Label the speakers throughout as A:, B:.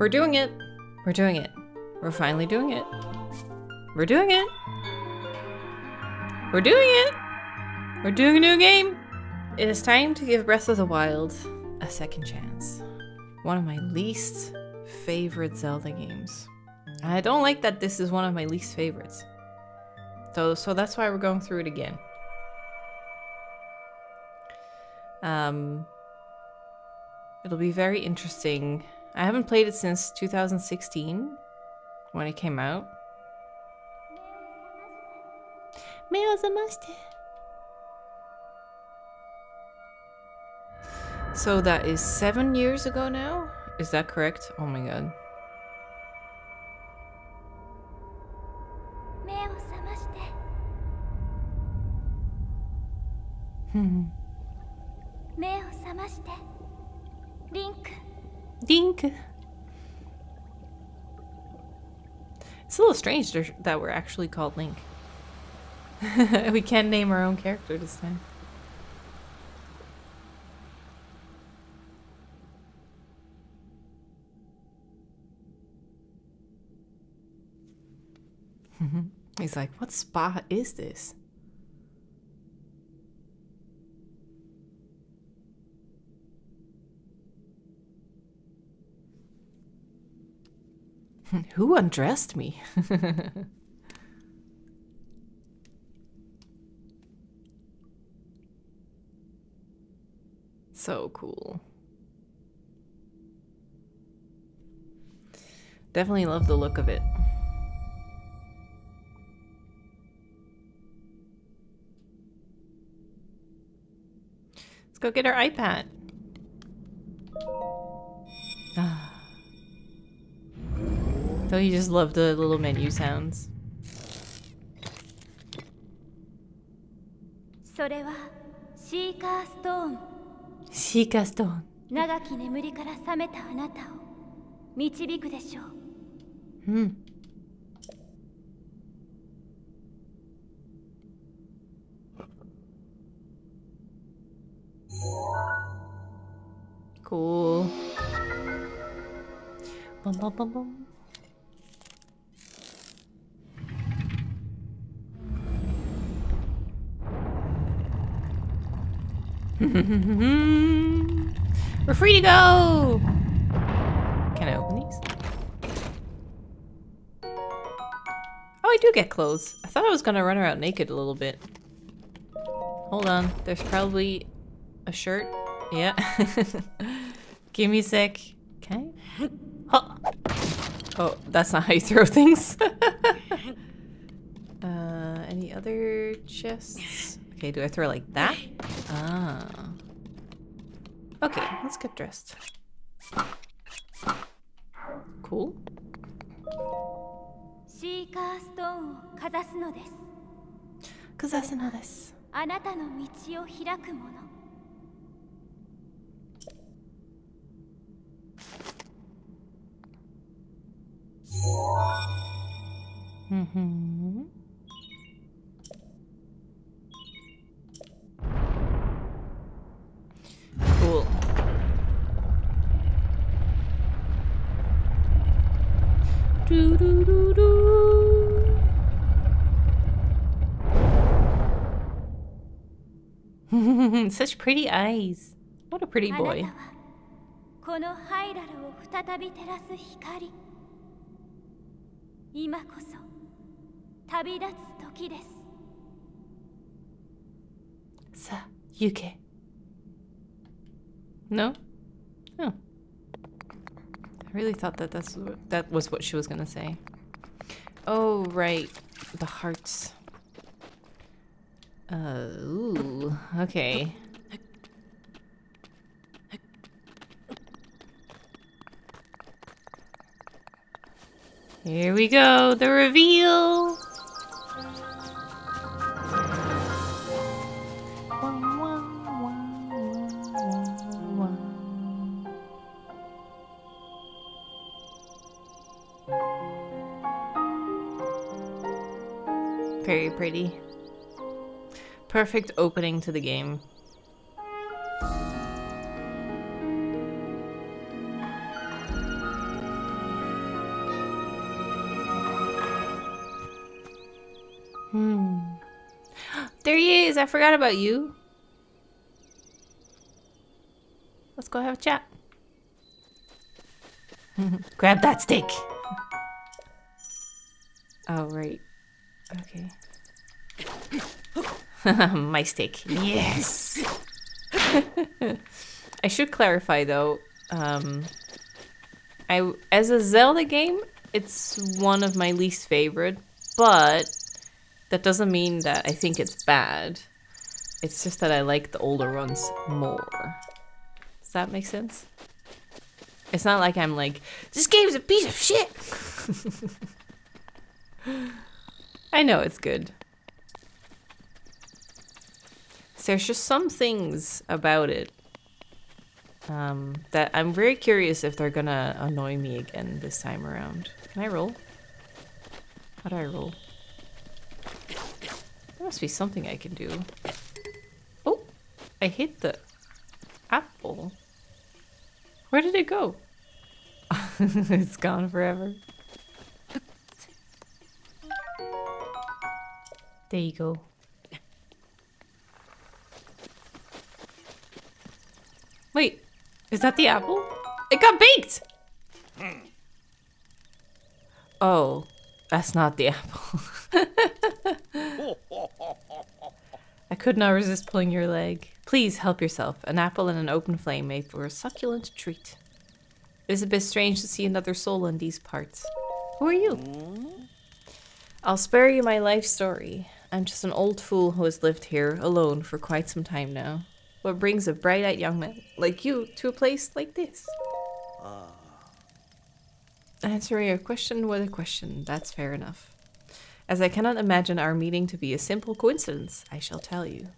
A: We're doing it. We're doing it. We're finally doing it. We're doing it. We're doing it. We're doing a new game. It is time to give Breath of the Wild a second chance. One of my least favorite Zelda games. I don't like that this is one of my least favorites. So, so that's why we're going through it again. Um, it'll be very interesting. I haven't played it since 2016 when it came out. So that is seven years ago now? Is that correct? Oh my god. Hmm. Link. It's a little strange that we're actually called Link. we can name our own character this time. He's like, what spa is this? Who undressed me? so cool. Definitely love the look of it. Let's go get our iPad. Don't you just love the little menu sounds? Seeker Stone. 長き眠りから覚めたあなたを導くでしょう。うん。Cool. Hmm. Bum, bum, bum, bum. We're free to go! Can I open these? Oh, I do get clothes. I thought I was gonna run around naked a little bit. Hold on. There's probably a shirt. Yeah. Give me a sec. Okay. Huh. Oh, that's not how you throw things. uh, any other chests? Okay, do I throw like that? Ah. Okay, let's get dressed. Cool. Kazasuna Cool. Do, do, do, do. Such pretty eyes. What a pretty boy. このハイラルを再び照らす光今こそ旅立つ時ですさあ行け no? Oh. I really thought that that's that was what she was gonna say. Oh, right. The hearts. Uh, ooh. Okay. Here we go, the reveal! already. Perfect opening to the game. Hmm. There he is! I forgot about you. Let's go have a chat. Grab that stick! Oh, right. Okay. My stick. Yes! I should clarify though, um, I as a Zelda game, it's one of my least favorite, but that doesn't mean that I think it's bad. It's just that I like the older ones more. Does that make sense? It's not like I'm like, this game's a piece of shit! I know it's good. There's just some things about it um, that I'm very curious if they're gonna annoy me again this time around. Can I roll? How do I roll? There must be something I can do. Oh, I hit the apple. Where did it go? it's gone forever. There you go. Wait, is that the apple? It got baked! Oh, that's not the apple. I could not resist pulling your leg. Please help yourself. An apple and an open flame made for a succulent treat. It is a bit strange to see another soul in these parts. Who are you? I'll spare you my life story. I'm just an old fool who has lived here alone for quite some time now. What brings a bright-eyed young man like you to a place like this? Uh. Answering your question with a question, that's fair enough. As I cannot imagine our meeting to be a simple coincidence, I shall tell you.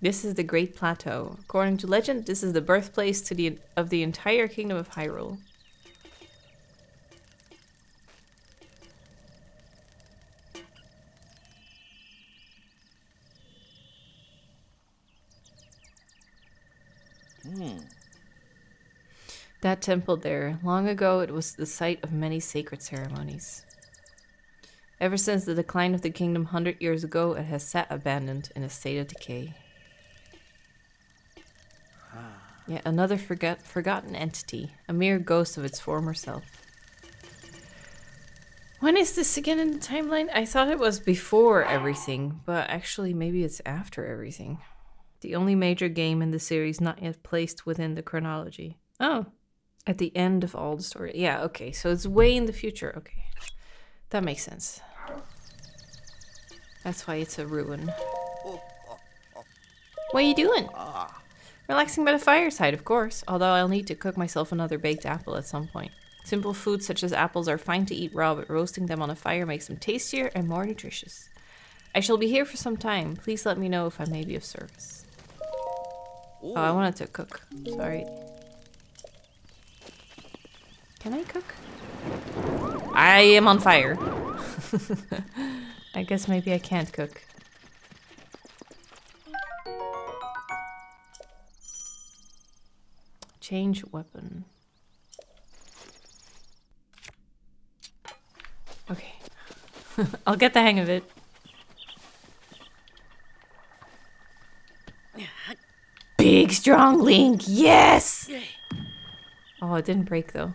A: This is the Great Plateau. According to legend, this is the birthplace to the, of the entire kingdom of Hyrule. Hmm. That temple there, long ago it was the site of many sacred ceremonies. Ever since the decline of the kingdom hundred years ago, it has sat abandoned in a state of decay. Yet another forget forgotten entity, a mere ghost of its former self. When is this again in the timeline? I thought it was before everything, but actually maybe it's after everything. The only major game in the series not yet placed within the chronology. Oh, at the end of all the story. Yeah, okay, so it's way in the future. Okay, that makes sense. That's why it's a ruin. What are you doing? Relaxing by the fireside, of course, although I'll need to cook myself another baked apple at some point. Simple foods such as apples are fine to eat raw, but roasting them on a fire makes them tastier and more nutritious. I shall be here for some time. Please let me know if I may be of service. Oh, oh I wanted to cook. Sorry. Can I cook? I am on fire. I guess maybe I can't cook. Change weapon. Okay. I'll get the hang of it. Big strong link, yes! Oh, it didn't break though.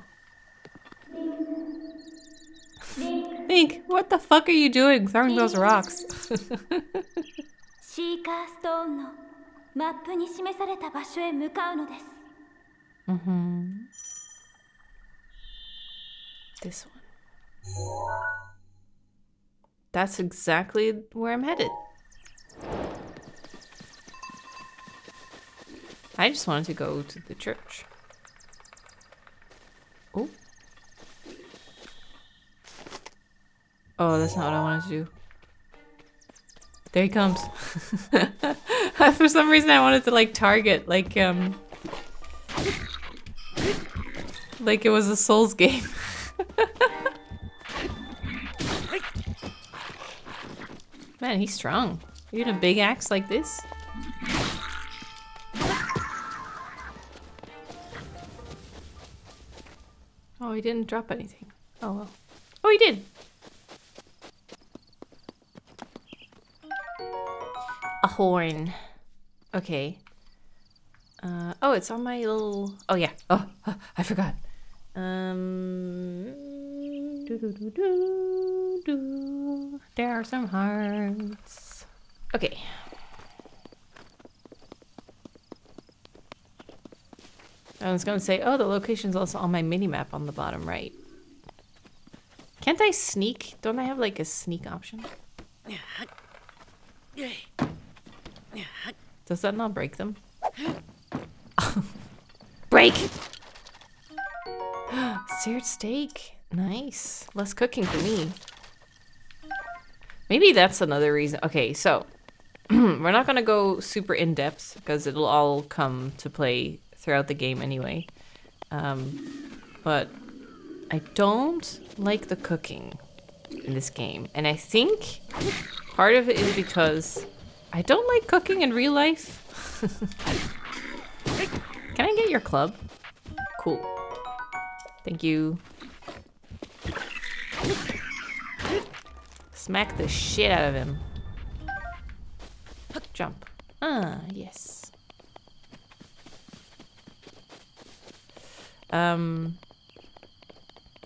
A: Link, what the fuck are you doing throwing those rocks? mm-hmm. This one. That's exactly where I'm headed. I just wanted to go to the church. Oh. Oh, that's not what I wanted to do. There he comes. For some reason I wanted to like target, like, um... Like it was a Souls game. Man, he's strong. You had a big axe like this? Oh, he didn't drop anything. Oh well. Oh, he did! A horn. Okay. Uh, oh, it's on my little... Oh, yeah. Oh, oh I forgot. Um... Do, do, do, do, do. There are some hearts. Okay. I was gonna say, oh, the location's also on my mini-map on the bottom right. Can't I sneak? Don't I have like a sneak option? Yeah. Does that not break them? break! Seared steak. Nice. Less cooking for me. Maybe that's another reason. Okay, so we're not gonna go super in depth because it'll all come to play throughout the game anyway. Um, but I don't like the cooking in this game. And I think part of it is because I don't like cooking in real life. Can I get your club? Cool. Thank you. Smack the shit out of him. Jump. Ah, yes. Um,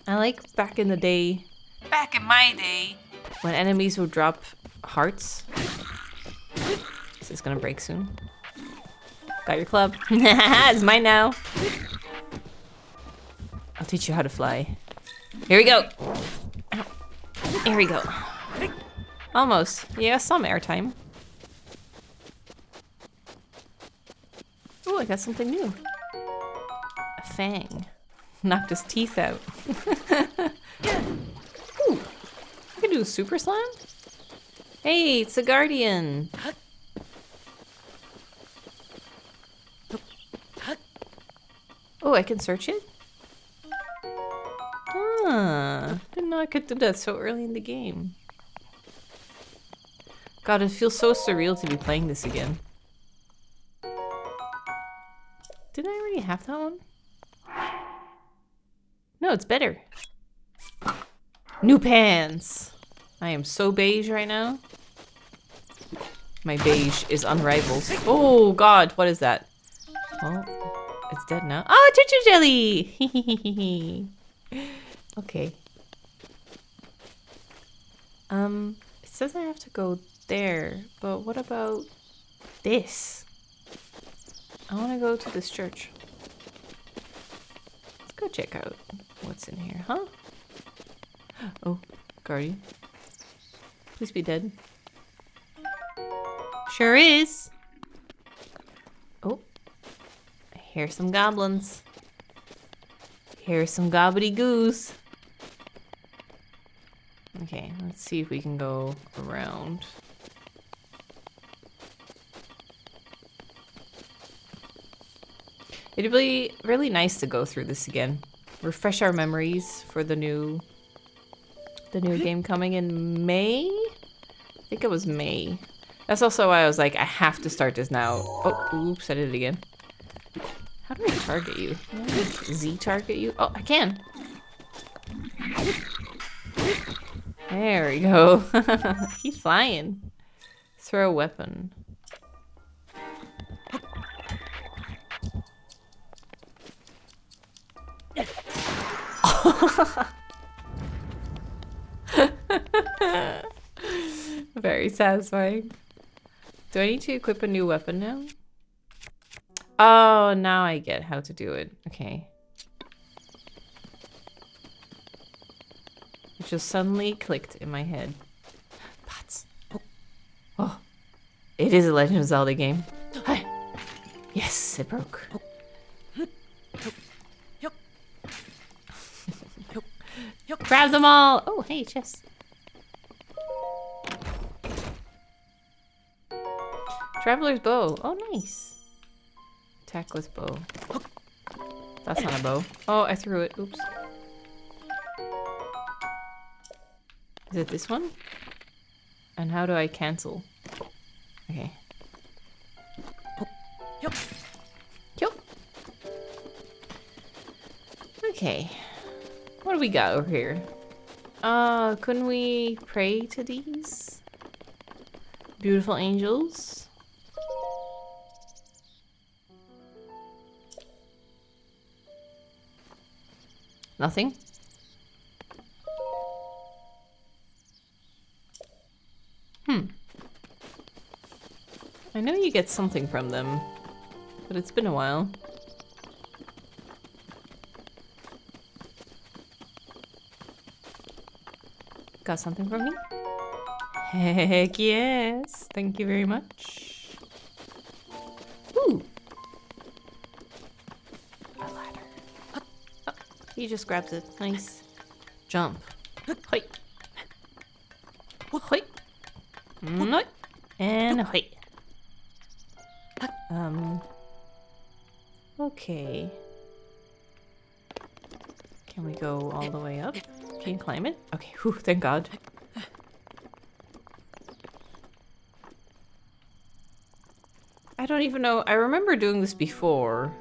A: I like back in the day, back in my day, when enemies would drop hearts. Is this gonna break soon? Got your club. it's mine now. I'll teach you how to fly. Here we go. Here we go. Almost. Yeah, some airtime. Oh, I got something new. Fang. Knocked his teeth out. Ooh. I can do a super slam? Hey, it's a guardian. Oh, I can search it? Ah, didn't know I could do that so early in the game. God, it feels so surreal to be playing this again. Did I already have that one? No, it's better. New pants! I am so beige right now. My beige is unrivaled. Oh god, what is that? Oh, it's dead now. Oh, Chuchu jelly! okay. Um, it says I have to go there, but what about this? I want to go to this church. Let's go check out what's in here, huh? Oh, guardian. Please be dead. Sure is. Oh, I hear some goblins. Here's some gobbity goos. Okay, let's see if we can go around. It'd be really nice to go through this again. Refresh our memories for the new the new game coming in May? I think it was May. That's also why I was like, I have to start this now. Oh, oops, I did it again. How do I target you? Z target you? Oh, I can. There we go. He's flying. Throw a weapon. Very satisfying. Do I need to equip a new weapon now? Oh, now I get how to do it. Okay. It just suddenly clicked in my head. Pots. Oh. oh. It is a Legend of Zelda game. Yes, it broke. Grab them all! Oh, hey, chest. Traveler's bow. Oh, nice. With bow. That's not a bow. Oh, I threw it. Oops. Is it this one? And how do I cancel? Okay. Okay. What do we got over here? Uh, couldn't we pray to these? Beautiful angels. Nothing? Hmm. I know you get something from them, but it's been a while. Got something for me? Heck yes! Thank you very much. Ooh! A ladder. Oh, he just grabs it. Nice. Jump. Hoi. Hoi. Hoi. And hoi. Um. Okay. Can we go all the way up? Can you climb it? Okay, whew, thank God. I don't even know. I remember doing this before.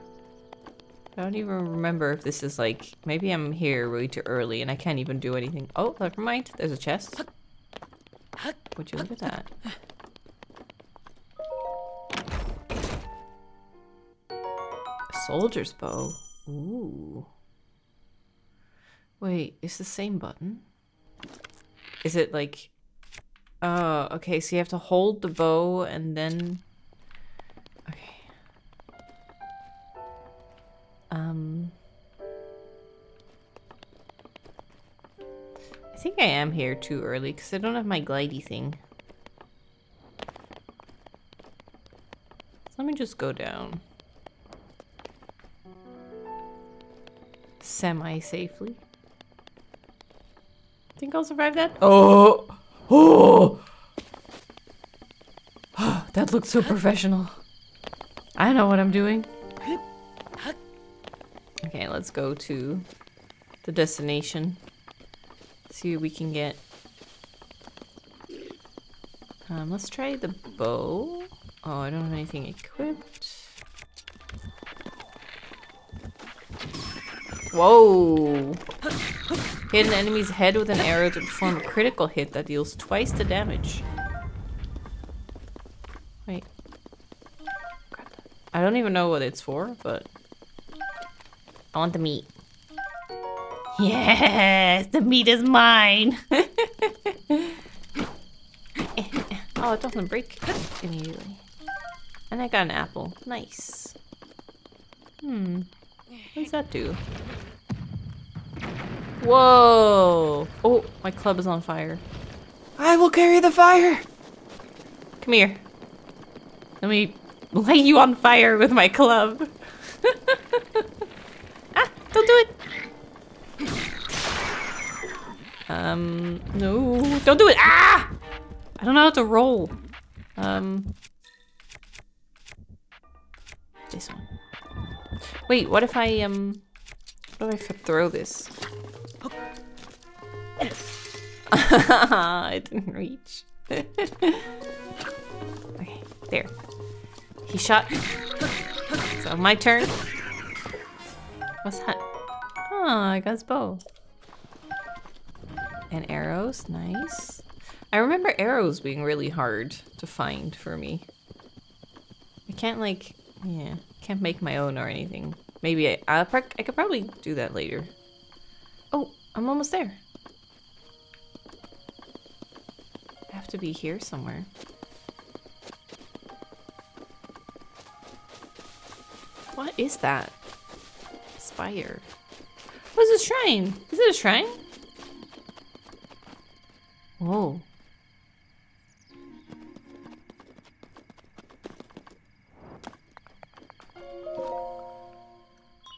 A: I don't even remember if this is like... Maybe I'm here way too early and I can't even do anything. Oh, never mind. There's a chest. Would you look at that? A soldier's bow. Ooh. Wait, it's the same button? Is it like... Oh, okay, so you have to hold the bow and then... Okay. Um... I think I am here too early because I don't have my glidey thing. So let me just go down. Semi-safely. Think I'll survive that? Oh! Oh! that looked so professional. I know what I'm doing. Okay, let's go to the destination. See what we can get. Um, let's try the bow. Oh, I don't have anything equipped. Whoa! Hit an enemy's head with an arrow to perform a critical hit that deals twice the damage. Wait. I don't even know what it's for, but... I want the meat. Yes! The meat is mine! oh, it doesn't break immediately. And I got an apple. Nice. Hmm. What does that do? Whoa! Oh, my club is on fire. I will carry the fire! Come here. Let me light you on fire with my club. ah, don't do it! Um, no, don't do it! Ah! I don't know how to roll. Um, this one. Wait, what if I, um, what if I throw this? I didn't reach. okay, there. He shot. So my turn. What's that? Oh, I got his bow. And arrows, nice. I remember arrows being really hard to find for me. I can't like, yeah, can't make my own or anything. Maybe I, I'll I could probably do that later. Oh, I'm almost there. I have to be here somewhere. What is that? Spire. What's a shrine? Is it a shrine? Whoa.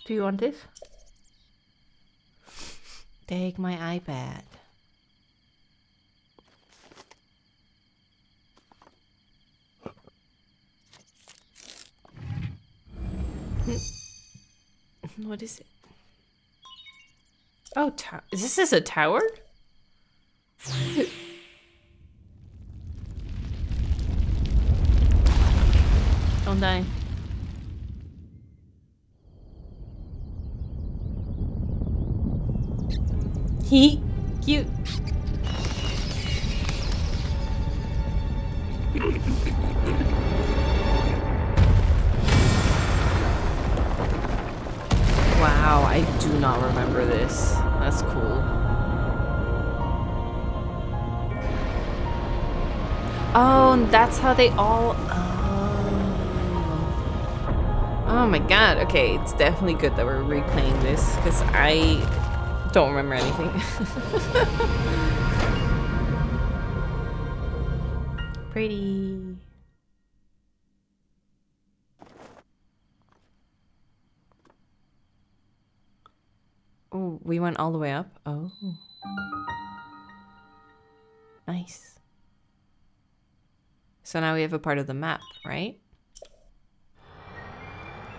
A: Do you want this? Take my iPad. What is it? Oh, is this is a tower? Don't die. He cute. Not remember this. That's cool. Oh, and that's how they all... Oh. oh my god, okay, it's definitely good that we're replaying this, because I don't remember anything. Pretty. Went all the way up? Oh. Nice. So now we have a part of the map, right?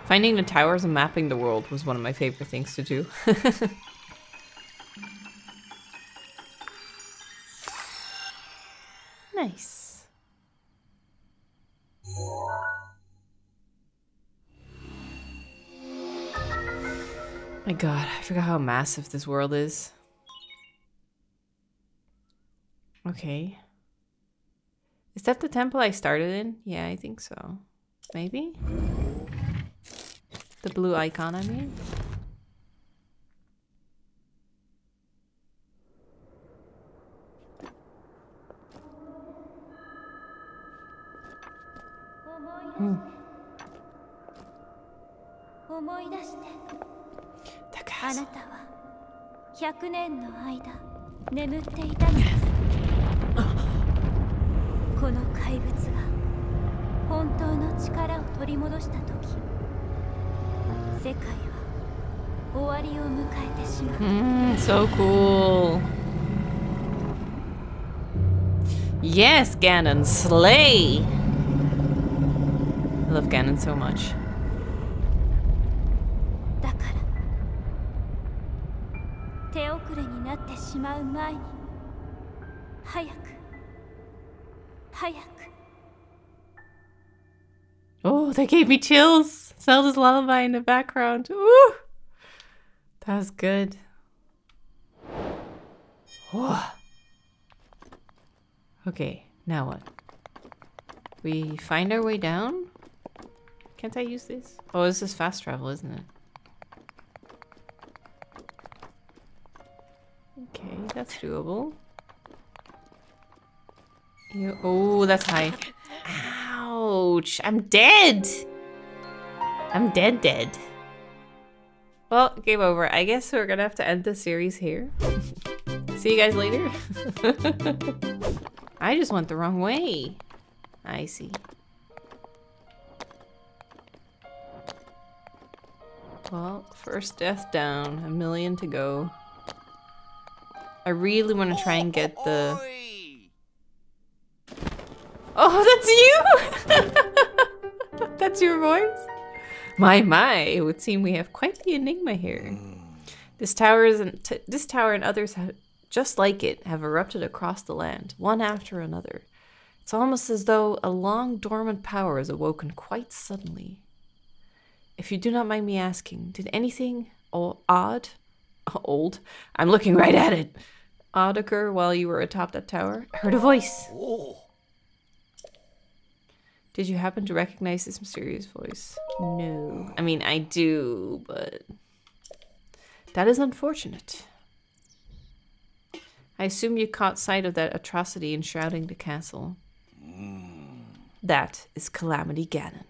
A: Finding the towers and mapping the world was one of my favorite things to do. nice. My god, I forgot how massive this world is. Okay. Is that the temple I started in? Yeah, I think so. Maybe? The blue icon, I mean? Hmm.
B: あなたは100年の間眠っていたのですこの怪物が本当の力を取り戻した時世界は終わりを迎えてしまう
A: うん、そう Yes, Ganon, slay! I love Ganon so much.
B: しまう前に早く早く
A: Oh, that gave me chills. Zelda's lullaby in the background. Ooh, that was good. Whoa. Okay, now what? We find our way down? Can't I use this? Oh, this is fast travel, isn't it? Okay, that's doable. You- oh, that's high. Ouch! I'm dead! I'm dead dead. Well, game over. I guess we're gonna have to end the series here. See you guys later. I just went the wrong way. I see. Well, first death down. A million to go. I really want to try and get the... Oh, that's you! that's your voice? My, my, it would seem we have quite the enigma here. Mm. This tower isn't. T- this tower and others just like it have erupted across the land, one after another. It's almost as though a long dormant power has awoken quite suddenly. If you do not mind me asking, did anything o- odd, old? I'm looking right at it. Odd while you were atop that tower? Heard a voice. Did you happen to recognize this mysterious voice? No. I mean, I do, but that is unfortunate. I assume you caught sight of that atrocity enshrouding the castle. That is Calamity Ganon.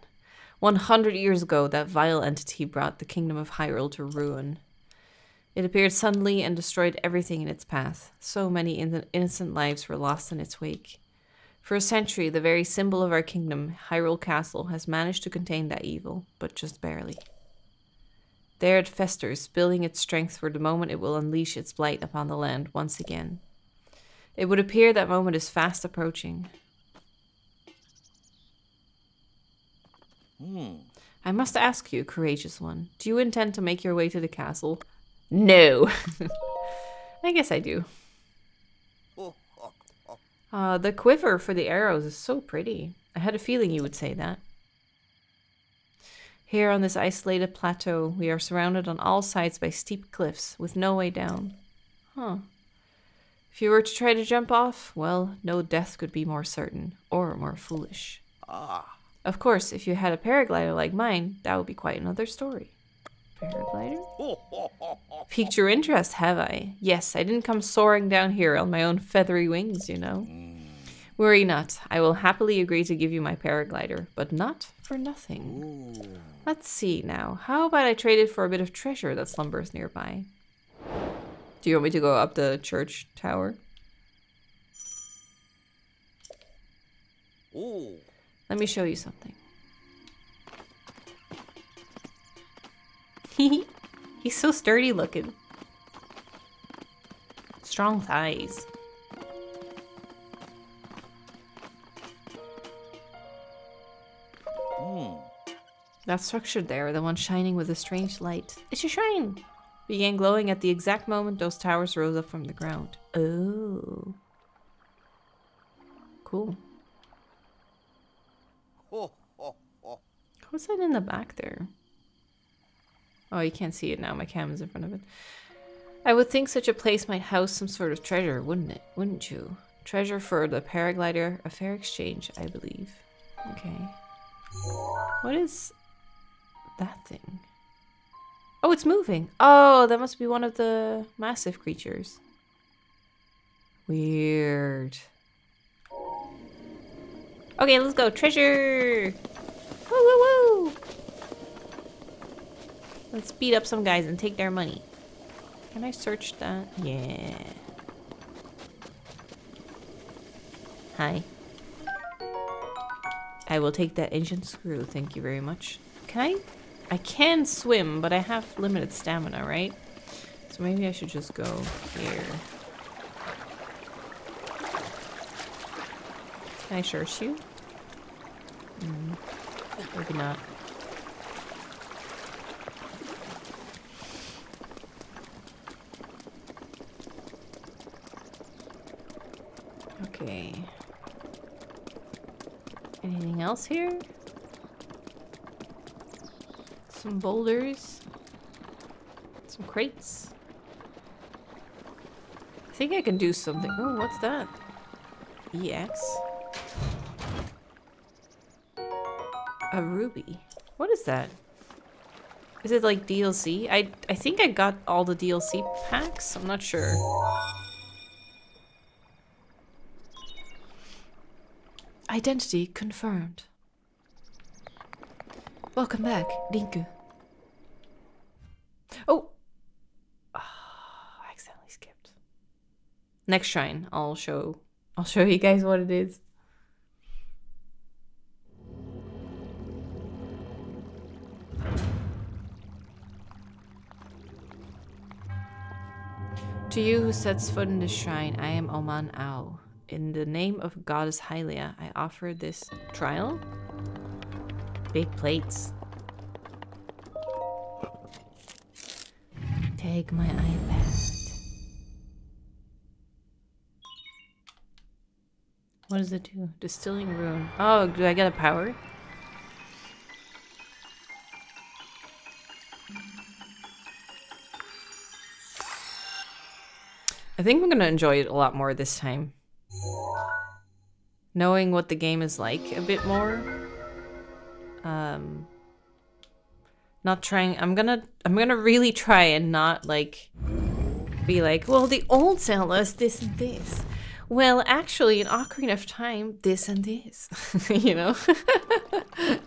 A: One hundred years ago, that vile entity brought the kingdom of Hyrule to ruin. It appeared suddenly and destroyed everything in its path. So many in- innocent lives were lost in its wake. For a century, the very symbol of our kingdom, Hyrule Castle, has managed to contain that evil, but just barely. There it festers, building its strength for the moment it will unleash its blight upon the land once again. It would appear that moment is fast approaching. Hmm. I must ask you, courageous one, do you intend to make your way to the castle? No. I guess I do. Uh, the quiver for the arrows is so pretty. I had a feeling you would say that. Here on this isolated plateau, we are surrounded on all sides by steep cliffs with no way down. Huh. If you were to try to jump off, well, no death could be more certain or more foolish. Ah. Of course, if you had a paraglider like mine, that would be quite another story. Paraglider? Piqued your interest, have I? Yes, I didn't come soaring down here on my own feathery wings, you know. Mm. Worry not, I will happily agree to give you my paraglider, but not for nothing. Let's see now. How about I trade it for a bit of treasure that slumbers nearby? Do you want me to go up the church tower?
C: Ooh.
A: Let me show you something. He's so sturdy looking. Strong thighs.
C: Hmm.
A: That structure there, the one shining with a strange light. It's a shrine! Began glowing at the exact moment those towers rose up from the ground. Oh. Cool.
C: Ho, ho, ho.
A: What's that in the back there? Oh, you can't see it now. My cam is in front of it. I would think such a place might house some sort of treasure, wouldn't it? Wouldn't you? Treasure for the paraglider, a fair exchange, I believe. Okay. What is that thing? Oh, it's moving. Oh, that must be one of the massive creatures. Weird. Okay, let's go. Treasure! Woo woo woo! Let's beat up some guys and take their money. Can I search that? Yeah. Hi. I will take that engine screw, thank you very much. Can I? I can swim, but I have limited stamina, right? So maybe I should just go here. Can I search you? Mm, maybe not. Okay. Anything else here? Some boulders. Some crates. I think I can do something. Oh, what's that? EX? A ruby. What is that? Is it like DLC? I I think I got all the DLC packs. I'm not sure. Identity confirmed. Welcome back, Rinku. Oh! Ah, I accidentally skipped. Next shrine, I'll show I'll show you guys what it is. To you who sets foot in this shrine, I am Oman Au. In the name of Goddess Hylia, I offer this trial. Big plates. Take my iPad. What does it do? Distilling rune. Oh, do I get a power? I think I'm gonna enjoy it a lot more this time. Knowing what the game is like a bit more. Um not trying I'm gonna I'm gonna really try and not like be like, well the old Zelda's this and this. Well actually in Ocarina of Time, this and this. you know?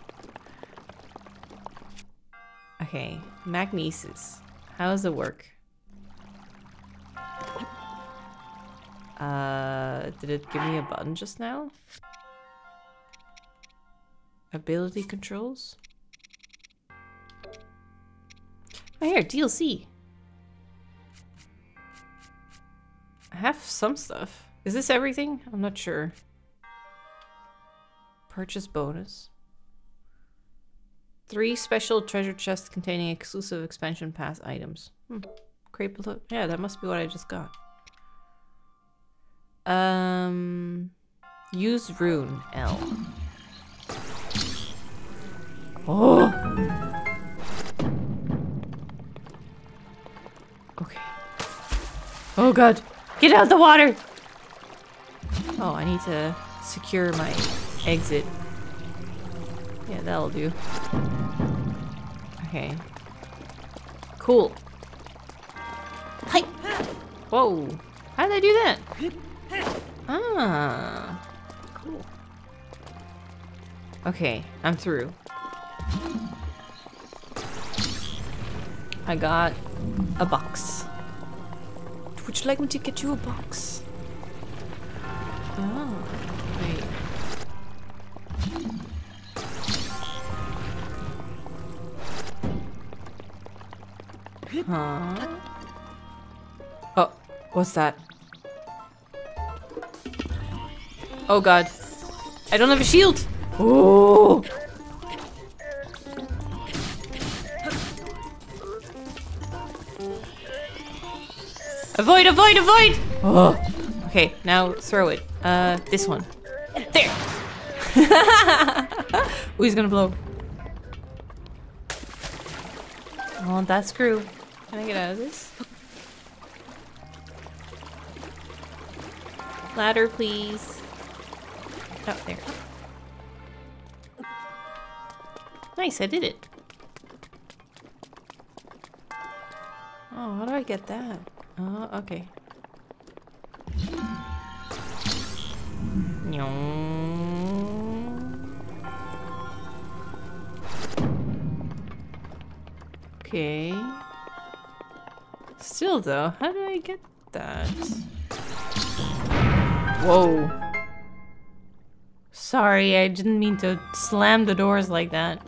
A: okay, magnesis. How does it work? Uh, did it give me a button just now? Ability controls? Oh, here, DLC. I have some stuff. Is this everything? I'm not sure. Purchase bonus. Three special treasure chests containing exclusive expansion pass items. Hmm. Great. Yeah, that must be what I just got. Um, use rune L. Oh. Okay. Oh god, get out of the water! Oh, I need to secure my exit. Yeah, that'll do. Okay. Cool. Hi. Whoa. How did I do that? Ah. Cool. Okay, I'm through. I got a box. Would you like me to get you a box? Oh, wait. Huh? Oh, what's that? Oh god. I don't have a shield! Oh! Avoid, avoid, avoid! Oh. Okay, now throw it. Uh, this one. There! Who's gonna blow? Oh, that screw. Can I get out of this? Ladder, please. Oh, there. Nice, I did it. Oh, how do I get that? Oh, okay. Okay. Still though, how do I get that? Whoa. Sorry, I didn't mean to slam the doors like that.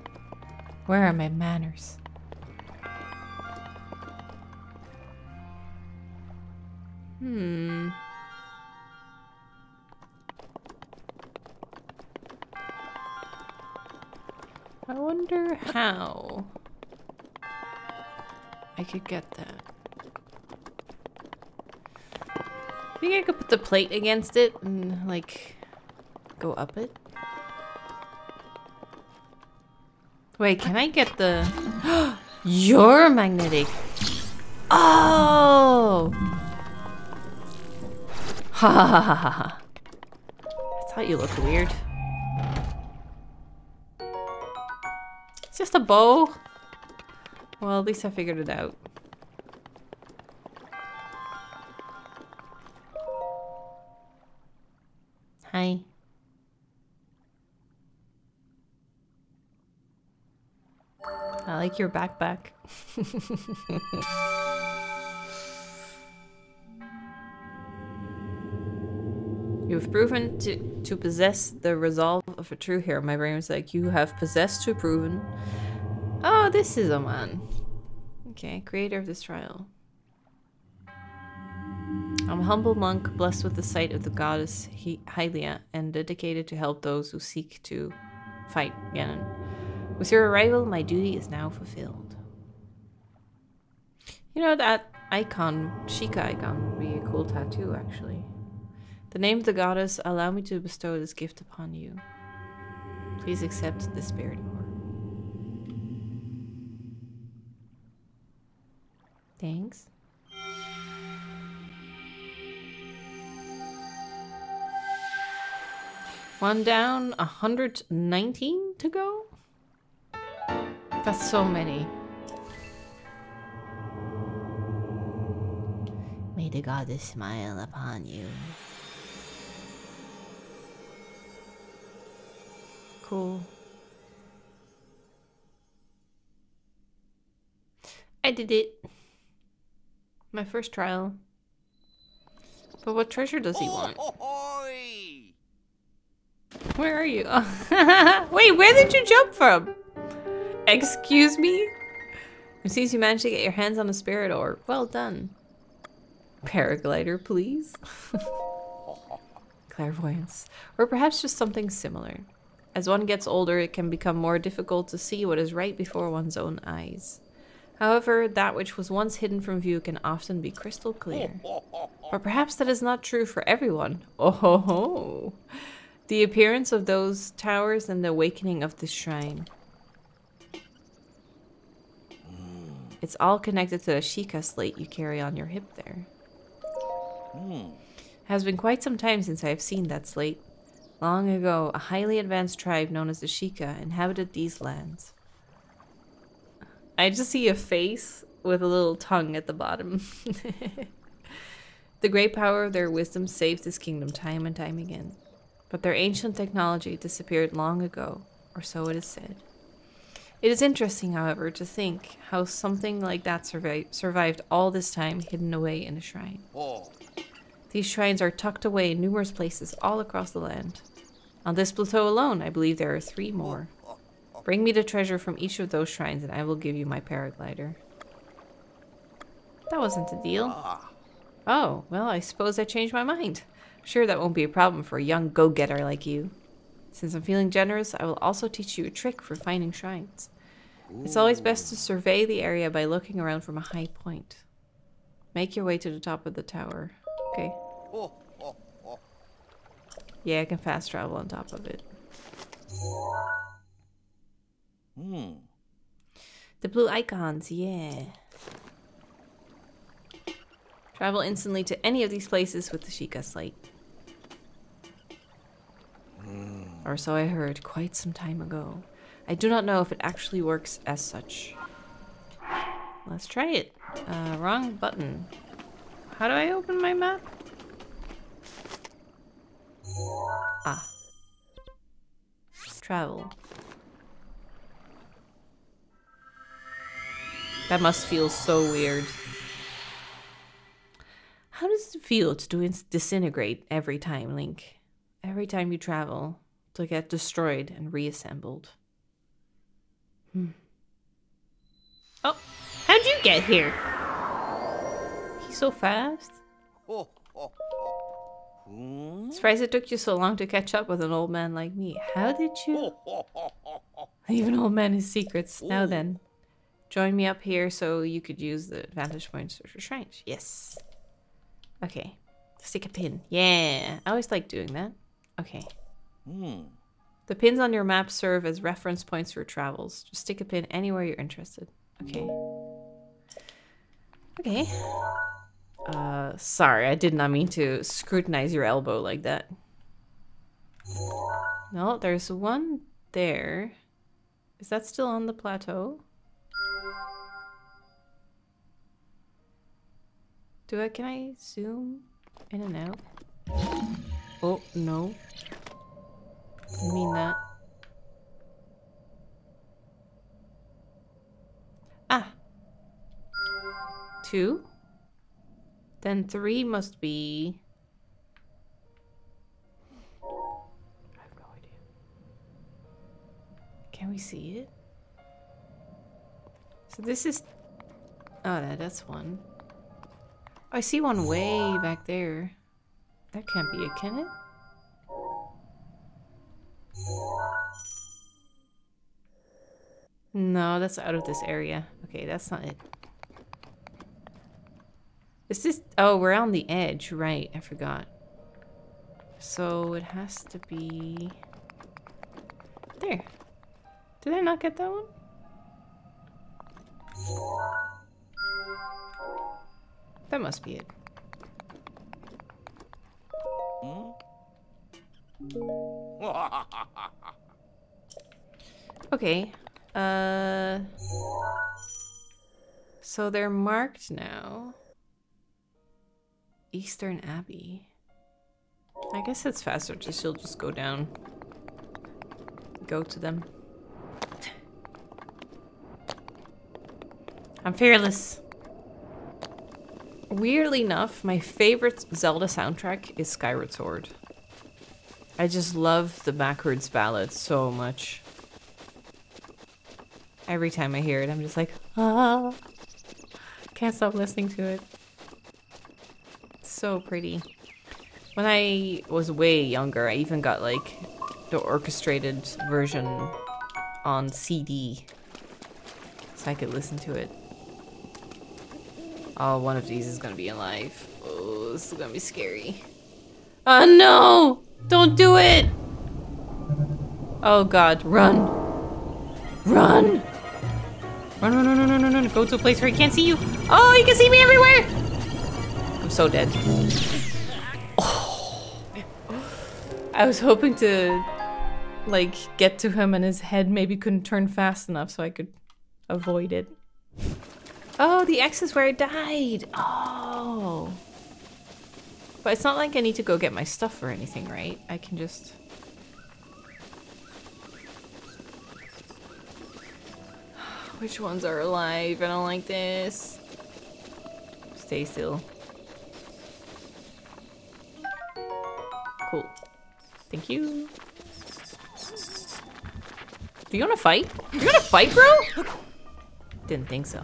A: Where are my manners? Hmm. I wonder how I could get that. I Think I could put the plate against it and like go up it? Wait, can I get the... You're magnetic! Oh! Ha ha ha ha ha. I thought you looked weird. It's just a bow. Well, at least I figured it out. Hi. I like your backpack. You've proven to, to possess the resolve of a true hero. My brain was like, you have possessed to proven. Oh, this is a man. Okay, creator of this trial. I'm a humble monk, blessed with the sight of the goddess Hylia, and dedicated to help those who seek to fight Ganon. With your arrival, my duty is now fulfilled. You know, that icon, Sheikah icon, would be a cool tattoo, actually. The name of the goddess, allow me to bestow this gift upon you. Please accept the spirit orb. Thanks. One down, 119 to go? That's so many. May the goddess smile upon you. Cool. I did it. My first trial. But what treasure does he want? Where are you? Wait, where did you jump from? Excuse me? It seems you managed to get your hands on a spirit orb. Well done. Paraglider, please. Clairvoyance. Or perhaps just something similar. As one gets older, it can become more difficult to see what is right before one's own eyes. However, that which was once hidden from view can often be crystal clear. Or perhaps that is not true for everyone. Oh ho ho! The appearance of those towers and the awakening of the shrine. It's all connected to the Sheikah slate you carry on your hip there. It has been quite some time since I have seen that slate. Long ago, a highly advanced tribe known as the Sheikah inhabited these lands. I just see a face with a little tongue at the bottom. the great power of their wisdom saved this kingdom time and time again. But their ancient technology disappeared long ago, or so it is said. It is interesting, however, to think how something like that survi survived all this time hidden away in a shrine.
C: Oh.
A: These shrines are tucked away in numerous places all across the land. On this plateau alone, I believe there are three more. Bring me the treasure from each of those shrines and I will give you my paraglider. That wasn't a deal. Oh, well, I suppose I changed my mind. Sure, that won't be a problem for a young go-getter like you. Since I'm feeling generous, I will also teach you a trick for finding shrines. It's always best to survey the area by looking around from a high point. Make your way to the top of the tower. Okay. Yeah, I can fast travel on top of it.
C: Hmm.
A: The blue icons, yeah. Travel instantly to any of these places with the Sheikah slate. Or so I heard quite some time ago. I do not know if it actually works as such. Let's try it. Uh, wrong button. How do I open my map? Ah. Travel. That must feel so weird. How does it feel to disintegrate every time, Link? Every time you travel, to get destroyed and reassembled. Hmm. Oh, how'd you get here? He's so fast.
C: Oh, oh, oh. Hmm?
A: Surprised it took you so long to catch up with an old man like me. How did you? Leave an old man his secrets. Now then, join me up here so you could use the vantage points for shrines. Yes. Okay. Stick a pin. Yeah. I always like doing that. Okay.
C: Hmm.
A: The pins on your map serve as reference points for travels. Just stick a pin anywhere you're interested. Okay. Okay. Uh, sorry, I did not mean to scrutinize your elbow like that. No, there's one there. Is that still on the plateau? Do I, can I zoom in and out? Oh, no. I mean that. Ah. Two? Then three must be... I have no idea. Can we see it? So this is... Oh, that, that's one. I see one way back there. That can't be it, can it? No, that's out of this area. Okay, that's not it. Is this... Oh, we're on the edge. Right, I forgot. So it has to be... There. Did I not get that one? That must be it. Okay. Uh. So they're marked now. Eastern Abbey. I guess it's faster to still just go down. Go to them. I'm fearless. Weirdly enough, my favorite Zelda soundtrack is Skyward Sword. I just love the backwards ballad so much. Every time I hear it, I'm just like, ah. Can't stop listening to it. So pretty. When I was way younger, I even got like the orchestrated version on CD. So I could listen to it. Oh, one of these is gonna be alive. Oh, this is gonna be scary. Oh no! Don't do it! Oh god, run. Run! Run, run, run, run, run, run. Go to a place where he can't see you. Oh, he can see me everywhere! I'm so dead. Oh. I was hoping to, like, get to him and his head maybe couldn't turn fast enough so I could avoid it. Oh, the X is where I died. Oh. But it's not like I need to go get my stuff or anything, right? I can just... Which ones are alive? I don't like this. Stay still. Cool. Thank you. Do you want to fight? You want to fight, bro? Didn't think so.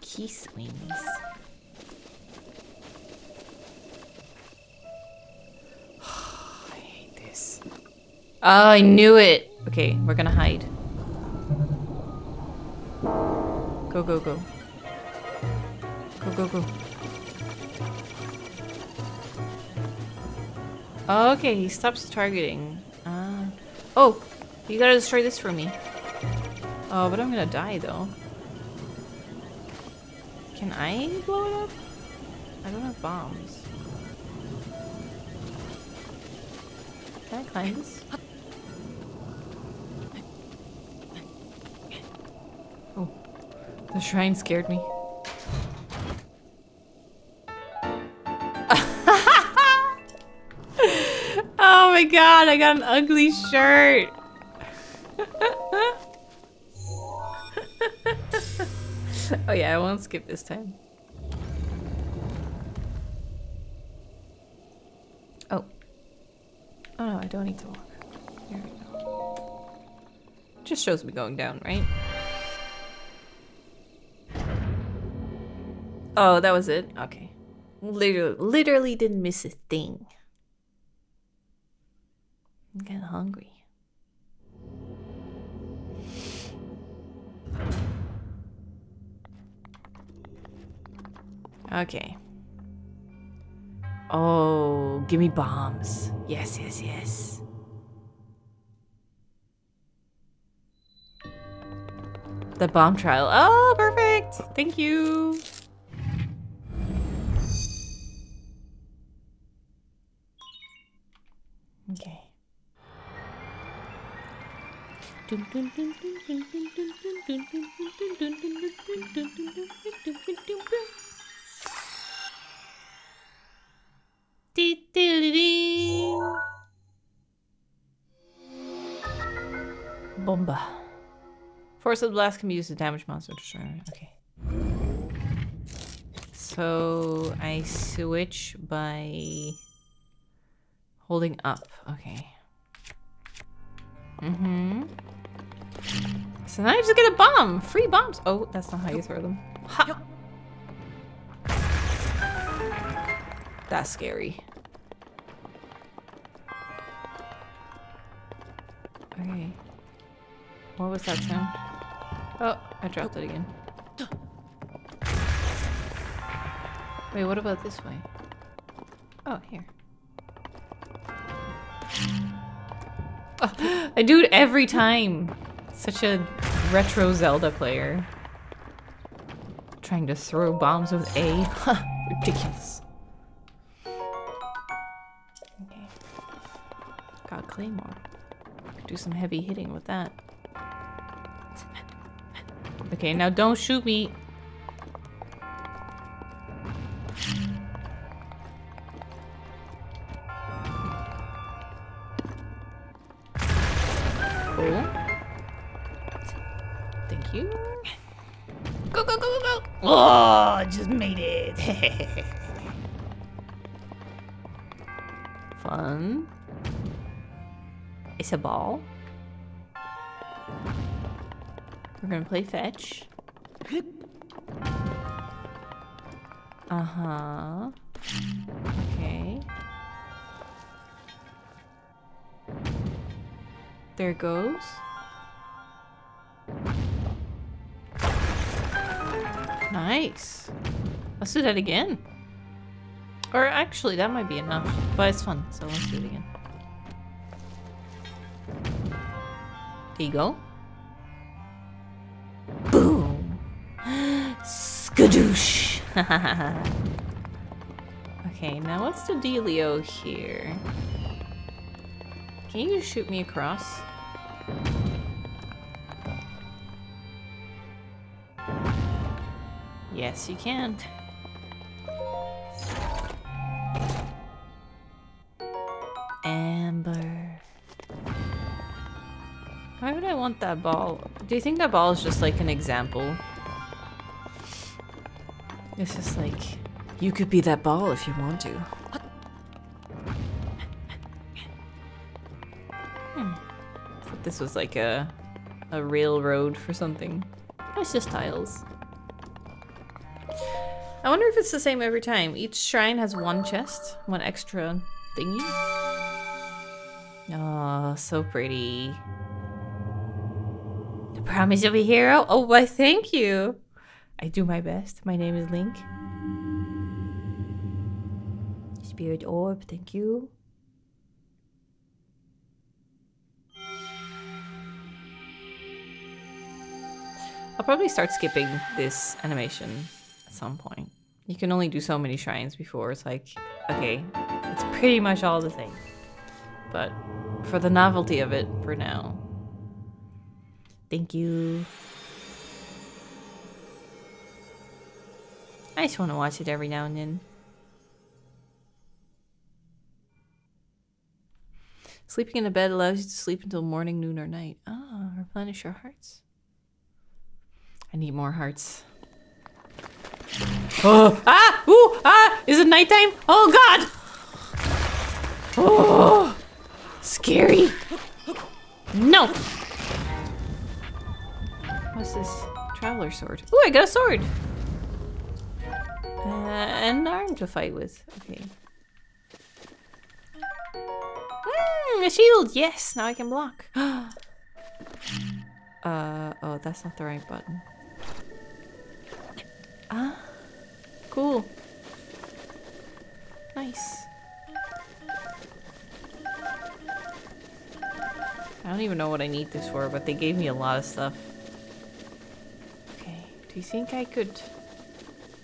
A: Keese wings. I hate this. Oh, I knew it. Okay, we're gonna hide. Go, go, go. Go, go, go. Okay, he stops targeting. Uh, oh, you gotta destroy this for me. Oh, but I'm gonna die though. Can I blow it up? I don't have bombs. Can I climb this? Oh, the shrine scared me. oh my god, I got an ugly shirt. oh yeah, I won't skip this time. Oh. Oh no, I don't need to walk. We go. Just shows me going down, right? Oh, that was it? Okay. Literally, literally didn't miss a thing. I'm getting hungry. Okay. Oh, give me bombs. Yes, yes, yes. The bomb trial. Oh, perfect. Thank you. Bomba. Force of the blast can be used to damage monster destroyer. Okay. So I switch by holding up. Okay. Mm-hmm. So now I just get a bomb. Free bombs. Oh, that's not how you throw them. Ha! That's scary. Okay. What was that sound? Oh, I dropped it again. Wait, what about this way? Oh, here. Oh, I do it every time. Such a retro Zelda player. Trying to throw bombs with A. Ridiculous. Okay. Got Claymore. Do some heavy hitting with that. Okay, now don't shoot me. Ball. We're gonna play fetch. Uh-huh. Okay. There goes. Nice. Let's do that again. Or actually, that might be enough. But it's fun, so let's do it again. Here you go. Boom! Skadoosh! okay, now what's the dealio here? Can you shoot me across? Yes, you can. Want that ball? Do you think that ball is just like an example? It's just like, you could be that ball if you want to. Hmm. This was like a a railroad for something. It's just tiles. I wonder if it's the same every time. Each shrine has one chest, one extra thingy. Oh, so pretty. Promise you'll be a hero. Oh, why thank you. I do my best. My name is Link. Spirit orb, thank you. I'll probably start skipping this animation at some point. You can only do so many shrines before it's like, okay, it's pretty much all the same. But for the novelty of it, for now. Thank you. I just want to watch it every now and then. Sleeping in a bed allows you to sleep until morning, noon, or night. Ah, replenish your hearts. I need more hearts. Oh, ah, ooh, ah, is it nighttime? Oh God! Oh, scary. No. What's this? Traveler sword. Ooh, I got a sword. Uh, and an arm to fight with. Okay. Mm, a shield. Yes, now I can block. uh, oh, that's not the right button. Ah, cool. Nice. I don't even know what I need this for, but they gave me a lot of stuff. You think I could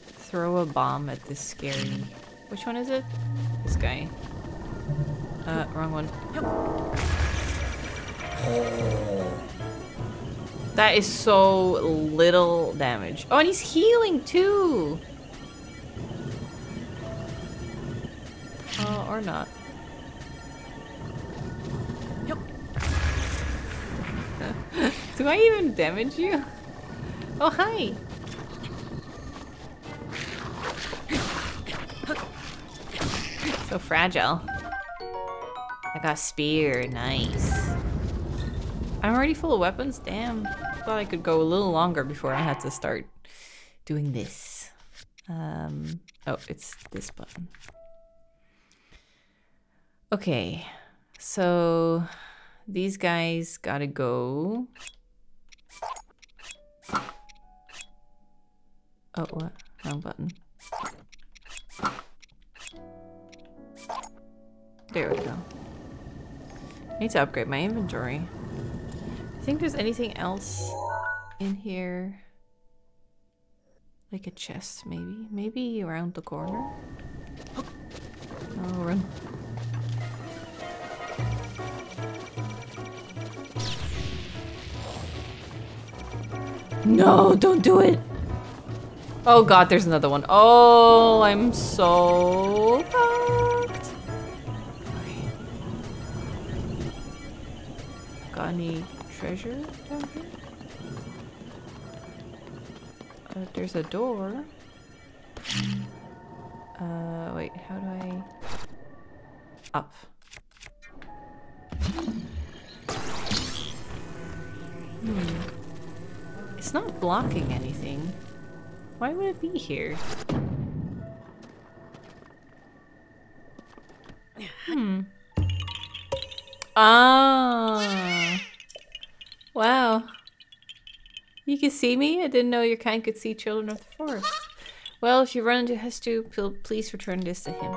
A: throw a bomb at this scary... Which one is it? This guy. Uh, wrong one. That is so little damage. Oh, and he's healing too! Oh, or not. Do I even damage you? Oh, hi! So fragile. I got spear, nice. I'm already full of weapons, damn. Thought I could go a little longer before I had to start doing this. Um, oh, it's this button. Okay, so these guys gotta go. Oh, what? Wrong button. There we go. I need to upgrade my inventory. I think there's anything else in here. Like a chest, maybe? Maybe around the corner? Oh, run. No, don't do it! Oh god, there's another one. Oh, I'm so fucked. Got any treasure down here? Uh, there's a door. Uh, wait, how do I... Up. Hmm. It's not blocking anything. Why would it be here? Hmm. Ah. Wow. You can see me? I didn't know your kind could see children of the forest. Well, if you run into Hestu, please return this to him.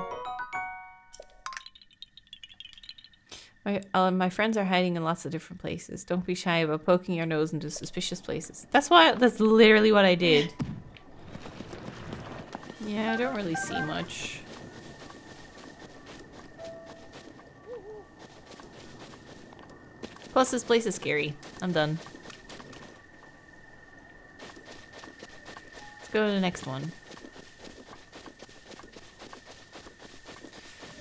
A: My, uh, my friends are hiding in lots of different places. Don't be shy about poking your nose into suspicious places. That's why. That's literally what I did. Yeah, I don't really see much. Plus, this place is scary. I'm done. Let's go to the next one.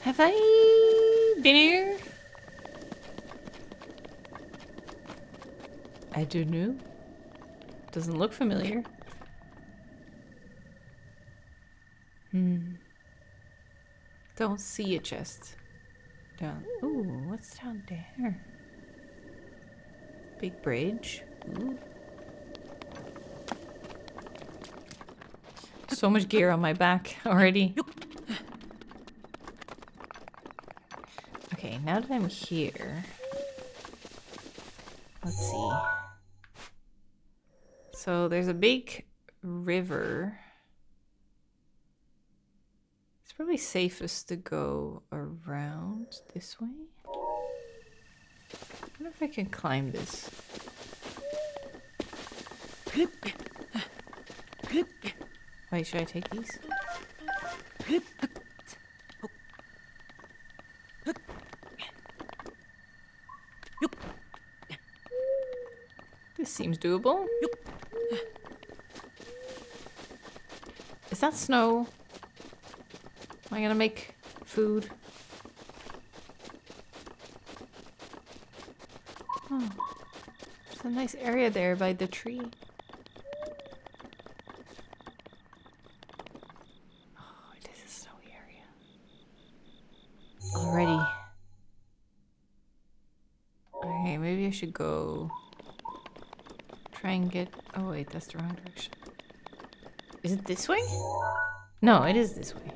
A: Have I been here? I don't know. Doesn't look familiar. Hmm. Don't see a chest. Down. Ooh, what's down there? Big bridge. Ooh. So much gear on my back already. Okay, now that I'm here, let's see. So there's a big river. Probably safest to go around this way. I wonder if I can climb this. Wait, should I take these? This seems doable. Is that snow? Am I gonna make food? Oh, there's a nice area there by the tree. Oh, it is a snowy area. Already. Okay, maybe I should go try and get. Oh, wait, that's the wrong direction. Is it this way? No, it is this way.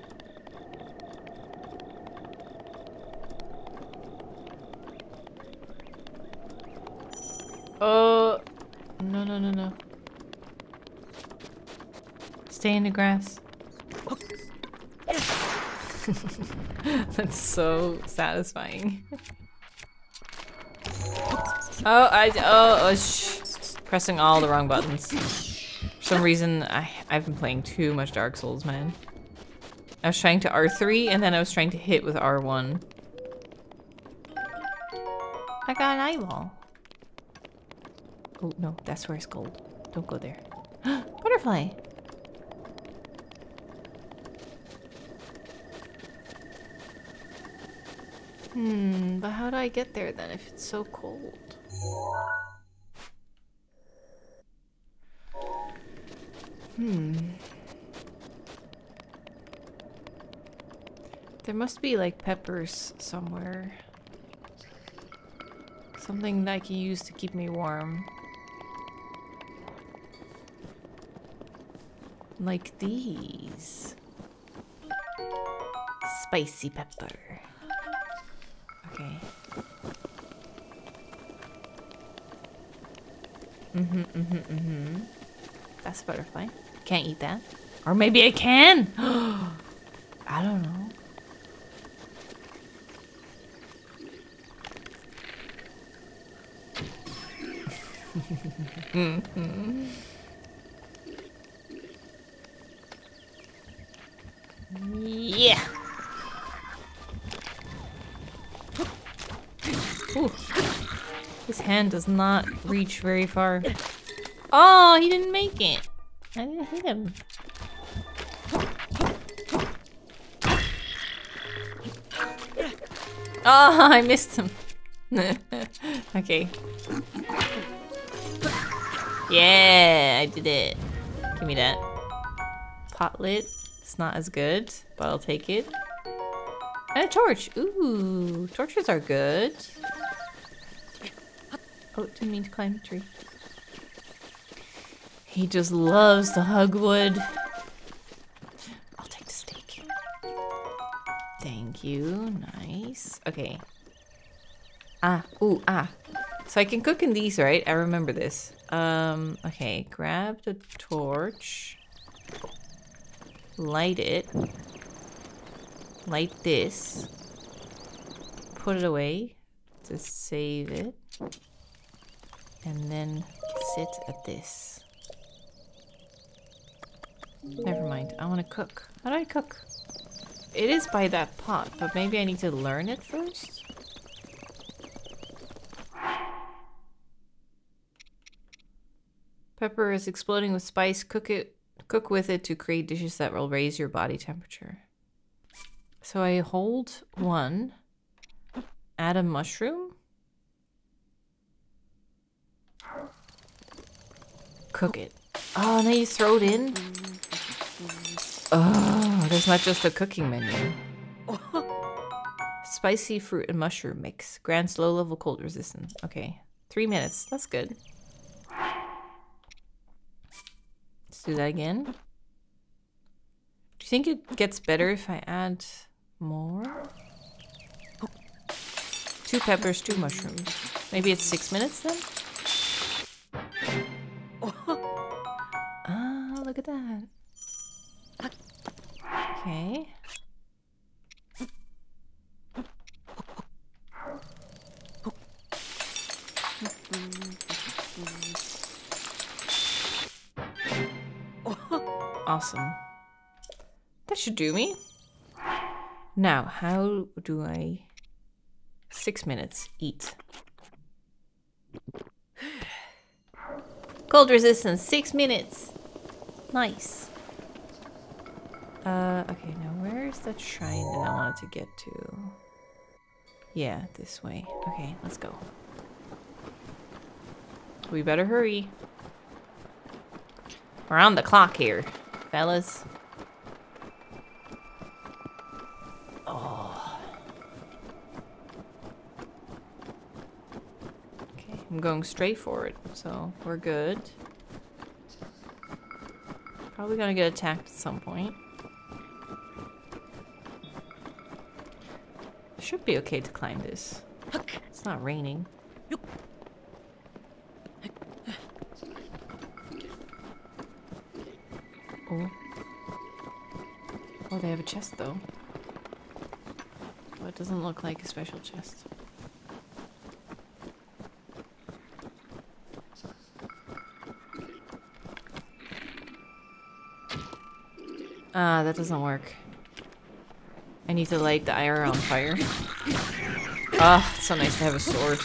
A: Oh, no, no, no, no. Stay in the grass. That's so satisfying. oh, I oh, oh shh. pressing all the wrong buttons. For some reason, I I've been playing too much Dark Souls, man. I was trying to R3 and then I was trying to hit with R1. I got an eyeball. Oh no, that's where it's gold. Don't go there. Butterfly. Hmm, but how do I get there then if it's so cold? Hmm. There must be like peppers somewhere. Something that I can use to keep me warm. Like these. Spicy pepper. Mm-hmm, mm-hmm, mm-hmm. That's a butterfly. Can't eat that. Or maybe I can! I don't know. mm-hmm. Does not reach very far. Oh, he didn't make it. I didn't hit him. Oh, I missed him. okay. Yeah, I did it. Give me that. Pot lid. It's not as good, but I'll take it. And a torch. Ooh, torches are good. Oh, didn't mean to climb a tree. He just loves to hug wood. I'll take the steak. Thank you. Nice. Okay. Ah, ooh, ah. So I can cook in these, right? I remember this. Um, okay. Grab the torch. Light it. Light this. Put it away to save it. And then sit at this. Never mind. I want to cook. How do I cook? It is by that pot, but maybe I need to learn it first? Pepper is exploding with spice. Cook it. Cook with it to create dishes that will raise your body temperature. So I hold one, add a mushroom, cook it. Oh, then you throw it in? Oh, there's not just a cooking menu. Spicy fruit and mushroom mix. Grants low level cold resistance. Okay. Three minutes. That's good. Let's do that again. Do you think it gets better if I add more? Two peppers, two mushrooms. Maybe it's six minutes then? Look at that. Okay. Awesome. That should do me. Now, how do I... Six minutes. Eat. Cold resistance, six minutes. Nice. Uh, okay, now where is that shrine that I wanted to get to? Yeah, this way. Okay, let's go. We better hurry. We're on the clock here, fellas. Oh. Okay, I'm going straight for it, so we're good. Probably gonna get attacked at some point. Should be okay to climb this. It's not raining. Oh. Oh, they have a chest though. Well, it doesn't look like a special chest. Ah, that doesn't work. I need to light the IR on fire. Ah, it's so nice to have a sword.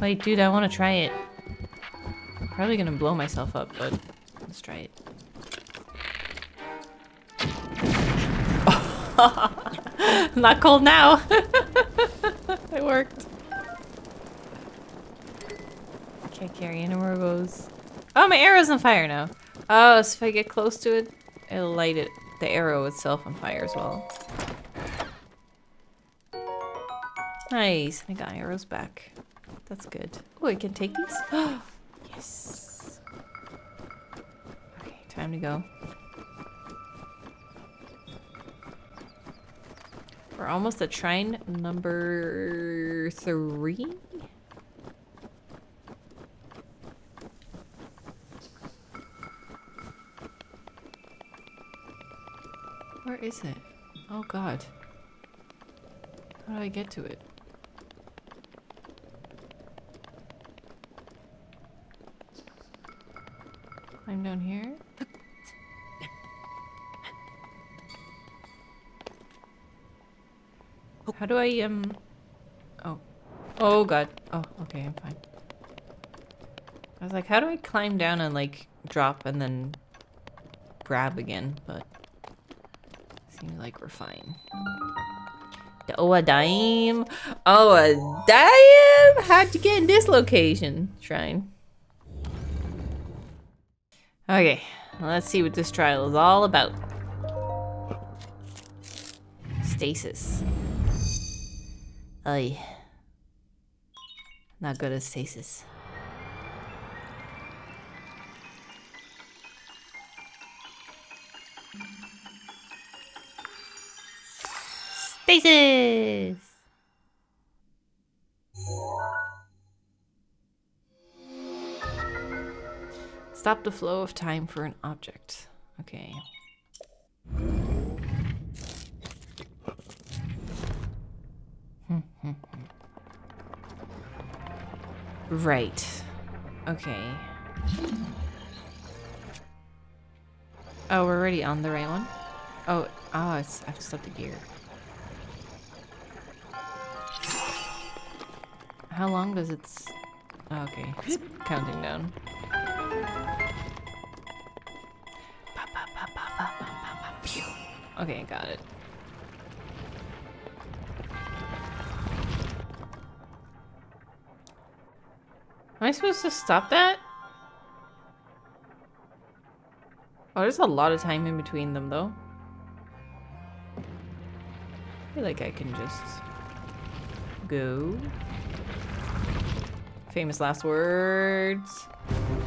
A: Wait, dude, I want to try it. Probably gonna blow myself up, but let's try it. Not cold now. carry any more those. Oh, my arrow's on fire now. Oh, so if I get close to it, it'll light it, the arrow itself on fire as well. Nice. I got arrows back. That's good. Oh, I can take these? yes. Okay, time to go. We're almost at shrine number three? Is it? Oh god. How do I get to it? I'm down here. How do I, um... Oh. Oh god. Oh, okay, I'm fine. I was like, how do I climb down and, like, drop and then grab again? But... Seems like we're fine. Oh, Owa Daim. Oh, Owa Daim? How'd you get in this location, Shrine? Okay, let's see what this trial is all about. Stasis. Ay. Not good at stasis. Stasis! Stop the flow of time for an object. Okay. right. Okay. Oh, we're already on the right one? Oh, oh, it's, I've stopped the gear. How long does it... Oh, okay, it's counting down. Okay, got it. Am I supposed to stop that? Oh, there's a lot of time in between them, though. I feel like I can just go Famous last words.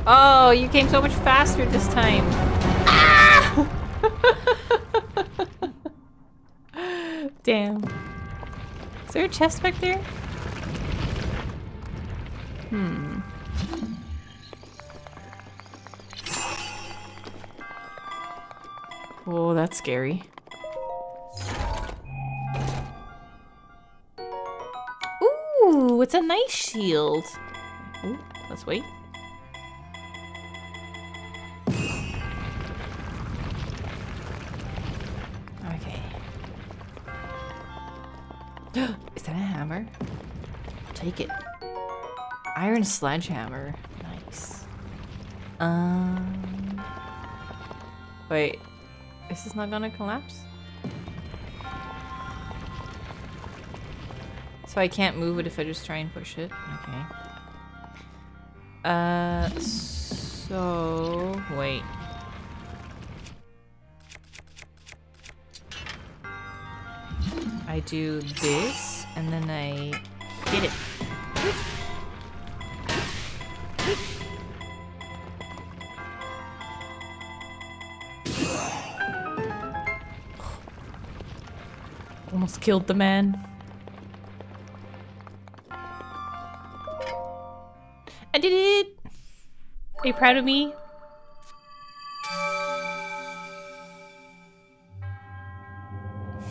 A: Oh, you came so much faster this time. Ah! Damn. Is there a chest back there? Hmm. Oh, that's scary. Ooh, it's a nice shield. Ooh, let's wait. Okay. Is that a hammer? Take it. Iron sledgehammer. Nice. Um. Wait. Is this not gonna collapse? So I can't move it if I just try and push it? Okay. Uh, so... Wait. I do this, and then I hit it. Almost killed the man. Proud of me?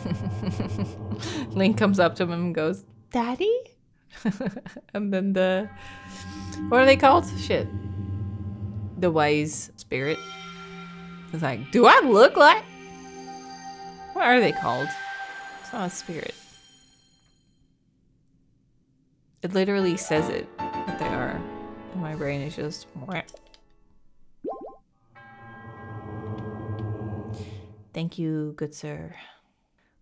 A: Link comes up to him and goes, Daddy? and then the. What are they called? Shit. The wise spirit. It's like, do I look like. What are they called? It's not a spirit. It literally says it, what they are. And my brain is just. Thank you, good sir.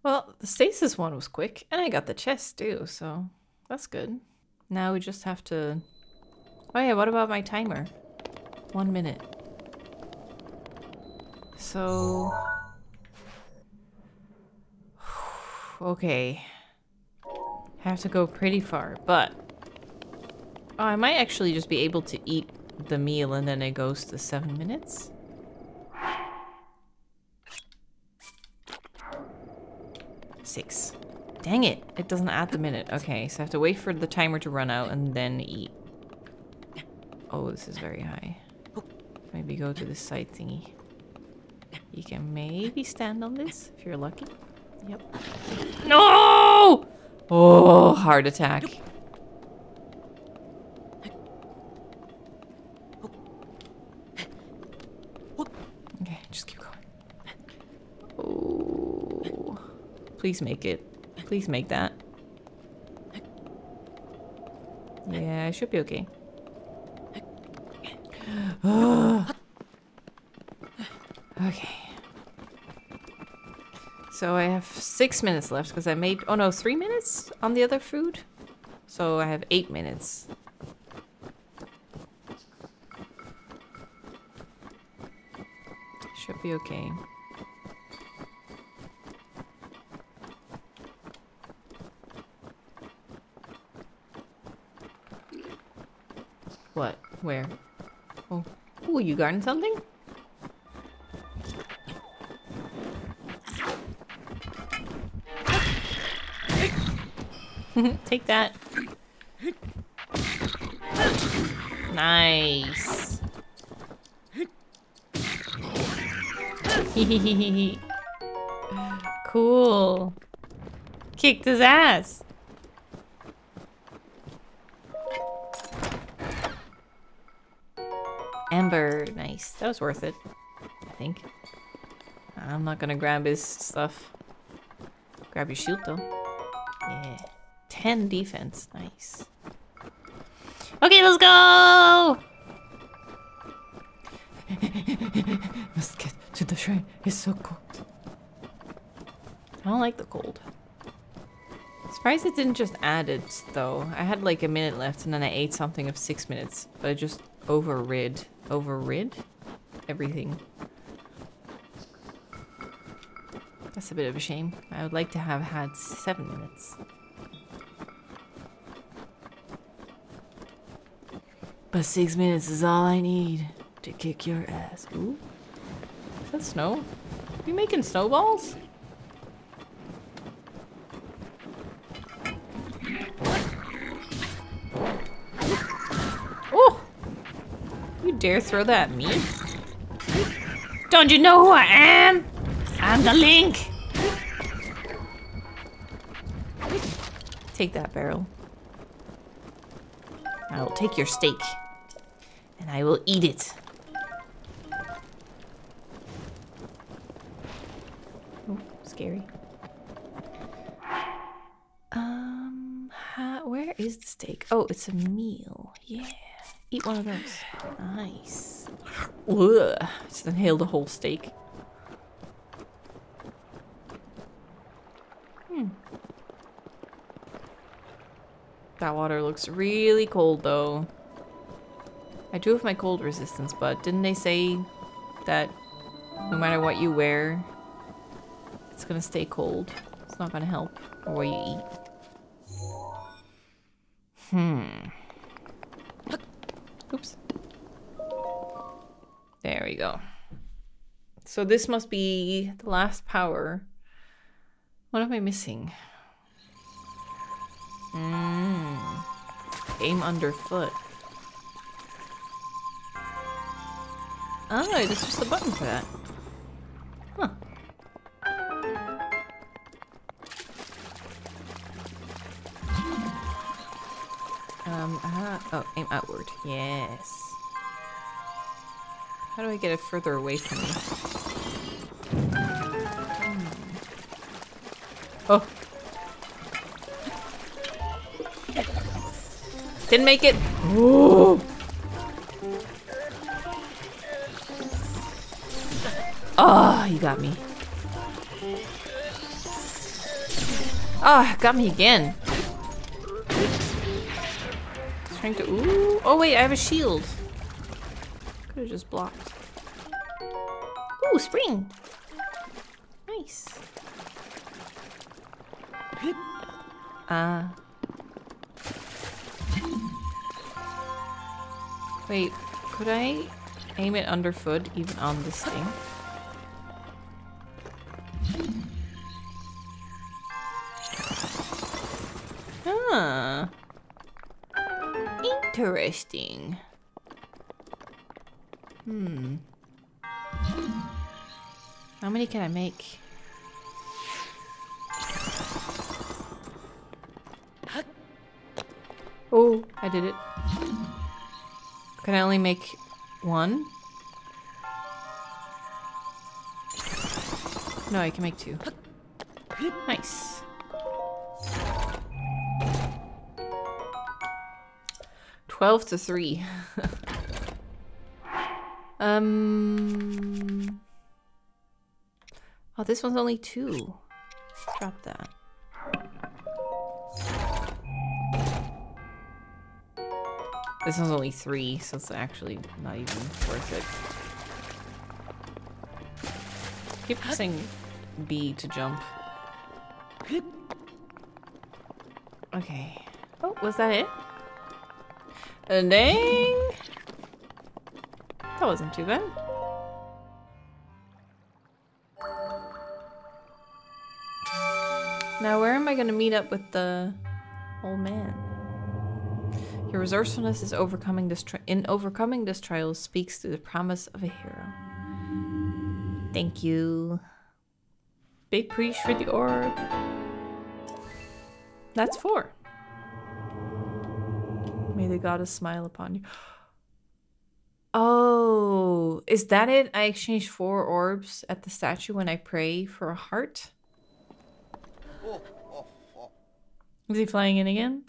A: Well, the stasis one was quick, and I got the chest too, so that's good. Now we just have to. Oh, yeah, what about my timer? One minute. So. Okay. Have to go pretty far, but. Oh, I might actually just be able to eat the meal and then it goes to seven minutes. Six. Dang it. It doesn't add the minute. Okay, so I have to wait for the timer to run out and then eat. Oh, this is very high. Maybe go to the side thingy. You can maybe stand on this if you're lucky. Yep. No! Oh, heart attack. Okay, just keep going. Oh. Please make it. Please make that. Yeah, I should be okay. okay. So I have six minutes left because I made, oh no, three minutes on the other food? So I have eight minutes. Should be okay. What? Where? Oh. Ooh, you garden something? Take that. Nice. cool. Kicked his ass. That was worth it, I think. I'm not gonna grab his stuff. Grab your shield though. Yeah. 10 defense, nice. Okay, let's go! Let's get to the shrine. It's so cold. I don't like the cold. Surprised it didn't just add it, though. I had like a minute left and then I ate something of six minutes. But I just overrid. Overrid? Everything. That's a bit of a shame. I would like to have had seven minutes. But six minutes is all I need to kick your ass. Ooh. Is that snow? Are you making snowballs? Oh! You dare throw that at me? Don't you know who I am? I'm the Link! Take that barrel. I will take your steak. And I will eat it. Oh, scary. Um, ha- where is the steak? Oh, it's a meal. Yeah. Eat one of those. Nice. Ugh. Just inhale the whole steak. Hmm. That water looks really cold though. I do have my cold resistance, but didn't they say that no matter what you wear, it's gonna stay cold? It's not gonna help or what you eat. Hmm. Oops. There we go. So this must be the last power. What am I missing? Mm. Aim underfoot. Oh, there's just a button for that. Um, uh, oh, aim outward. Yes. How do I get it further away from me? Hmm. Oh. Didn't make it. Ooh. Oh, you got me. Ah, oh, got me again. Trying to. Ooh. Oh wait, I have a shield. Could have just blocked. Ooh, spring. Nice. Uh. Wait, could I aim it underfoot even on this thing? Huh. Interesting. Hmm. How many can I make? Oh, I did it. Can I only make one? No, I can make two. Nice. Twelve to three. um. Oh, this one's only two. Drop that. This one's only three, so it's actually not even worth it. Keep pressing B to jump. Okay. Oh, was that it? A dang! That wasn't too bad. Now, where am I gonna meet up with the old man? Your resourcefulness is overcoming this in overcoming this trial speaks to the promise of a hero. Thank you. Big preach for the orb. That's four. May the oh. goddess smile upon you. Oh, is that it? I exchanged four orbs at the statue when I pray for a heart? Is he flying in again?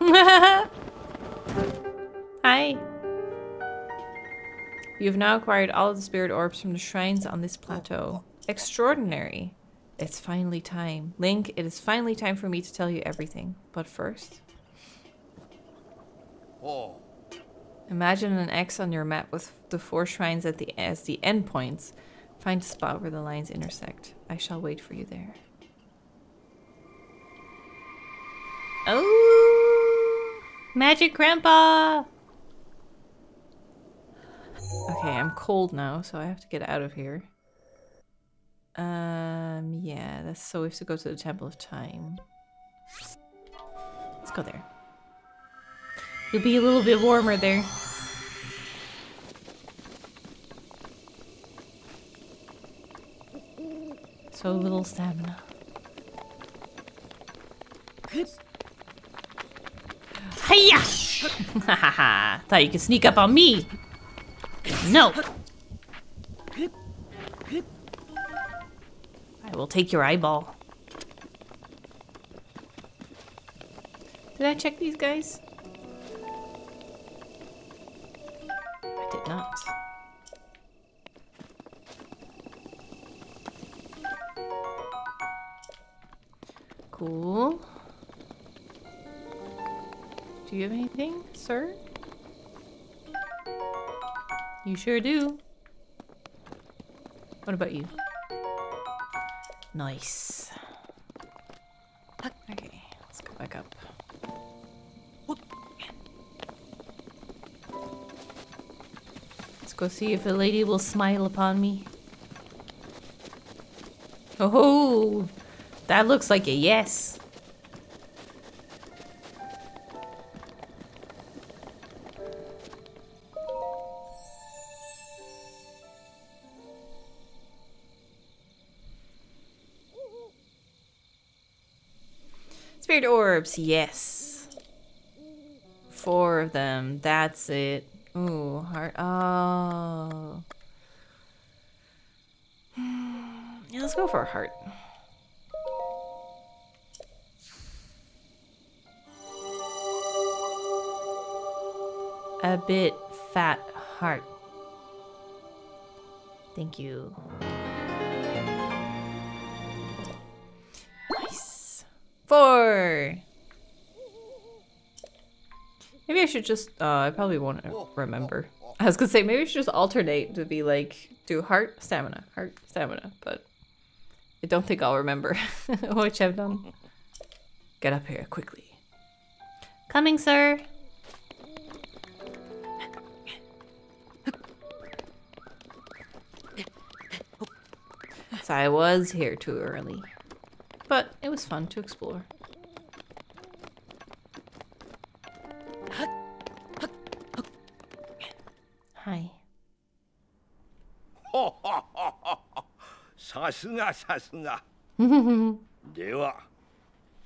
A: Hi. You've now acquired all of the spirit orbs from the shrines on this plateau. Extraordinary. It's finally time. Link, it is finally time for me to tell you everything. But first,
C: ほ
A: imagine an X on your map with the four shrines at the as the endpoints. Find a spot where the lines intersect. I shall wait for you there. Oh, magic grandpa. Okay, I'm cold now, so I have to get out of here. Um, yeah, that's so we have to go to the Temple of Time. Let's go there. It'll be a little bit warmer there. So little stamina. Hiya! Thought you could sneak up on me. No. I will take your eyeball. Did I check these guys? Not. Cool. Do you have anything, sir? You sure do. What about you? Nice. Okay, let's go back up. Go see if a lady will smile upon me. Oh, that looks like a yes. Spirit orbs, yes. Four of them, that's it. Ooh, heart. Oh. Yeah, let's go for a heart. A bit fat heart. Thank you. Nice. Four. Maybe I should just, uh, I probably won't remember. I was gonna say, maybe I should just alternate to be like, do heart, stamina, heart, stamina, but I don't think I'll remember which I've done. Get up here quickly. Coming, sir. So I was here too early. But it was fun to explore.
C: さすがさすが では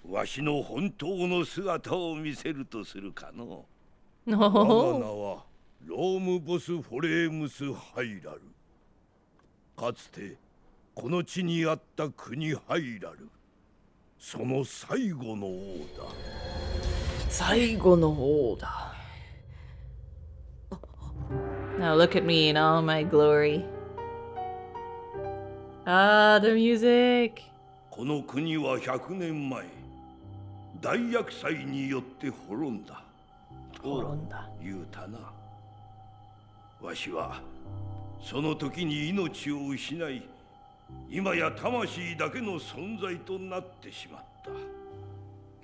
C: わしの本当の姿を見せるとするかの我が名.はロームボス・フォレームス・ハイラルかつてこの地にあった国ハイラルその最後の王だ
A: 最後の王だ。Now look at me in all my glory. Ah, the music.
C: この国は100年前。大厄災によって滅んだ。と
A: 滅んだ。
C: 言うたな。わしはその時に命を失い今や魂だけの存在となってしまった。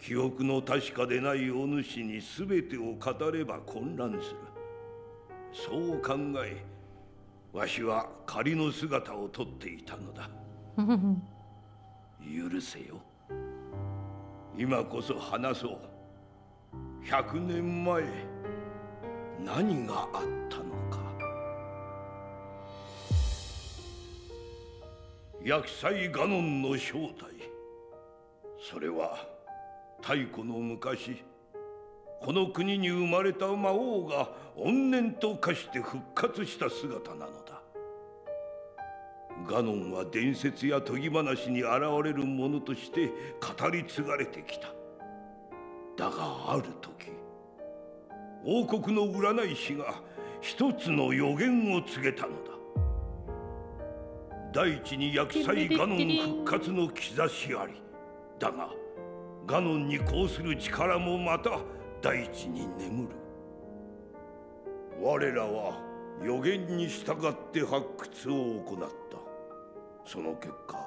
C: 記憶の確かでないお主に全てを語れば混乱する。そう考えわしは仮の姿をとっていたのだ。許せよ。今こそ話そう。100年前何があったのか。厄災ガノンの正体。それは太古の昔この国に生まれた魔王が怨念と化して復活した姿なのだ。ガノンは伝説や研ぎ話に現れるものとして語り継がれてきた。だがある時王国の占い師が一つの予言を告げたのだ。大地に厄災ガノン復活の兆しあり。だがガノンに抗する力もまた大地に眠る我らは予言に従って発掘を行ったその結果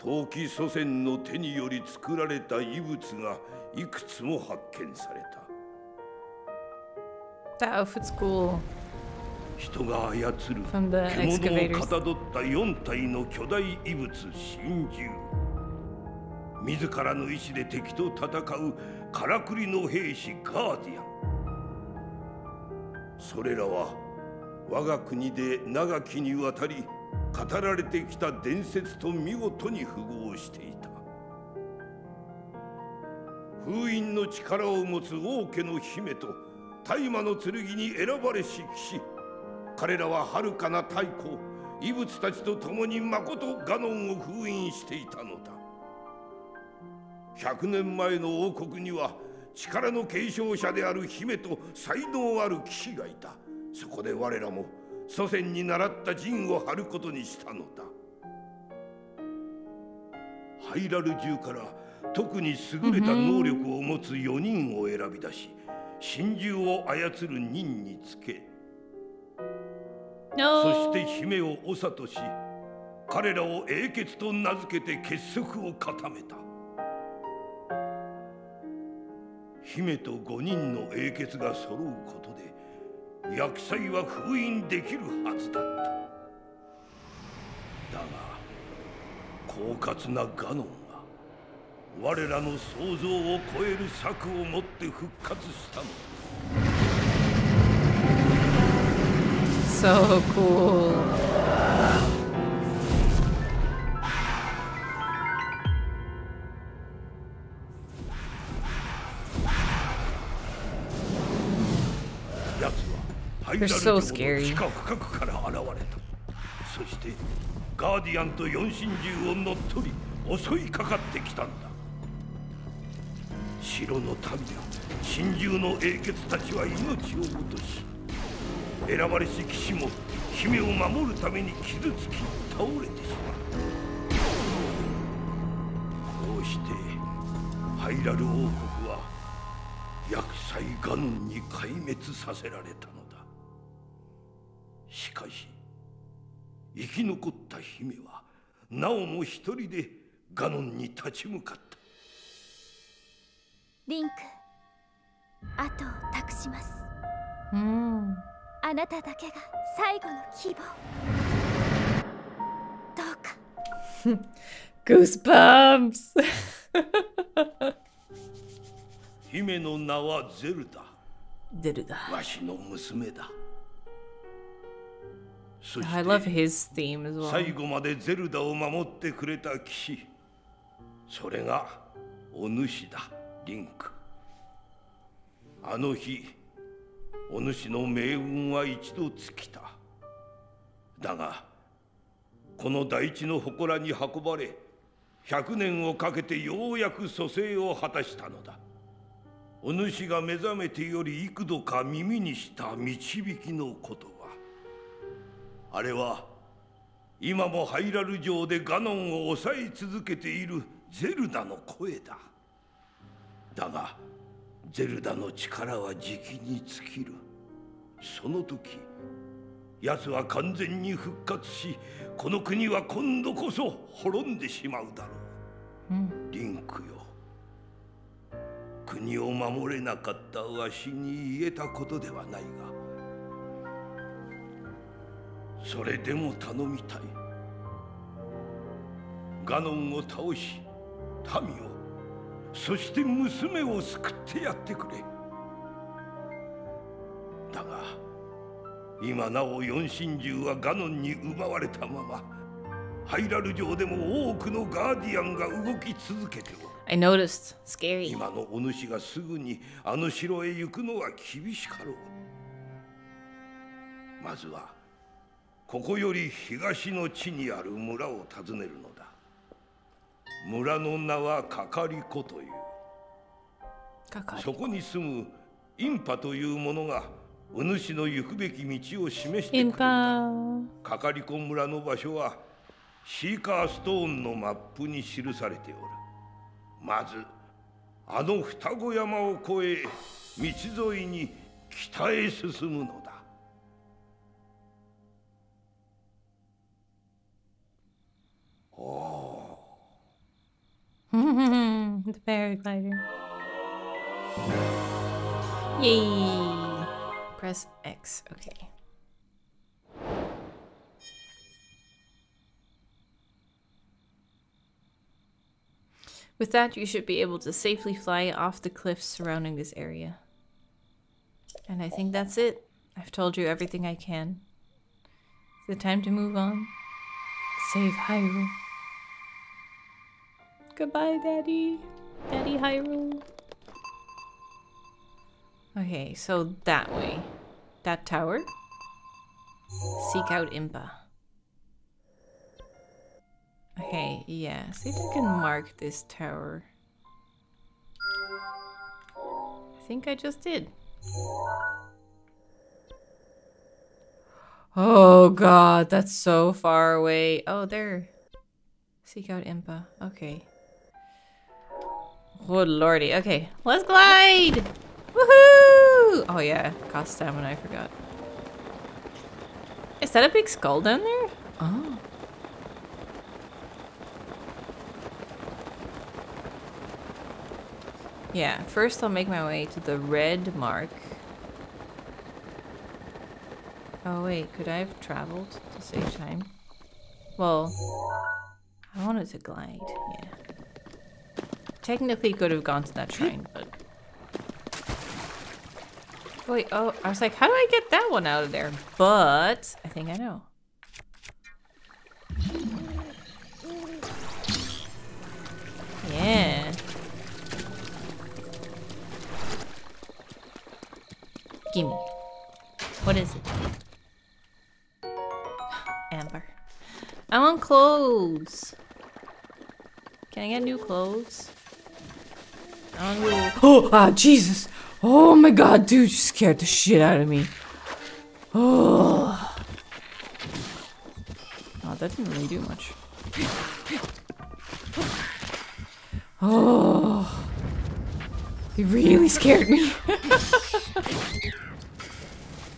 C: 陶器祖先の手により作られた遺物がいくつも発見された
A: That outfit's cool.
C: 人が操る獣を.かたどった4体の巨大遺物神獣自らの意志で敵と戦うからくりの兵士ガーディアン。それらは我が国で長きにわたり語られてきた伝説と見事に符合していた。封印の力を持つ王家の姫と大魔の剣に選ばれし騎士。彼らは遥かな太古異物たちと共に誠ガノンを封印していたのだ。100年前の王国には力の継承者である姫と才能ある騎士がいた。そこで我らも祖先に習った陣を張ることにしたのだ。ハイラル中から特に優れた能力を持つ4人を選び出し神獣を操る任につけ.そして姫を長とし彼らを英傑と名付けて結束を固めた姫と5人の英傑が揃うことで厄災は封印できるはずだっただが狡猾なガノンが我らの想像を超える策をもって復活したのだ
A: So cool. They're
C: ル
A: so scary.
C: 地下深くから現れたそしてガーディアンと四神獣を乗っ取り襲いかかってきたんだ。城の民や神獣の英傑たちは命を落とし選ばれし騎士も姫を守るために傷つき倒れてしまったこうしてハイラル王国は厄災ガノンに壊滅させられたのだしかし生き残った姫はなおも一人でガノンに立ち向かった
B: リンク後を託します
A: Mm.
B: あなただけが最後の希望どうか
A: Goosebumps.
C: 姫の名はゼルダ
A: Zelda.
C: わしの娘だそし
A: I love
C: て
A: his theme as well.
C: 最後までゼルダを守ってくれた騎士。それがお主だリンク。あの日お主の命運は一度尽きた。だがこの大地の祠に運ばれ100年をかけてようやく蘇生を果たしたのだ。お主が目覚めてより幾度か耳にした導きの言葉あれは今もハイラル城でガノンを抑え続けているゼルダの声だ。だがゼルダの力はじきに尽きる。その時奴は完全に復活しこの国は今度こそ滅んでしまうだろう、リンクよ。国を守れなかったわしに言えたことではないがそれでも頼みたいガノンを倒し民をそして娘を救ってやってくれだが今なお四神獣はガノンに奪われたままハイラル城でも多くのガーディアンが動き続けておる
A: I noticed. Scary.
C: 今のお主がすぐにあの城へ行くのは厳しかろうまずはここより東の地にある村を訪ねるのだ。村の名はかかり子という.そこに住むインパというものがお主の行くべき道を示してくれた.かかりこ村の場所はシーカーストーンのマップに記されておる。まずあの双子山を越え道沿いに北へ進むのだ
A: the paraglider. Yay! Press X. Okay. With that, you should be able to safely fly off the cliffs surrounding this area. And I think that's it. I've told you everything I can. Is it time to move on? Save Hyrule. Goodbye, Daddy. Daddy Hyrule. Okay, so that way. That tower. Seek out Impa. Okay, yeah. See if I can mark this tower. I think I just did. Oh god, that's so far away. Oh, there. Seek out Impa. Okay. Oh lordy. Okay, let's glide! Woohoo! Oh yeah, cost stamina, I forgot. Is that a big skull down there? Oh. Yeah, first I'll make my way to the red mark. Oh wait, could I have traveled to save time? Well, I wanted to glide, yeah. Technically could have gone to that shrine, but... Wait, oh, I was like, how do I get that one out of there? But, I think I know. Yeah. Gimme. What is it? Amber. I want clothes. Can I get new clothes? Oh, ah, Jesus! Oh my God, dude, you scared the shit out of me. Oh. Oh, that didn't really do much. Oh. He really scared me.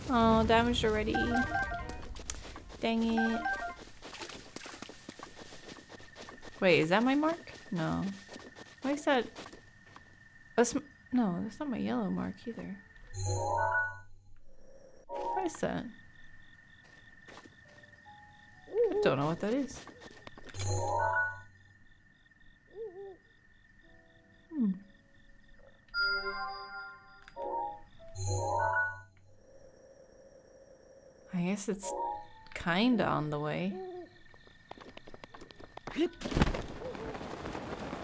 A: oh, damaged already. Dang it. Wait, is that my mark? No. Why is that? That's no, that's not my yellow mark either. What is that? I don't know what that is. Hmm. I guess it's kinda on the way.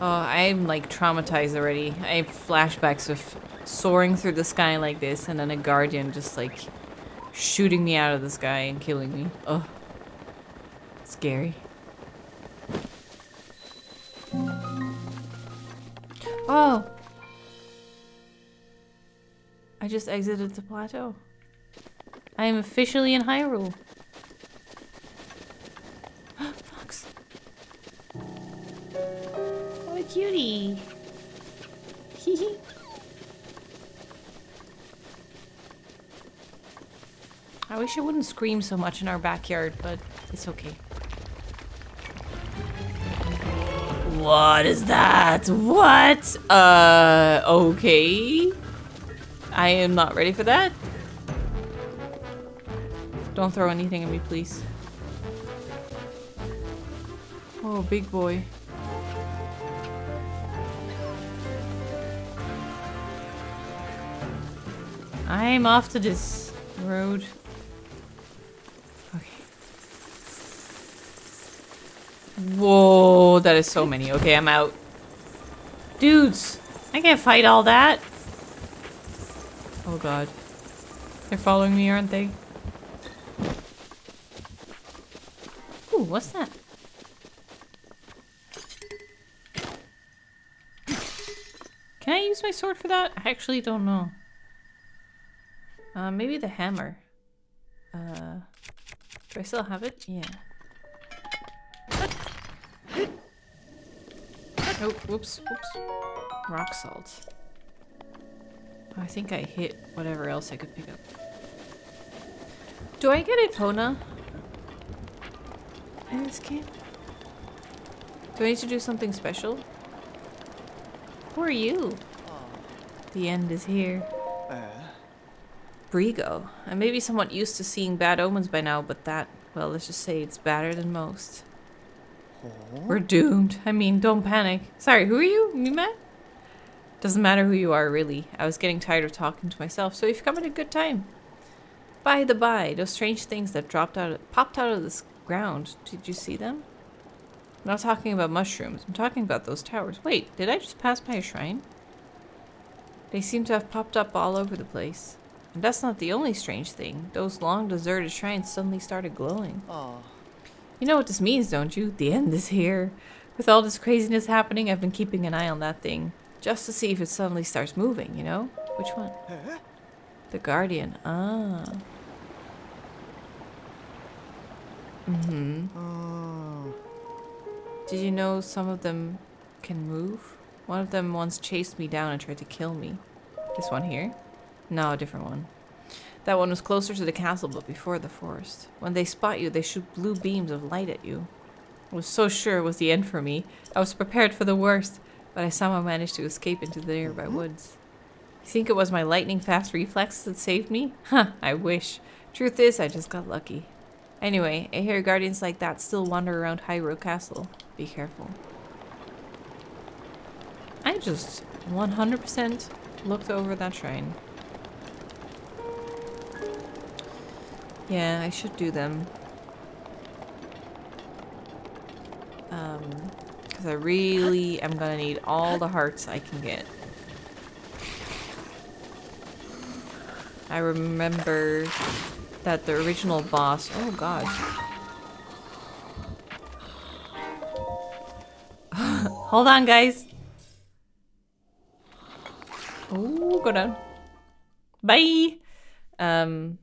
A: Oh, I'm like traumatized already. I have flashbacks of soaring through the sky like this and then a guardian just like shooting me out of the sky and killing me. Oh. Scary. Oh! I just exited the plateau. I am officially in Hyrule. Cutie. Hee I wish it wouldn't scream so much in our backyard, but it's okay. What is that? What? Uh, okay. I am not ready for that. Don't throw anything at me, please. Oh, big boy. I'm after this road. Okay. Whoa, that is so many. Okay, I'm out. Dudes, I can't fight all that. Oh god. They're following me, aren't they? Ooh, what's that? Can I use my sword for that? I actually don't know. Uh, maybe the hammer. Uh, do I still have it? Yeah. Oh, whoops, whoops. Rock salt. I think I hit whatever else I could pick up. Do I get Epona in this game? Do I need to do something special? Who are you? The end is here. Brigo. I may be somewhat used to seeing bad omens by now, but that, well, let's just say it's badder than most. We're doomed. I mean, don't panic. Sorry, who are you? Me, Matt? Doesn't matter who you are, really. I was getting tired of talking to myself, so you've come at a good time. By the by, those strange things that dropped out, of, popped out of this ground. Did you see them? I'm not talking about mushrooms. I'm talking about those towers. Wait, did I just pass by a shrine? They seem to have popped up all over the place. And that's not the only strange thing. Those long deserted shrines suddenly started glowing. Oh. You know what this means, don't you? The end is here. With all this craziness happening, I've been keeping an eye on that thing. Just to see if it suddenly starts moving, you know? Which one? The Guardian. Ah. Mm-hmm. Did you know some of them can move? One of them once chased me down and tried to kill me. This one here? No, a different one. That one was closer to the castle, but before the forest. When they spot you, they shoot blue beams of light at you. I was so sure it was the end for me. I was prepared for the worst, but I somehow managed to escape into the nearby mm-hmm. woods. You think it was my lightning-fast reflexes that saved me? Huh, I wish. Truth is, I just got lucky. Anyway, I hear guardians like that still wander around Hyrule Castle. Be careful. I just 100% looked over that shrine. Yeah, I should do them. Um, because I really am gonna need all the hearts I can get. I remember that the original boss. Oh god. Hold on, guys. Oh, go down. Bye. Um,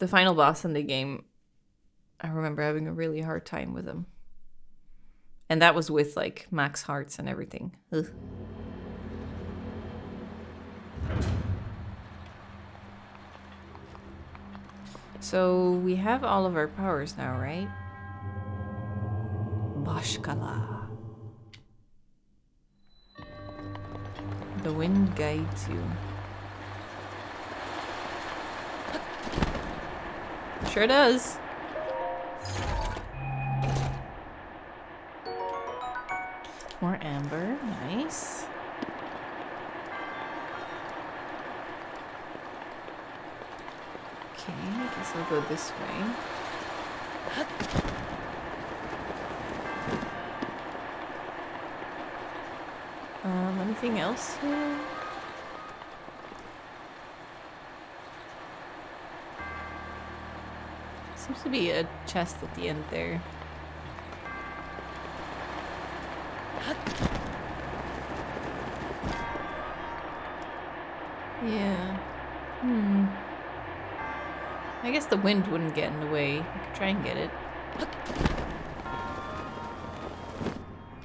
A: the final boss in the game. I remember having a really hard time with him, and that was with like max hearts and everything. Ugh. So we have all of our powers now, right? Bosh Kala. The wind guides you. Sure does. More amber, nice. Okay, I guess I'll go this way. Um, anything else here? Seems to be a chest at the end there. Yeah. Hmm. I guess the wind wouldn't get in the way. I could try and get it.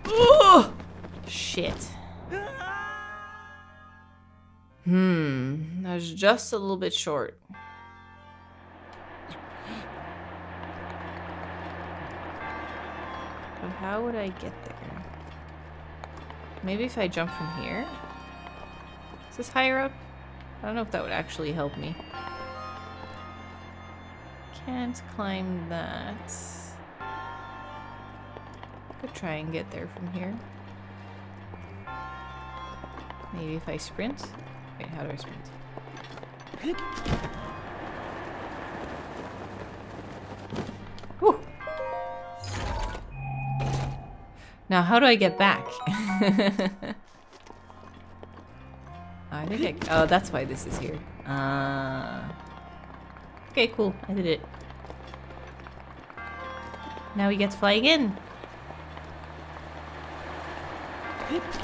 A: Oh! Shit. Hmm. That was just a little bit short. But how would I get there? Maybe if I jump from here? Is this higher up? I don't know if that would actually help me. Can't climb that. Could try and get there from here. Maybe if I sprint? Wait, how do I sprint? Now, how do I get back? I think I... Oh, that's why this is here. Uh... Okay, cool. I did it. Now we get to fly again.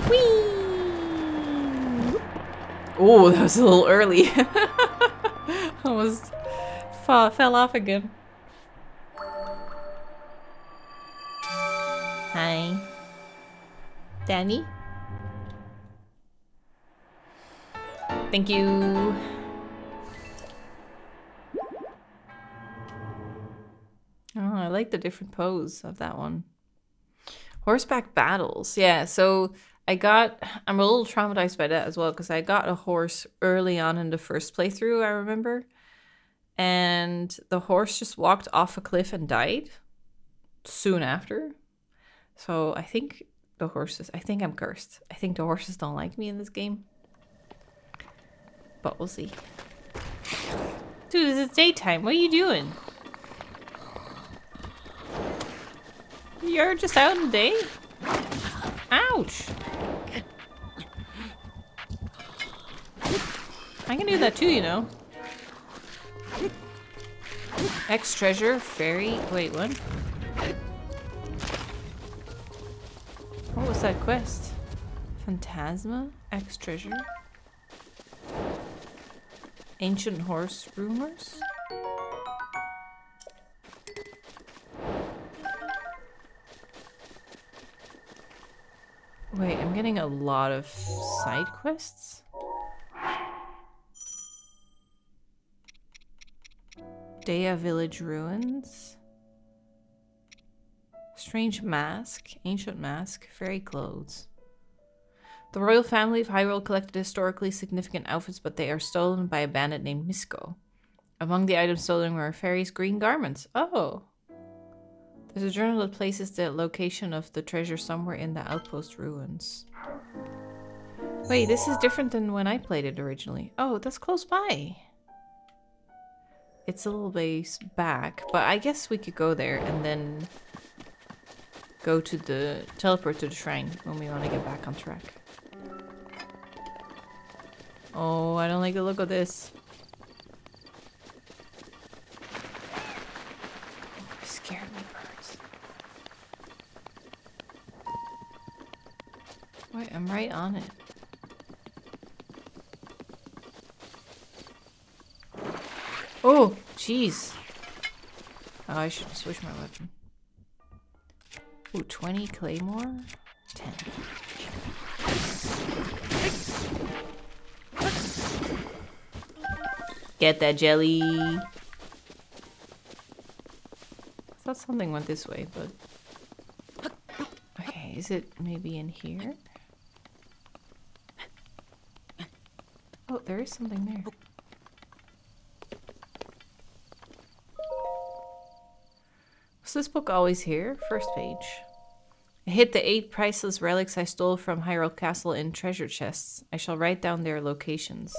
A: Whee! Oh, that was a little early. Almost fall, fell off again. Thank you. Oh, I like the different pose of that one. Horseback battles. Yeah, so I got, I'm a little traumatized by that as well because I got a horse early on in the first playthrough, I remember. And the horse just walked off a cliff and died soon after. So I think the horses, I think I'm cursed. I think the horses don't like me in this game. But we'll see. Dude, it's daytime. What are you doing? You're just out in the day? Ouch! I can do that too, you know. X treasure, fairy. Wait, what? That quest? Phantasma? X treasure? Ancient horse rumors? Wait, I'm getting a lot of side quests? Deya Village Ruins. Strange Mask, Ancient Mask, Fairy Clothes. The royal family of Hyrule collected historically significant outfits, but they are stolen by a bandit named Misko. Among the items stolen were a fairy's green garments. Oh. There's a journal that places the location of the treasure somewhere in the outpost ruins. Wait, this is different than when I played it originally. Oh, that's close by. It's a little ways back, but I guess we could go there and then go to the teleport to the shrine when we want to get back on track. Oh, I don't like the look of this. Scared me, birds. Wait, I'm right on it. Oh, jeez. Oh, I should switch my weapon. Ooh, 20 claymore? 10. Get that jelly. I thought something went this way, but... Okay, is it maybe in here? Oh, there is something there. Was this book always here? First page. I hid the eight priceless relics I stole from Hyrule Castle in treasure chests. I shall write down their locations.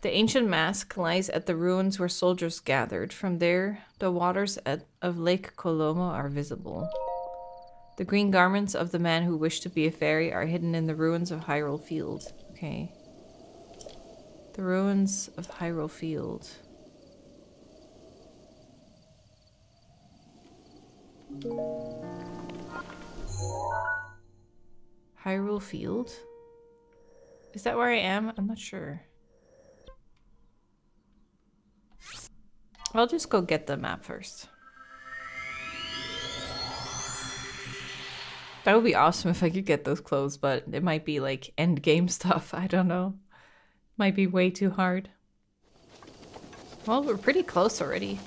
A: The ancient mask lies at the ruins where soldiers gathered. From there, the waters at, of Lake Kolomo are visible. The green garments of the man who wished to be a fairy are hidden in the ruins of Hyrule Field. Okay. The ruins of Hyrule Field. Hyrule Field? Is that where I am? I'm not sure. I'll just go get the map first. That would be awesome if I could get those clothes, but it might be like end game stuff. I don't know. Might be way too hard. Well, we're pretty close already.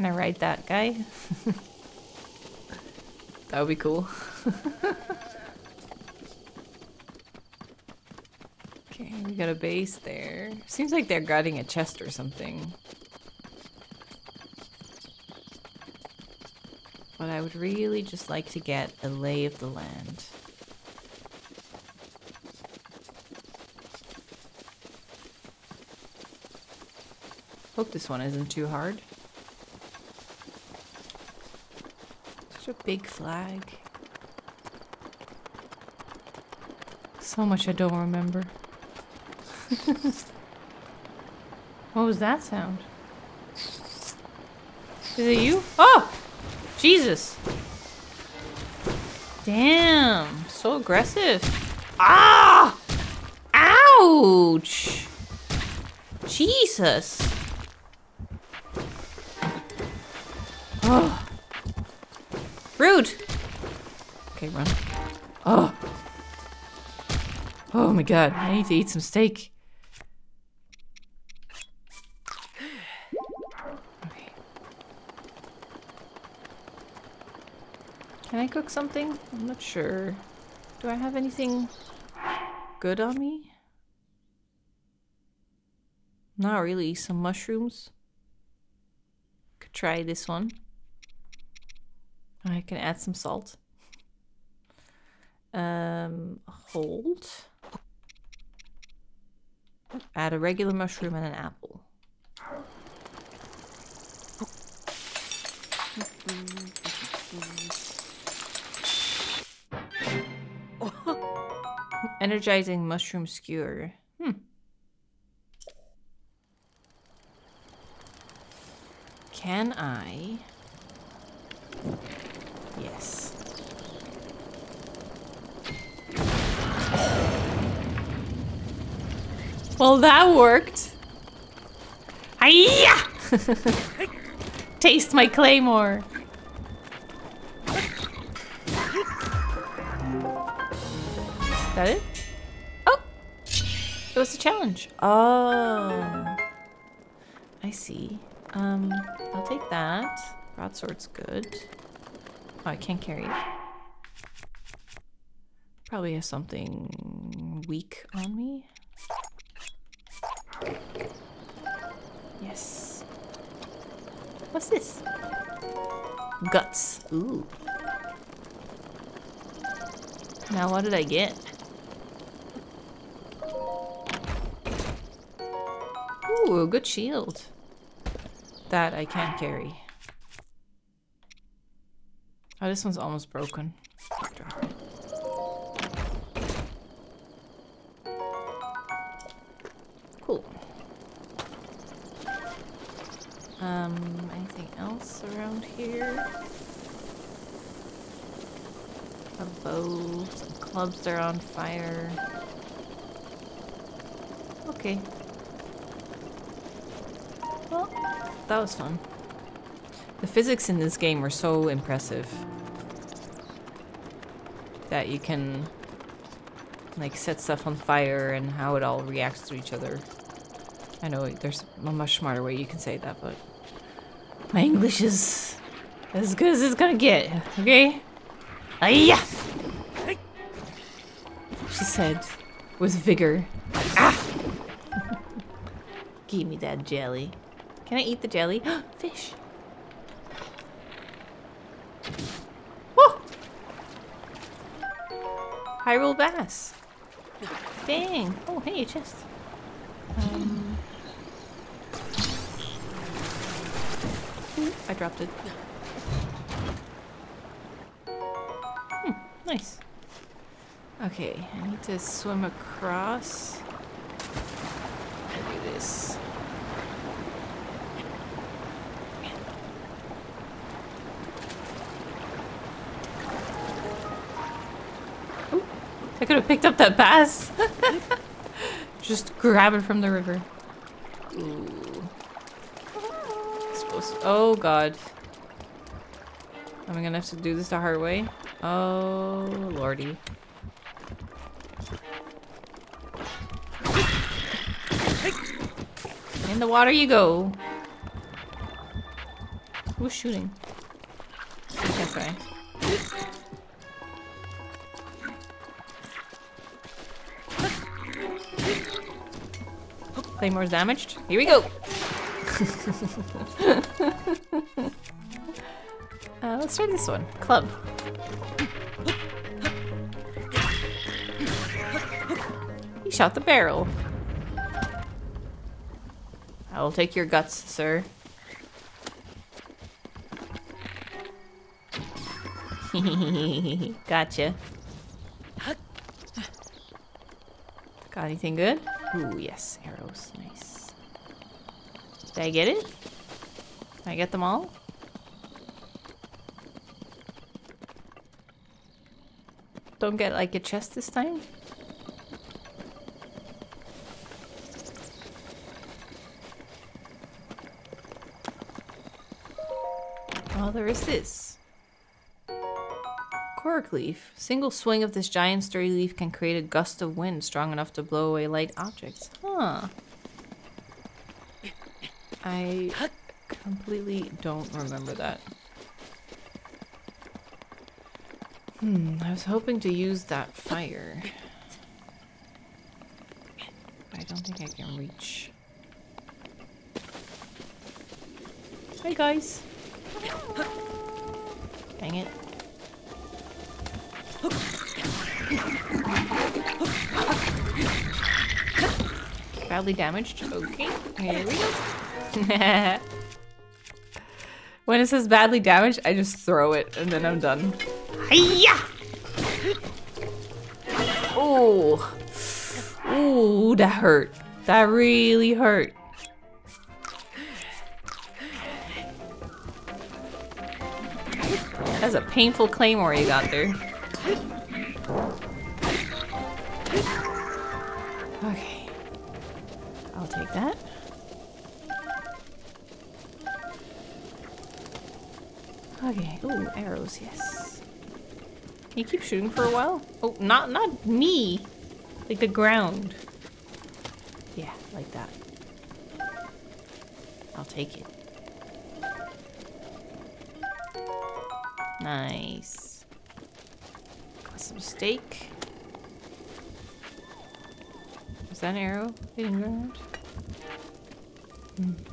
A: Can I ride that guy? that would be cool. okay, we got a base there. Seems like they're guarding a chest or something. But I would really just like to get a lay of the land. Hope this one isn't too hard. A big flag. So much I don't remember. what was that sound? Is it you? Oh! Jesus! Damn! So aggressive. Ah! Ouch! Jesus! My god, I need to eat some steak. Can I cook something? I'm not sure. Do I have anything good on me? Not really. Some mushrooms. Could try this one. I can add some salt. Um, hold. Add a regular mushroom and an apple. Energizing mushroom skewer. Hmm. Can I? Yes. Well, that worked. Hiya! Taste my claymore. Is that it? Oh! It was a challenge. Oh. I see. Um, I'll take that. Broadsword's good. Oh, I can't carry it. Probably has something weak on me. Yes. What's this? Guts. Ooh. Now what did I get? Ooh, good shield. That I can't carry. Oh, this one's almost broken. Else around here? A bow, some clubs are on fire. Okay. Well, that was fun. The physics in this game are so impressive that you can like set stuff on fire and how it all reacts to each other. I know there's a much smarter way you can say that, but my English is as good as it's gonna get, okay? Aya! She said with vigor. Ah! Give me that jelly. Can I eat the jelly? Fish! Whoa! Hyrule Bass. Dang. Oh, hey, chest. Um. Ooh, I dropped it. Hmm, nice. Okay, I need to swim across. I do this. Ooh, I could have picked up that bass. Just grab it from the river. Ooh. Supposed oh god. Am I gonna have to do this the hard way? Oh lordy. In the water you go. Who's shooting? Okay. Claymore's damaged. Here we go. uh, let's try this one. Club. He shot the barrel. I will take your guts, sir. gotcha. Got anything good? Ooh, yes, arrows. Nice. Did I get it? Can I get them all? Don't get like a chest this time? Oh, there is this. Korok leaf. Single swing of this giant sturdy leaf can create a gust of wind strong enough to blow away light objects. Huh. I completely don't remember that. Hmm, I was hoping to use that fire. I don't think I can reach. Hey guys. Dang it. Badly damaged. Okay, here we go. when it says badly damaged, I just throw it and then I'm done. Hiya! Oh. Ooh, that hurt. That really hurt. That's a painful claymore you got there. Okay. Ooh, arrows, yes. Can you keep shooting for a while? Oh, not not me. Like the ground. Yeah, like that. I'll take it. Nice. Got some steak. Is that an arrow hitting ground? Hmm.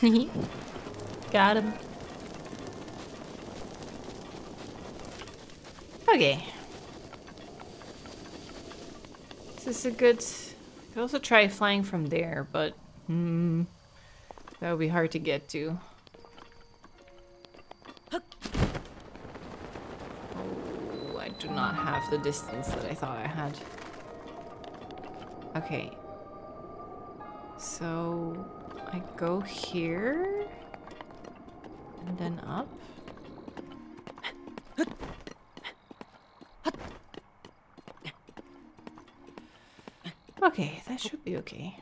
A: Got him. Okay. This is a good... I could also try flying from there, but... Hmm... That would be hard to get to. Oh, I do not have the distance that I thought I had. Okay. So... I go here... And then up? Okay, that should be okay.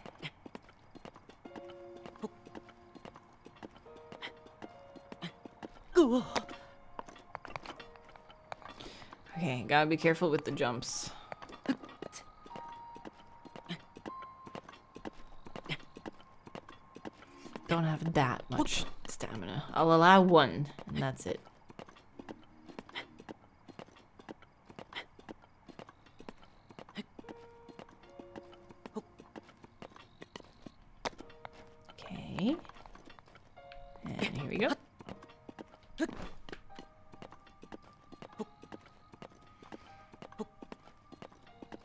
A: Okay, gotta be careful with the jumps. Don't have that much stamina. I'll allow one, and that's it. Okay. And here we go.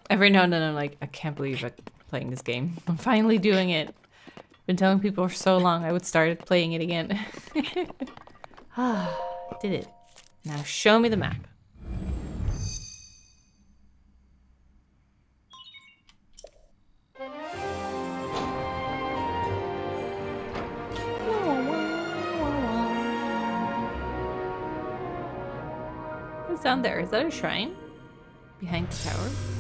A: Every now and then I'm like, I can't believe I'm playing this game. I'm finally doing it. Been telling people for so long I would start playing it again. ah, did it. Now show me the map. What's down there? Is that a shrine? Behind the tower?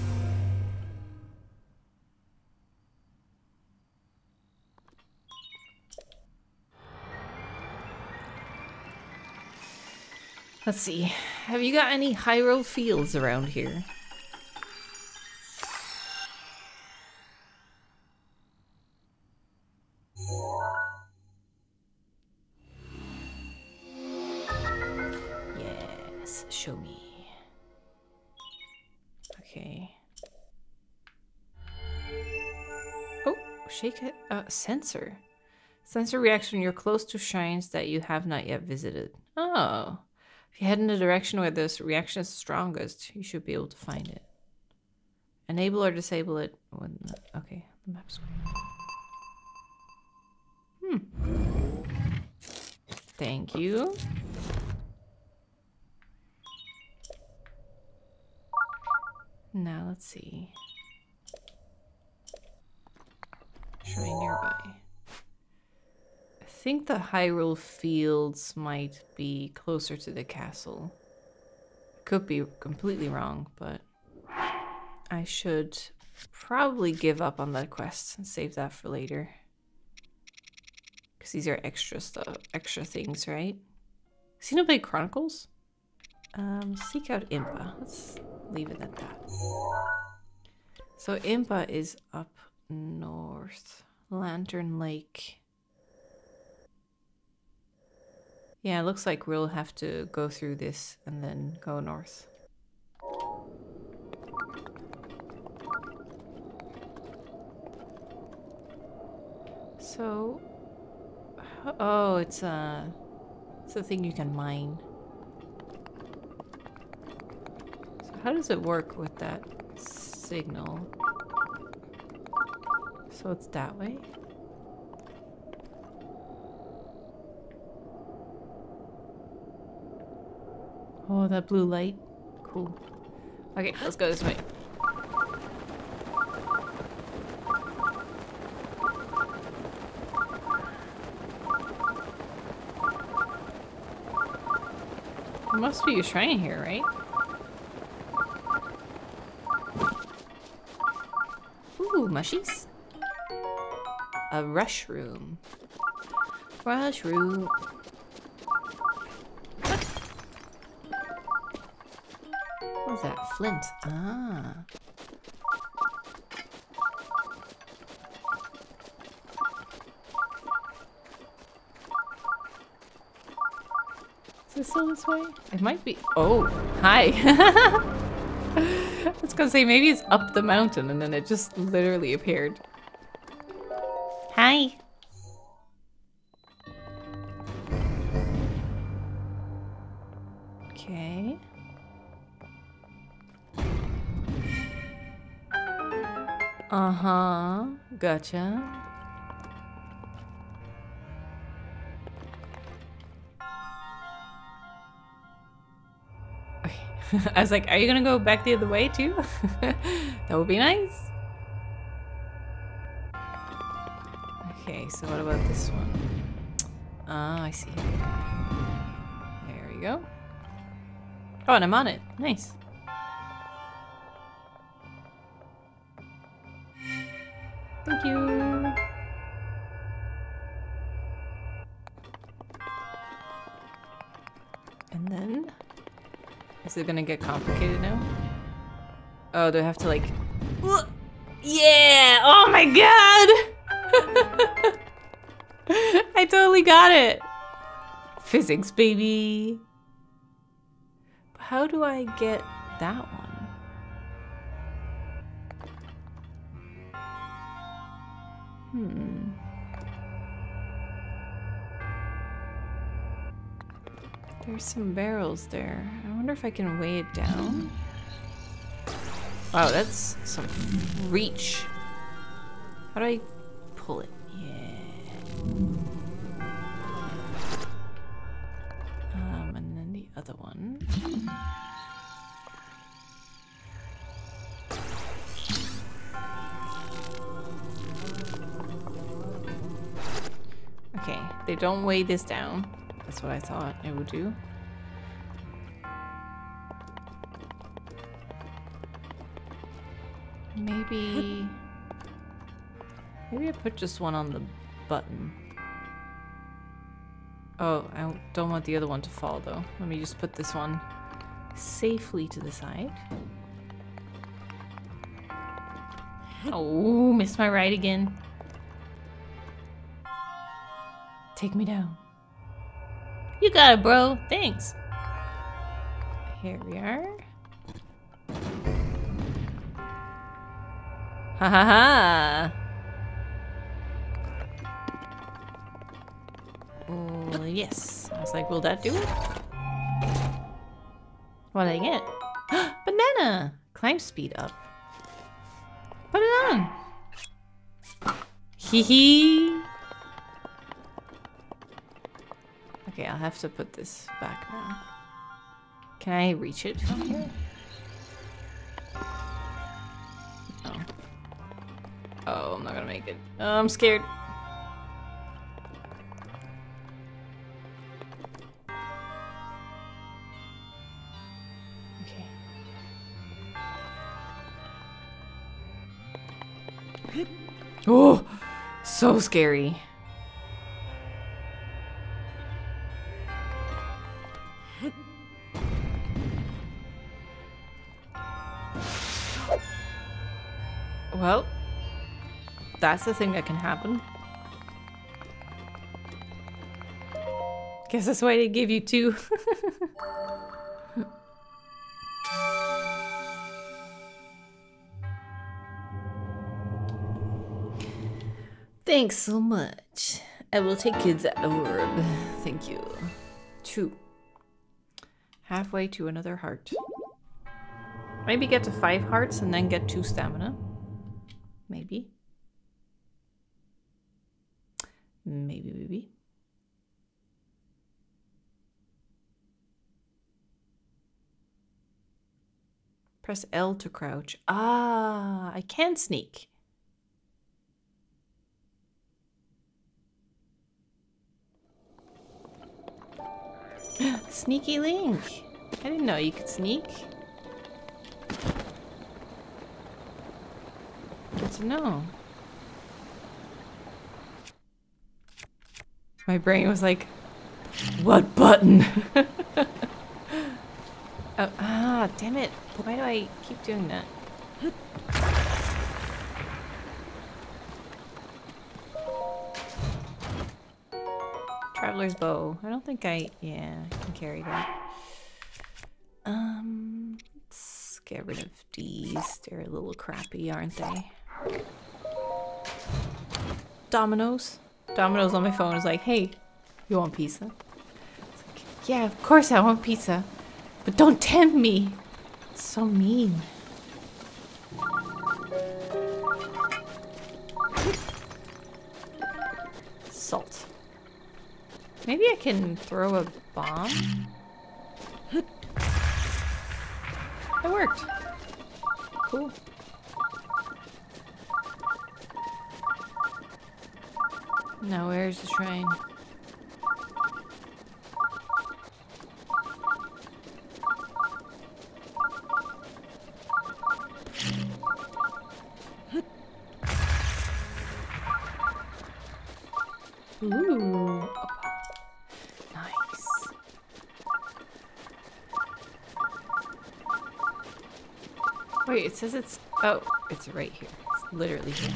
A: Let's see. Have you got any Hyrule fields around here? Yes, show me. Okay. Oh, shake it. Uh, sensor. Sensor reaction you're close to shrines that you have not yet visited. Oh. If you head in the direction where this reaction is strongest, you should be able to find it. Enable or disable it. Okay, the map's Hmm. Thank you. Now let's see. Shrine nearby. I think the Hyrule Fields might be closer to the castle. Could be completely wrong, but I should probably give up on that quest and save that for later. Because these are extra stuff, extra things, right? Xenoblade Chronicles? Um, seek out Impa. Let's leave it at that. So Impa is up north. Lantern Lake. Yeah, it looks like we'll have to go through this and then go north. So, oh, it's a, it's a thing you can mine. So how does it work with that signal? So it's that way? Oh, that blue light. Cool. Okay, let's go this way. There must be a shrine here, right? Ooh, mushies. A rushroom. Rush room. Flint. Ah. Is this still this way? It might be. Oh, hi. I was gonna say maybe it's up the mountain and then it just literally appeared. Gotcha. Okay. I was like, are you gonna go back the other way too? that would be nice. Okay, so what about this one? Ah, I see. There we go. Oh, and I'm on it. Nice. Thank you. And then, is it gonna get complicated now? Oh, do I have to like, yeah! Oh my god! I totally got it. Physics, baby. How do I get that one? There's some barrels there. I wonder if I can weigh it down. Wow, that's some reach. How do I pull it? Yeah. Um, and then the other one. Okay, they don't weigh this down. That's what I thought it would do. Maybe... Maybe I put just one on the button. Oh, I don't want the other one to fall though. Let me just put this one safely to the side. Oh, missed my ride again. Take me down. You got it, bro. Thanks. Here we are. Ha ha ha! Oh, yes. I was like, will that do it? What did I get? Bandanna! Climb speed up. Put it on! Hee hee! Have to put this back now. Can I reach it from here? Oh. Oh, I'm not gonna make it. Oh, I'm scared. Okay. Oh, so scary. That's the thing that can happen. Guess that's why they give you two. Thanks so much. I will take that orb. Thank you. Two. Halfway to another heart. Maybe get to five hearts and then get two stamina. Maybe. Maybe, maybe. Press L to crouch. Ah, I can sneak. Sneaky Link. I didn't know you could sneak. Good to know. My brain was like, what button? oh, ah, damn it. Why do I keep doing that? Traveler's bow. I don't think I, yeah, I can carry that. Um, let's get rid of these. They're a little crappy, aren't they? Domino's. Domino's on my phone is like, hey, you want pizza? Like, yeah, of course I want pizza. But don't tempt me. It's So mean. Salt. Maybe I can throw a bomb? It worked. Cool. Now where's the train? Ooh. Nice. Wait, it says it's... Oh, it's right here. It's literally here.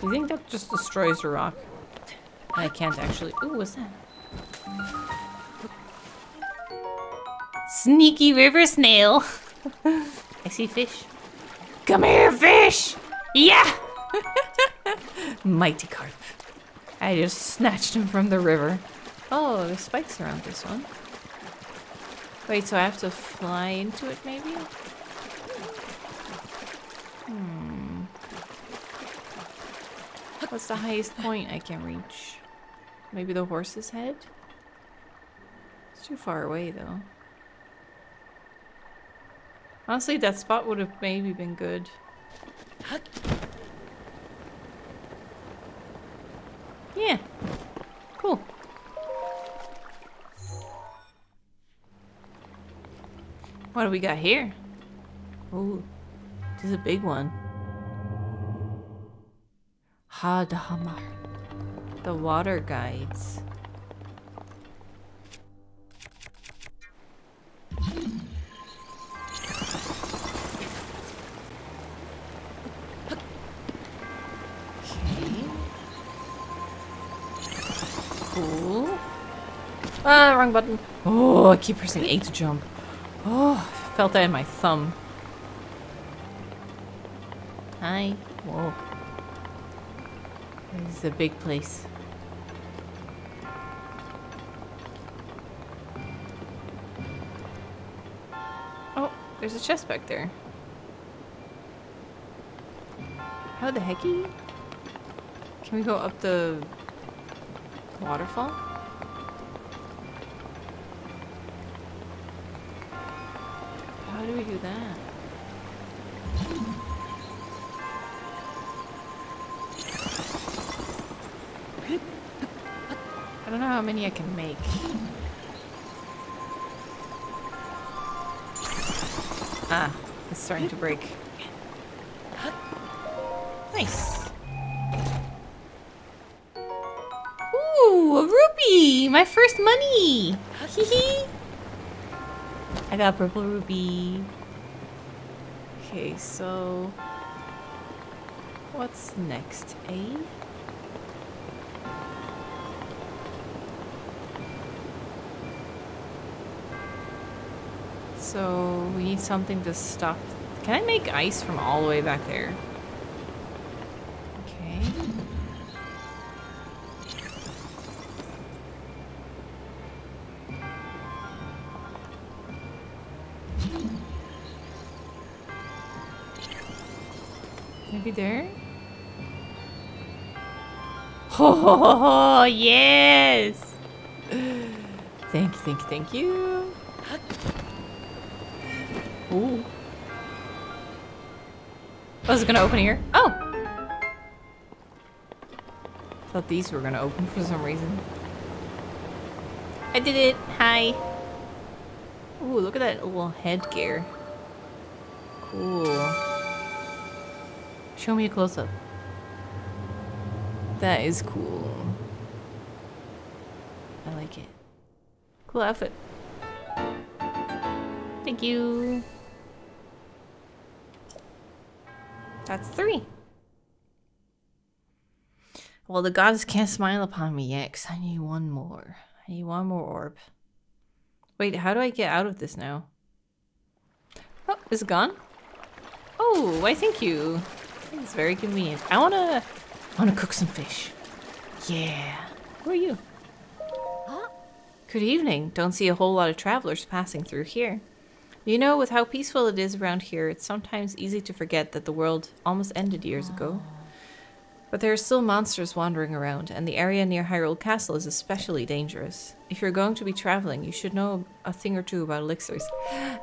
A: Do you think that just destroys the rock? I can't actually... Ooh, what's that? Sneaky river snail. I see fish. Come here, fish! Yeah! Mighty carp. I just snatched him from the river. Oh, there's spikes around this one. Wait, so I have to fly into it, maybe? What's the highest point I can reach? Maybe the horse's head? It's too far away, though. Honestly, that spot would have maybe been good. Yeah. Cool. What do we got here? Ooh, this is a big one. Ha Dahamar. The water guides. Ah, wrong button. Oh, I keep pressing A to jump. Oh, I felt that in my thumb. Hi. Whoa. This is a big place. Oh, there's a chest back there. How the hecky? Can we go up the waterfall? I don't know how many I can make. Ah, It's starting to break. Nice. Ooh, a rupee! My first money! Hee hee! I got a purple ruby. Okay, so... What's next? A? So, we need something to stop... Can I make ice from all the way back there? Okay. Maybe there? Oh, yes! Thank you, thank you, thank you. Ooh. Oh, is it gonna open here? Oh! Thought these were gonna open for some reason. I did it! Hi! Ooh, look at that little headgear. Cool. Show me a close-up. That is cool. I like it. Cool outfit. Thank you. That's three. Well, the gods can't smile upon me yet because I need one more. I need one more orb. Wait, how do I get out of this now? Oh, is it gone? Oh, why thank you. It's very convenient. I wanna, I wanna cook some fish. Yeah. Who are you? Good evening. Don't see a whole lot of travelers passing through here. You know, with how peaceful it is around here, it's sometimes easy to forget that the world almost ended years ago. But there are still monsters wandering around, and the area near Hyrule Castle is especially dangerous. If you're going to be traveling, you should know a thing or two about elixirs.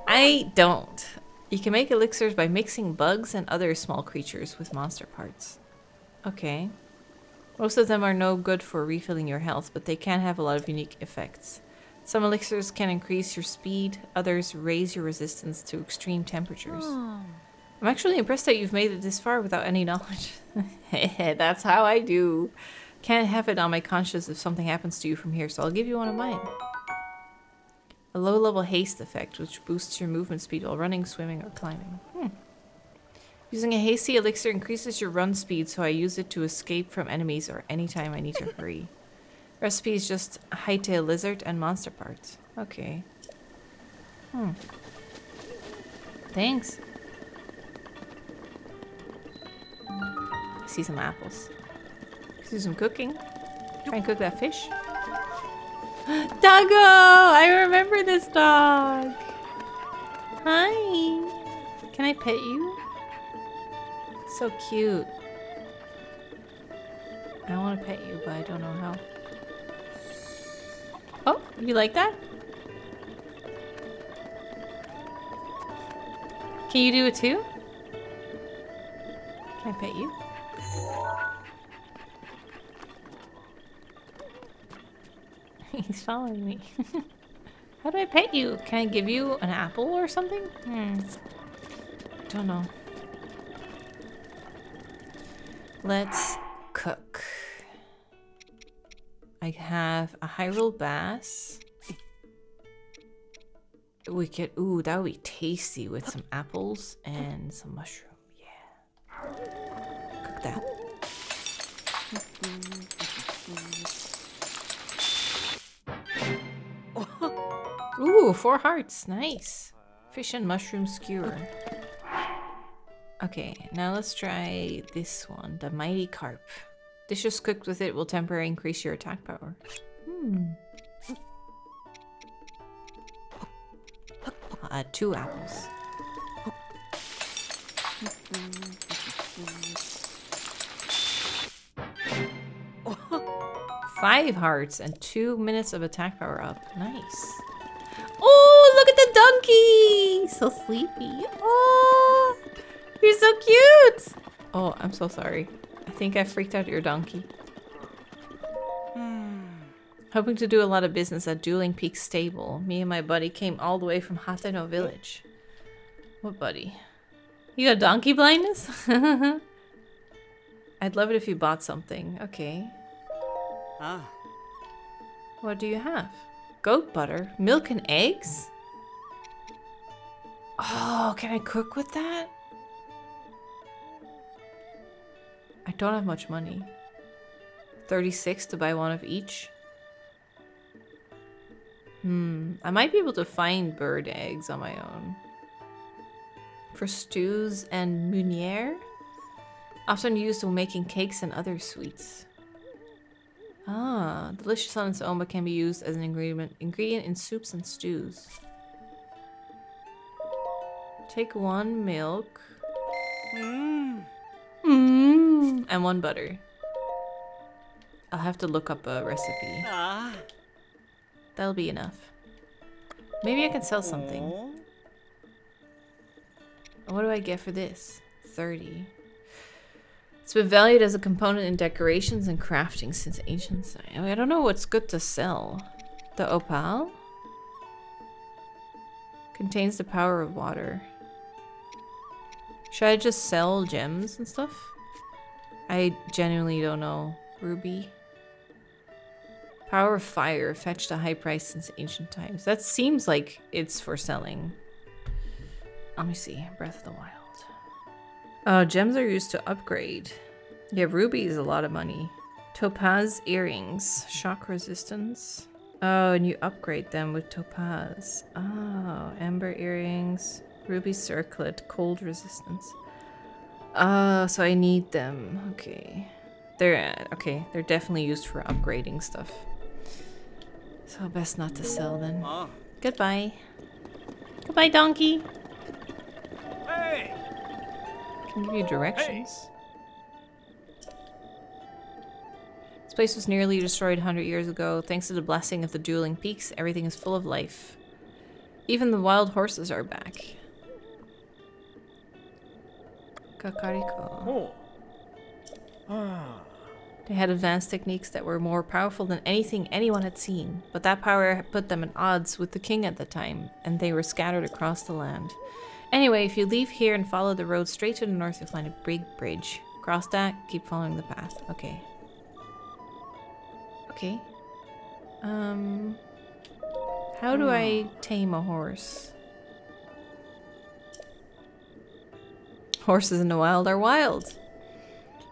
A: I don't. You can make elixirs by mixing bugs and other small creatures with monster parts. Okay. Most of them are no good for refilling your health, but they can have a lot of unique effects. Some elixirs can increase your speed, others raise your resistance to extreme temperatures. I'm actually impressed that you've made it this far without any knowledge. That's how I do. Can't have it on my conscience if something happens to you from here, so I'll give you one of mine. A low-level haste effect, which boosts your movement speed while running, swimming, or climbing. Hmm. Using a hasty elixir increases your run speed, so I use it to escape from enemies or anytime I need to hurry. Recipe is just Hightail lizard and monster parts. Okay. Hmm. Thanks. See some apples. Do some cooking. Try and cook that fish. Doggo! I remember this dog. Hi. Can I pet you? So cute. I want to pet you, but I don't know how. Oh, you like that? Can you do it too? Can I pet you? He's following me. How do I pet you? Can I give you an apple or something? Hmm. Don't know. Let's cook. I have a Hyrule Bass. We could, ooh, that would be tasty with some apples and some mushroom. Yeah. Cook that. Ooh, four hearts. Nice. Fish and mushroom skewer. Okay, now let's try this one, the mighty carp. Dishes cooked with it will temporarily increase your attack power. Hmm. Uh, two apples. Five hearts and two minutes of attack power up. Nice. Oh, look at the donkey! So sleepy. Oh, you're so cute! Oh, I'm so sorry. Think I freaked out your donkey. Hoping to do a lot of business at Dueling Peak Stable. Me and my buddy came all the way from Hateno Village. What buddy? You got donkey blindness? I'd love it if you bought something. Okay.
D: Ah.
A: What do you have? Goat butter? Milk and eggs? Oh, can I cook with that? I don't have much money. 36 to buy one of each. Hmm, I might be able to find bird eggs on my own. For stews and meuniere? Often used when making cakes and other sweets. Ah, delicious on its own but can be used as an ingredient ingredient in soups and stews. Take one milk.
D: Mmm.
A: And one butter. I'll have to look up a recipe.
D: Ah.
A: That'll be enough. Maybe I can sell something. What do I get for this? 30. It's been valued as a component in decorations and crafting since ancient time. I don't know what's good to sell. The opal? Contains the power of water. Should I just sell gems and stuff? I genuinely don't know. Ruby? Power of fire, fetched a high price since ancient times. That seems like it's for selling. Let me see. Breath of the Wild. Oh, gems are used to upgrade. Yeah, ruby is a lot of money. Topaz earrings. Shock resistance. Oh, and you upgrade them with topaz. Oh, amber earrings. Ruby circlet. Cold resistance. Oh, so I need them. Okay. They're, uh, okay, they're definitely used for upgrading stuff. So best not to sell then. Goodbye. Goodbye, donkey.
D: Hey.
A: Can give you directions. This place was nearly destroyed 100 years ago. Thanks to the blessing of the dueling peaks, everything is full of life. Even the wild horses are back. Kakariko.
D: Oh. Ah.
A: They had advanced techniques that were more powerful than anything anyone had seen, but that power had put them at odds with the king at the time, and they were scattered across the land. Anyway, if you leave here and follow the road straight to the north, you'll find a big bridge. Cross that, keep following the path. Okay. Okay. Um. How do I tame a horse? Horses in the wild are wild.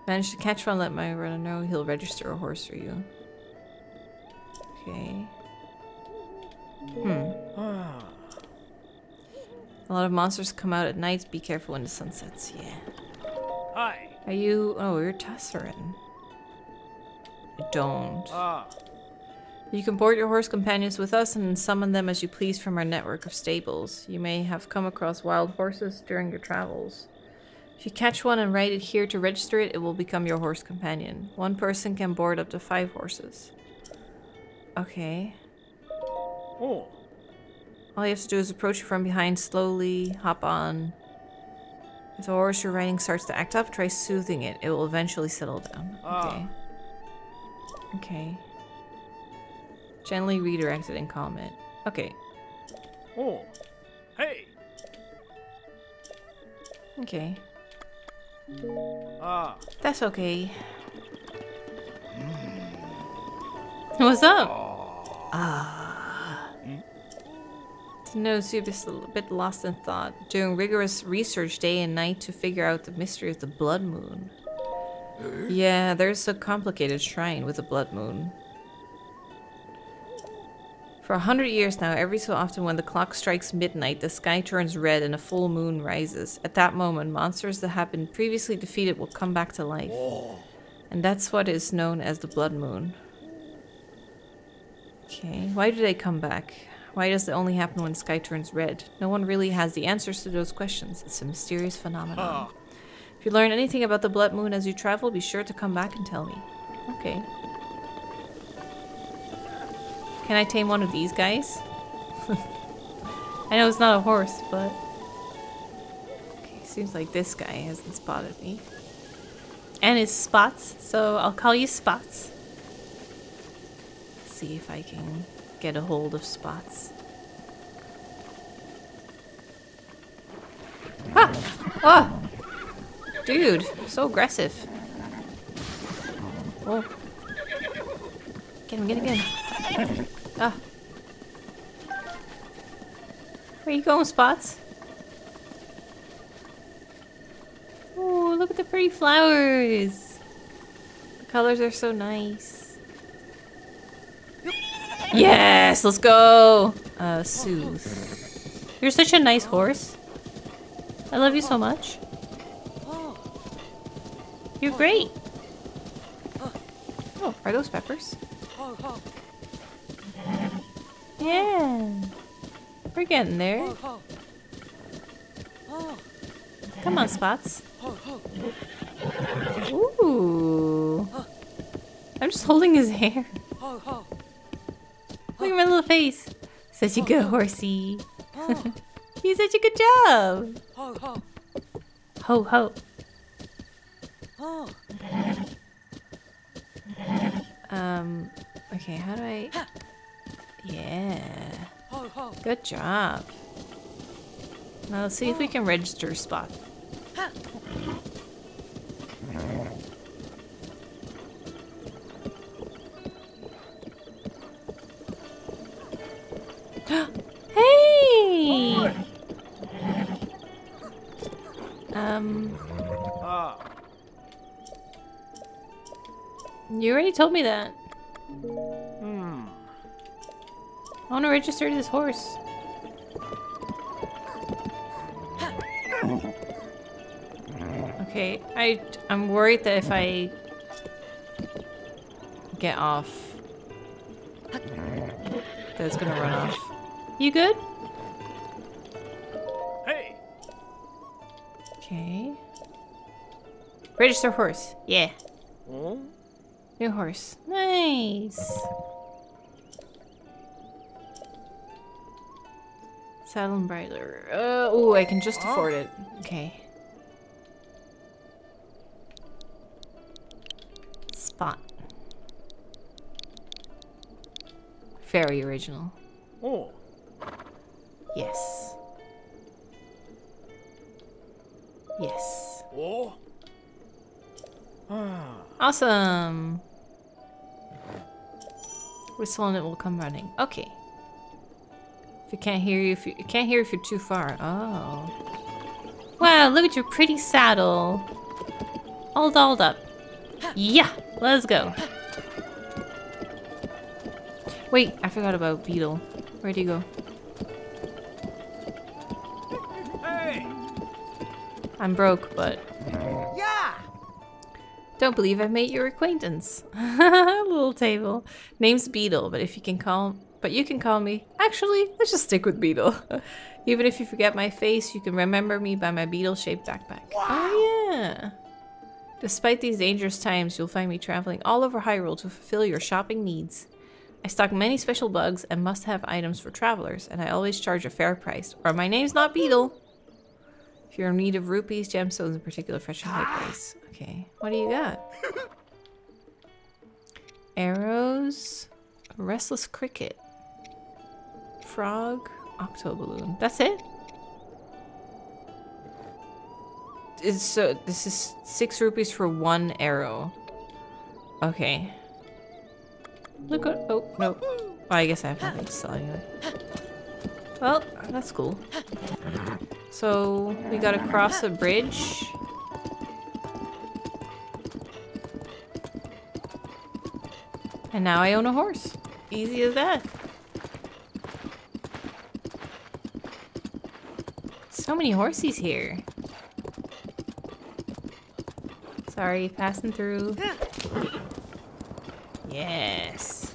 A: Manage to catch one, let my runner know he'll register a horse for you. Okay. Hmm. A lot of monsters come out at night. Be careful when the sun sets. Yeah.
D: Hi.
A: Are you... Oh, you're Tasseren. I don't.
D: Ah.
A: You can board your horse companions with us and summon them as you please from our network of stables. You may have come across wild horses during your travels. If you catch one and ride it here to register it, it will become your horse companion. One person can board up to five horses. Okay.
D: Oh.
A: All you have to do is approach it from behind slowly, hop on. If the horse you're riding starts to act up, try soothing it. It will eventually settle down. Ah. Okay. Okay. Gently redirect it and calm it. Okay.
D: Oh. Hey.
A: Okay.
D: Ah.
A: That's okay. What's up? Ah. No, so you're a bit lost in thought. Doing rigorous research day and night to figure out the mystery of the blood moon. Yeah, there's a complicated shrine with a blood moon. For a hundred years now, every so often when the clock strikes midnight, the sky turns red and a full moon rises. At that moment, monsters that have been previously defeated will come back to life. And that's what is known as the blood moon. Okay, why do they come back? Why does it only happen when the sky turns red? No one really has the answers to those questions. It's a mysterious phenomenon. If you learn anything about the blood moon as you travel, be sure to come back and tell me. Okay. Can I tame one of these guys? I know it's not a horse, but... Okay, seems like this guy hasn't spotted me. And it's spots, so I'll call you Spots. See if I can get a hold of Spots. Ah! Oh! Dude, so aggressive. Oh. Get him, get him, get him. Ah. Where are you going, Spots? Oh, look at the pretty flowers. The colors are so nice. Yes, let's go. Uh, Soothe. You're such a nice horse. I love you so much. You're great. Oh, are those peppers? Yeah. We're getting there. Come on, Spots. Ooh. I'm just holding his hair. Look at my little face. Such a good horsey. you did such a good job. Ho ho. Um, okay, how do I... Yeah. Good job. Now let's see if we can register a spot. hey! Um, you already told me that.
D: Hmm.
A: I want to register this horse. Okay, I I'm worried that if I get off, that it's gonna run off. You good?
D: Hey.
A: Okay. Register horse. Yeah.
D: Oh.
A: New horse. Nice. Saddle and bridler. Uh, oh, I can just afford it. Okay. Spot. Very original.
D: Oh.
A: Yes. Yes.
D: Oh. Ah.
A: Awesome. Whistle and it will come running. Okay. If you can't hear you, if you, you can't hear if you're too far. Oh. Wow, look at your pretty saddle. All dolled up. Yeah, let's go. Wait, I forgot about Beetle. Where'd he go?
D: Hey.
A: I'm broke, but. Yeah. Don't believe I've made your acquaintance. Little table. Name's Beetle, but if you can call but you can call me. Actually, let's just stick with Beetle. Even if you forget my face, you can remember me by my beetle-shaped backpack. Oh yeah. Despite these dangerous times, you'll find me traveling all over Hyrule to fulfill your shopping needs. I stock many special bugs and must-have items for travelers, and I always charge a fair price, or my name's not Beetle. If you're in need of rupees, gemstones in particular, fetch a high ah. price. Okay, what do you got? Arrows, restless cricket, frog, octoballoon. That's it? It's so this is six rupees for one arrow. Okay. Look what oh no. Well, I guess I have nothing to sell anyway. Well, that's cool. So we gotta cross a bridge. And now I own a horse. Easy as that. So many horses here. Sorry, passing through. Yes.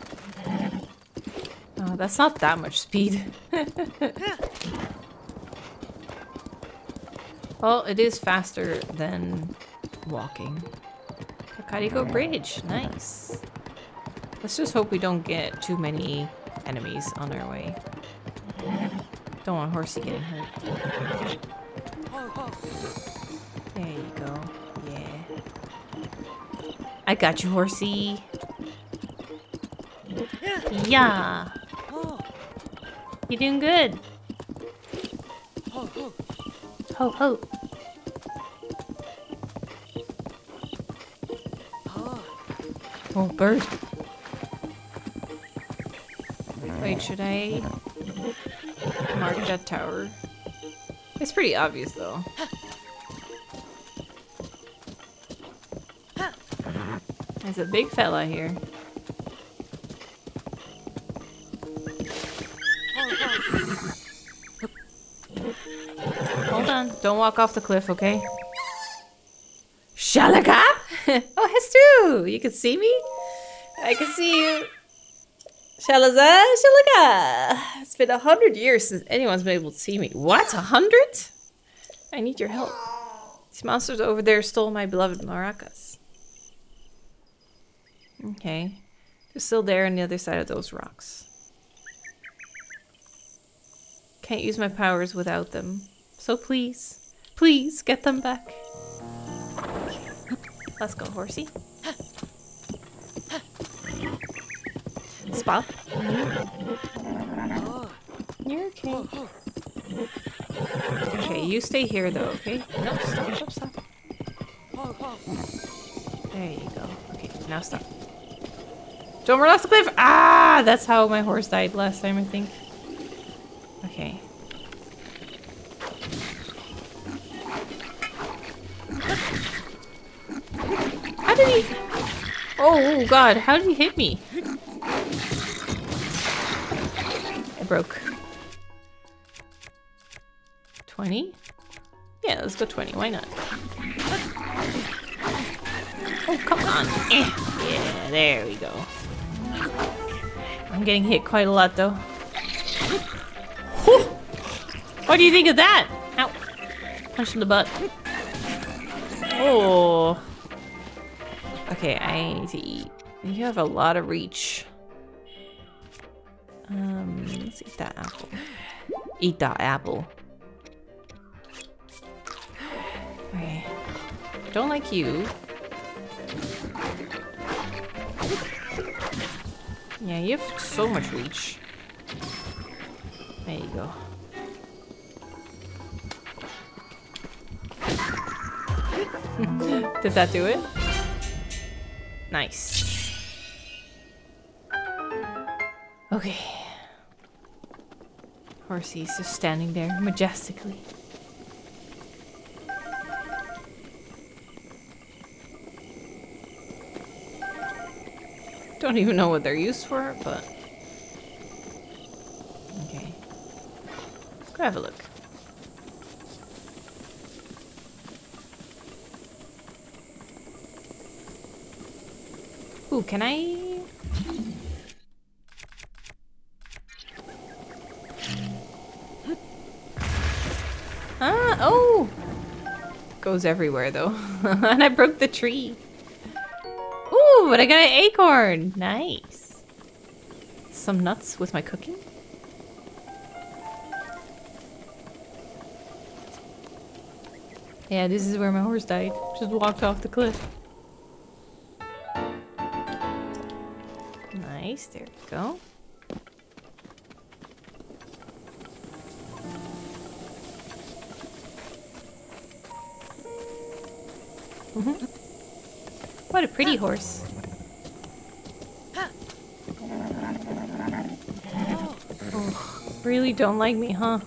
A: Oh, that's not that much speed. well, it is faster than walking. Kakariko Bridge, nice. Let's just hope we don't get too many enemies on our way. Don't want horsey getting hurt. There you go. Yeah. I got you, horsey. Yeah. You're doing good. Ho ho. Oh, bird. Wait, should I? That tower? It's pretty obvious though. There's a big fella here. Hold on. Don't walk off the cliff, okay? Shalaka? oh, Hestu! You can see me? I can see you. Shalazar, uh, Shalaka! Uh, it's been a hundred years since anyone's been able to see me. What? A hundred? I need your help. These monsters over there stole my beloved maracas. Okay. They're still there on the other side of those rocks. Can't use my powers without them. So please, please get them back. Let's go, horsey. Spot. You're okay. Okay, you stay here though, okay? No, stop, stop, stop. There you go. Okay, now stop. Don't run off the cliff! Ah! That's how my horse died last time, I think. Okay. How did he... Oh, oh god, how did he hit me? Broke. 20? Yeah, let's go 20. Why not? Oh, come on. Eh. Yeah, there we go. I'm getting hit quite a lot, though. Whew. What do you think of that? Ow. Punch in the butt. Oh. Okay, I need to eat. You have a lot of reach. Um, let's eat that apple. Eat that apple. Okay. Don't like you. Yeah, you have so much reach. There you go. Did that do it? Nice. Okay. Horsey's just standing there majestically. Don't even know what they're used for, but... Okay. Let's go have a look. Ooh, can I... Ah, oh! Goes everywhere though. and I broke the tree. Ooh, but I got an acorn. Nice. Some nuts with my cooking. Yeah, this is where my horse died. Just walked off the cliff. Nice, there we go. What a pretty horse. Oh, really don't like me, huh?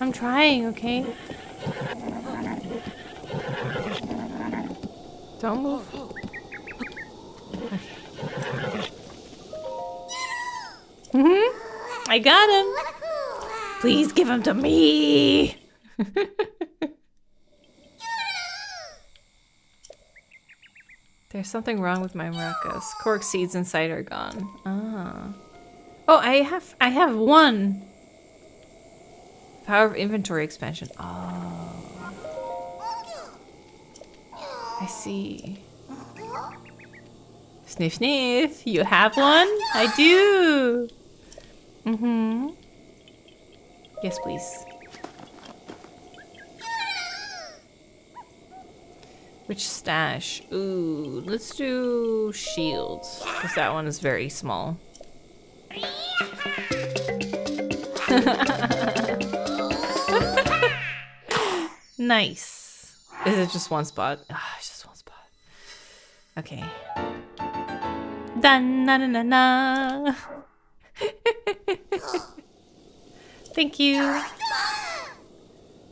A: I'm trying, okay? Don't move. Mm-hmm. I got him. Please give him to me. There's something wrong with my maracas. Korok seeds inside are gone. Ah. Oh, I have I have one. Power of inventory expansion. Oh. I see. Sniff sniff. You have one? I do. Mm-hmm. Yes, please. Which stash? Ooh, let's do shields. Because that one is very small. nice. Is it just one spot? Ah, it's just one spot. Okay. Dun na na na na. Thank you.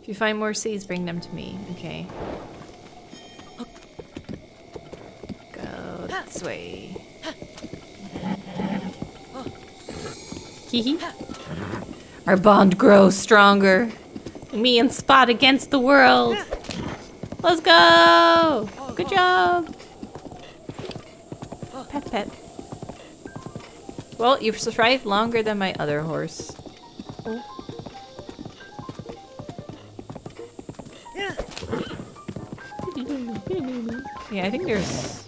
A: If you find more seeds, bring them to me. Okay. This way. Hee Our bond grows stronger. Me and Spot against the world. Let's go! Good job! Pet pet. Well, you've survived longer than my other horse. Oh. Yeah, I think there's... There's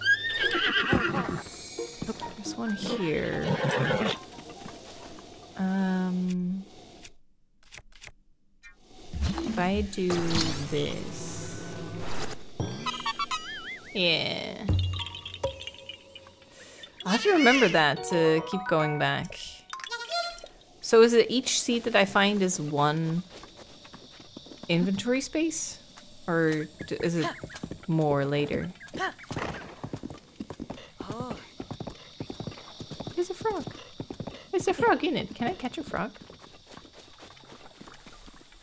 A: do this... Yeah. I'll have to remember that to keep going back. So is it each seat that I find is one inventory space? Or is it more later? There's a frog. There's a frog in it. Can I catch a frog?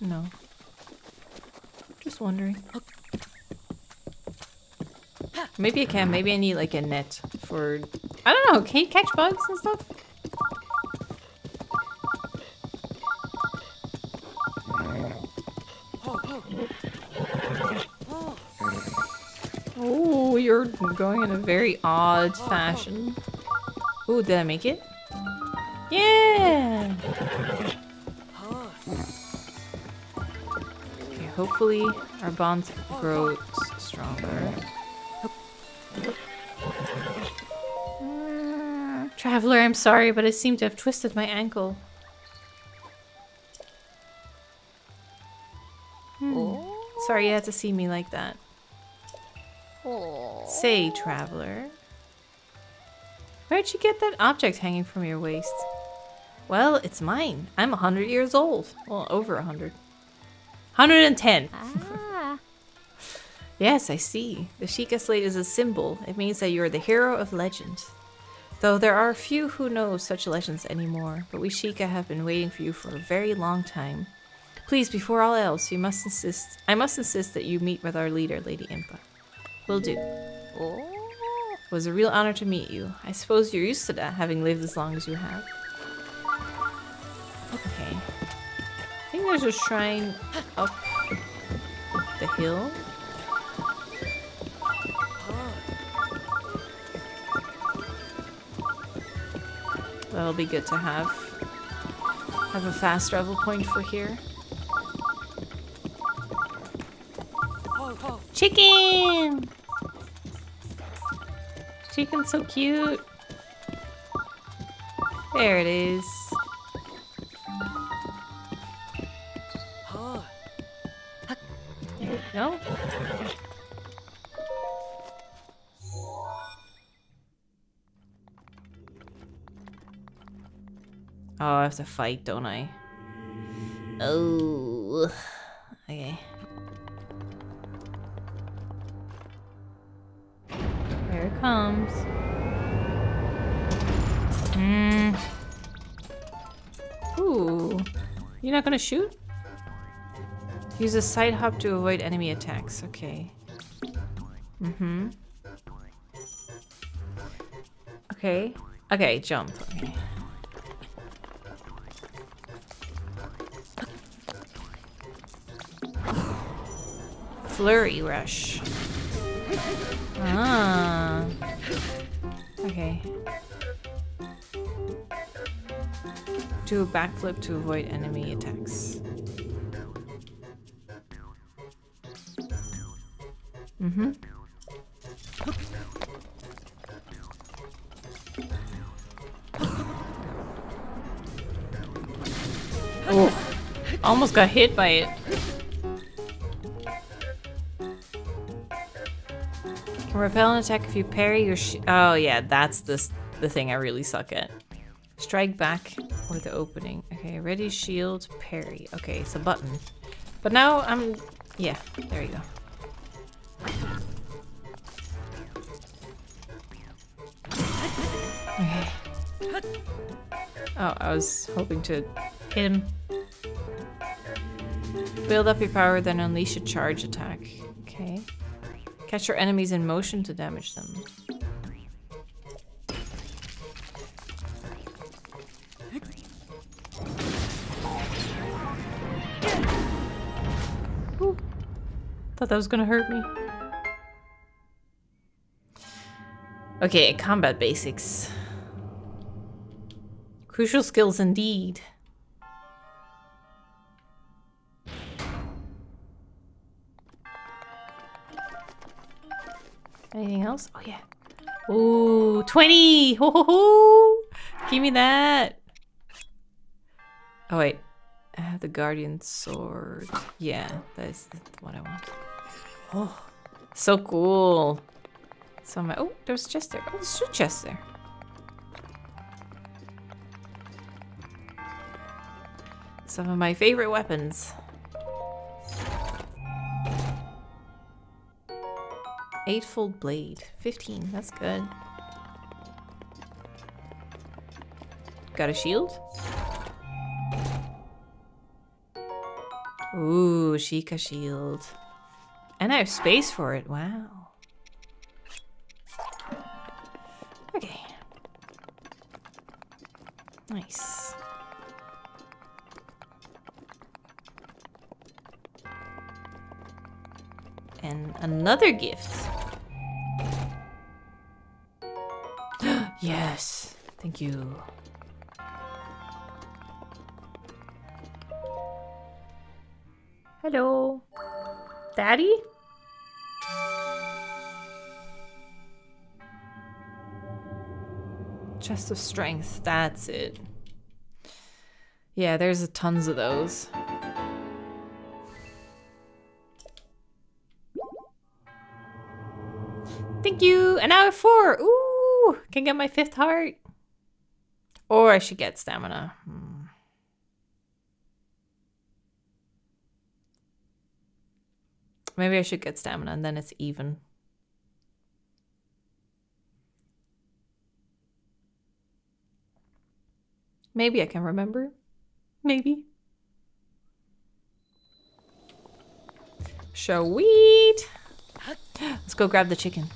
A: No. Just wondering. Maybe I can. Maybe I need like a net for... I don't know. Can you catch bugs and stuff? Oh, you're going in a very odd fashion. Oh, did I make it? Yeah! Hopefully our bond grows stronger. Mm, Traveler, I'm sorry, but I seem to have twisted my ankle. Hmm. Sorry you had to see me like that. Say, traveler. Where'd you get that object hanging from your waist? Well, it's mine. I'm a hundred years old. Well, over a hundred. 110.
B: Ah,
A: Yes, I see. The Sheikah Slate is a symbol. It means that you are the hero of legend. Though there are few who know such legends anymore, but we Sheikah have been waiting for you for a very long time. Please, before all else, you must insist. I must insist that you meet with our leader, Lady Impa. Will do. It was a real honor to meet you. I suppose you're used to that, having lived as long as you have. Okay. There's a shrine up the hill. That'll be good to have. Have a fast travel point for here. Chicken! Chicken's so cute. There it is. No? Oh, I have to fight, don't I? Oh. Okay. Here it comes. Hmm. Ooh. You're not gonna shoot? Use a side hop to avoid enemy attacks. Okay. Mm-hmm. Okay. Okay, jump. Okay. Flurry rush. Ah. Okay. Do a backflip to avoid enemy attacks. Got hit by it. Can repel an attack if you parry your Oh yeah, that's this the thing I really suck at. Strike back or the opening. Okay, ready, shield, parry. Okay, it's a button. But now I'm... Yeah, there you go. Okay. Oh, I was hoping to hit him. Build up your power, then unleash a charge attack. Okay. Catch your enemies in motion to damage them. Ooh. Thought that was gonna hurt me. Okay, combat basics. Crucial skills indeed. Anything else? Oh yeah. Ooh, 20! Ho ho ho! Give me that! Oh wait. I have the guardian sword. Yeah, that is what I want. Oh, so cool. So my oh, there's a chest there. Oh, there's two chests there. Some of my favorite weapons. Eightfold blade. 15. That's good. Got a shield? Ooh, Sheikah shield. And I have space for it. Wow. Okay. Nice. And another gift. yes. Thank you. Hello. Daddy? Chest of strength, that's it. Yeah, there's tons of those. You! I have four! Ooh! Can get my fifth heart. Or I should get stamina. Hmm. Maybe I should get stamina and then it's even. Maybe I can remember. Maybe. Sweet. Let's go grab the chicken.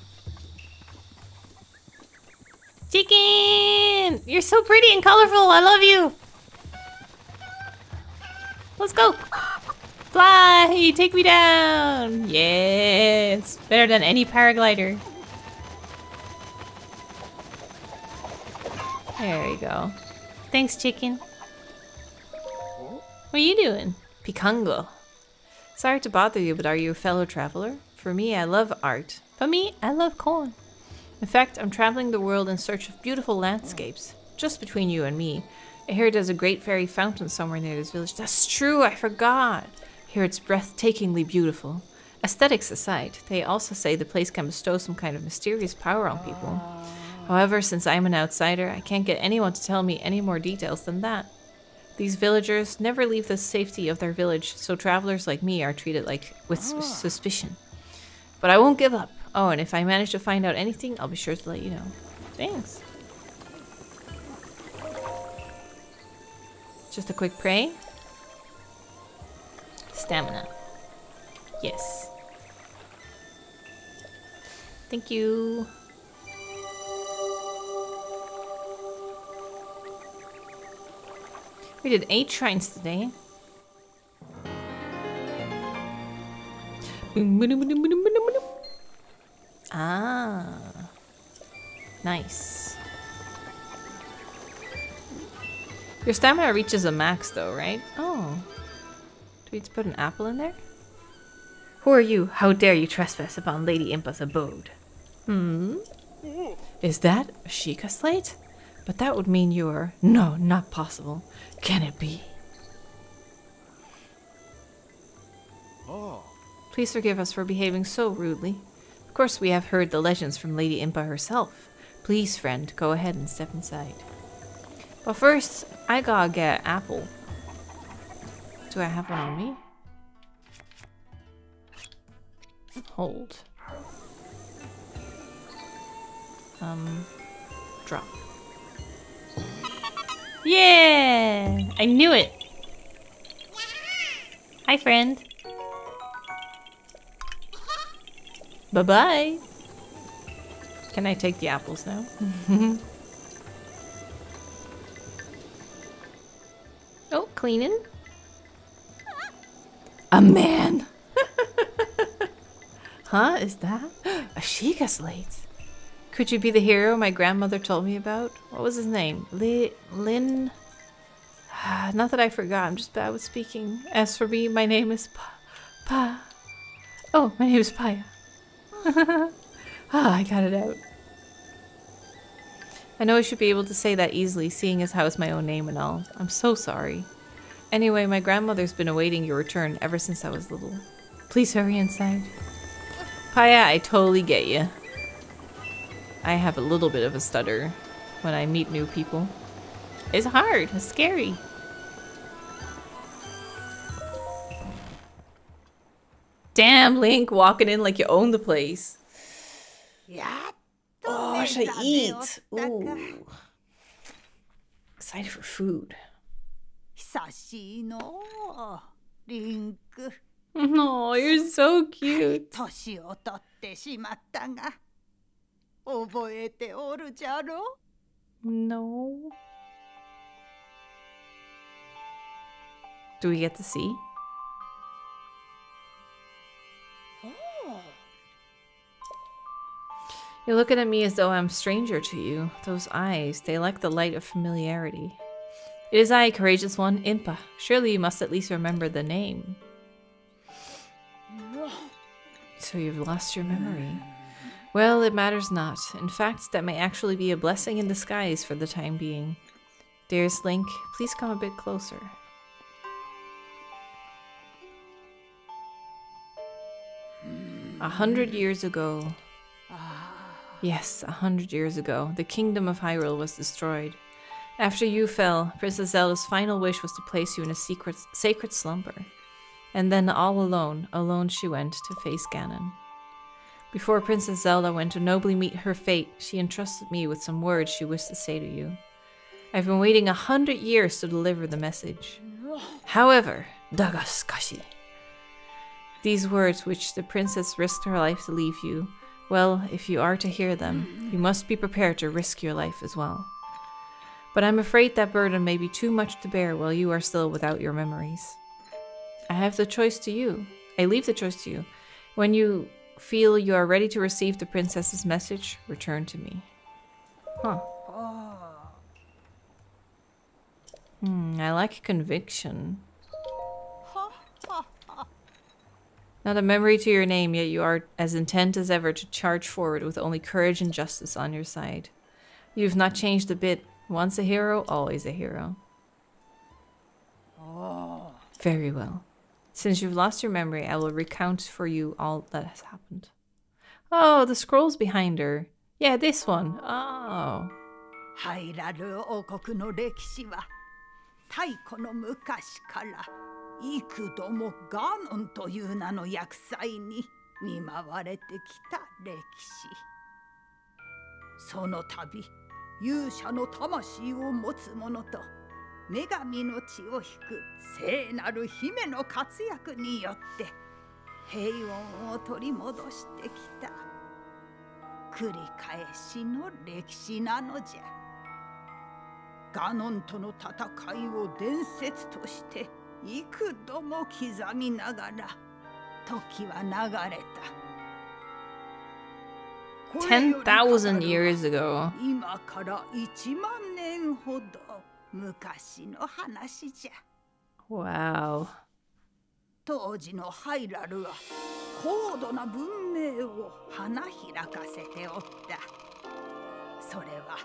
A: Chicken! You're so pretty and colorful. I love you. Let's go. Fly! Take me down! Yes! Better than any paraglider. There you go. Thanks, chicken. What are you doing? Pikango. Sorry to bother you, but are you a fellow traveler? For me, I love art. For me, I love corn. In fact, I'm traveling the world in search of beautiful landscapes. Just between you and me. I hear there's a great fairy fountain somewhere near this village. That's true, I forgot. Here it's breathtakingly beautiful. Aesthetics aside, they also say the place can bestow some kind of mysterious power on people. However, since I'm an outsider, I can't get anyone to tell me any more details than that. These villagers never leave the safety of their village, so travelers like me are treated like with suspicion. But I won't give up. Oh, and if I manage to find out anything, I'll be sure to let you know. Thanks. Just a quick pray. Stamina. Yes. Thank you. We did eight shrines today. Ah. Nice. Your stamina reaches a max though, right? Oh. Do we need to put an apple in there? Who are you? How dare you trespass upon Lady Impa's abode? Hmm? Is that a Sheikah slate? But that would mean you're... No, not possible. Can it be?
D: Oh.
A: Please forgive us for behaving so rudely. Of course, we have heard the legends from Lady Impa herself. Please, friend, go ahead and step inside. But first, I gotta get apple. Do I have one on me? Hold. Um, drop. Yeah! I knew it! Hi, friend. Bye-bye. Can I take the apples now? oh, cleaning. A man! huh? Is that? A Sheikah slate. Could you be the hero my grandmother told me about? What was his name? Li Lin? Ah, not that I forgot, I'm just bad with speaking. As for me, my name is Pa. Pa. Oh, my name is Paya. ah, I got it out. I know I should be able to say that easily, seeing as how it's my own name and all. I'm so sorry. Anyway, my grandmother's been awaiting your return ever since I was little. Please hurry inside. Paya, I totally get you. I have a little bit of a stutter when I meet new people. It's hard. It's scary. Damn, Link, walking in like you own the place. Oh, should I eat? Ooh. Excited for food.
E: 久しいのリンク
A: Oh, you're so cute.
E: 年を取ってしまったが覚えておるじゃろ
A: No. Do we get to see? You're looking at me as though I'm stranger to you. Those eyes, they lack the light of familiarity. It is I, courageous one, Impa. Surely you must at least remember the name. So you've lost your memory. Well, it matters not. In fact, that may actually be a blessing in disguise for the time being. Dearest Link, please come a bit closer. A hundred years ago. Yes, a hundred years ago, the kingdom of Hyrule was destroyed. After you fell, Princess Zelda's final wish was to place you in a secret, sacred slumber. And then, all alone, alone she went to face Ganon. Before Princess Zelda went to nobly meet her fate, she entrusted me with some words she wished to say to you. I've been waiting a hundred years to deliver the message. However, Dagaskashi. These words, which the princess risked her life to leave you, well, if you are to hear them, you must be prepared to risk your life as well. But I'm afraid that burden may be too much to bear while you are still without your memories. I have the choice to you. I leave the choice to you. When you feel you are ready to receive the princess's message, return to me. Huh. Hmm, I like conviction. Not a memory to your name, yet you are as intent as ever to charge forward with only courage and justice on your side. You've not changed a bit. Once a hero, always a hero. Very well. Since you've lost your memory, I will recount for you all that has happened. Oh, the scrolls behind her. Yeah, this one. Oh.
E: ハイラル王国の歴史は太古の昔から 幾度もガノンという名の厄災に見舞われてきた歴史。その度勇者の魂を持つ者と女神の血を引く聖なる姫の活躍によって平穏を取り戻してきた。繰り返しの歴史なのじゃ。ガノンとの戦いを伝説として幾度も刻みながら時は流れた。
A: 10,000 years ago.
E: 今から1万年ほど昔の話じゃ
A: Wow.
E: 当時のハイラルは高度な文明を花開かせておったそれは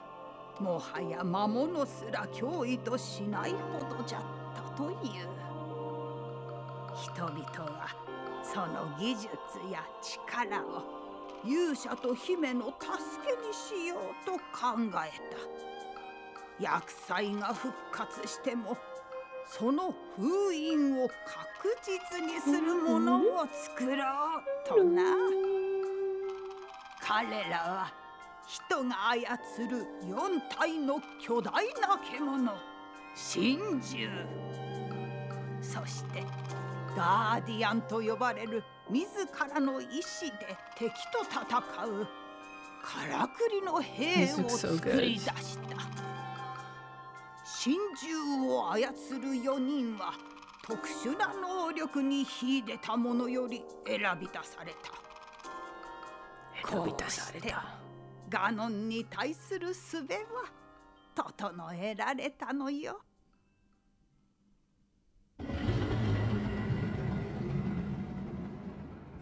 E: もはや魔物すら脅威としないほどじゃったという。人々はその技術や力を勇者と姫の助けにしようと考えた。厄災が復活してもその封印を確実にするものを作ろうとな。彼らは人が操る4体の巨大な獣。真珠。そしてガーディアンと呼ばれる自らの意志で敵と戦うからくりの兵を作り出した。真珠を操る4人は特殊な能力に秀でた者より選び出された。こうしてガノンに対する術は整えられたのよ。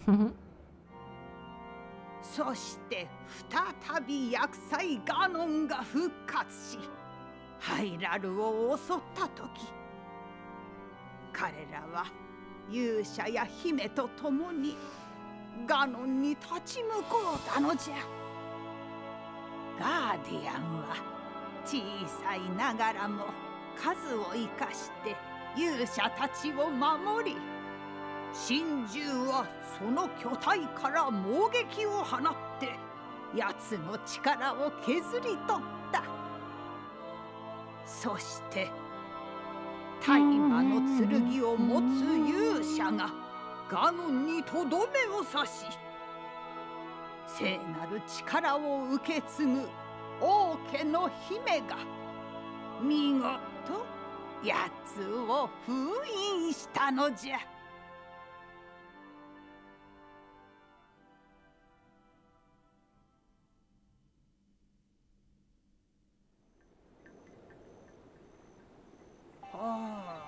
E: そして再び厄災ガノンが復活しハイラルを襲った時彼らは勇者や姫と共にガノンに立ち向こうたのじゃガーディアンは小さいながらも数を生かして勇者たちを守り真珠はその巨体から猛撃を放って奴の力を削り取った。そして大魔の剣を持つ勇者がガノンにとどめを刺し聖なる力を受け継ぐ王家の姫が見事奴を封印したのじゃ。
A: A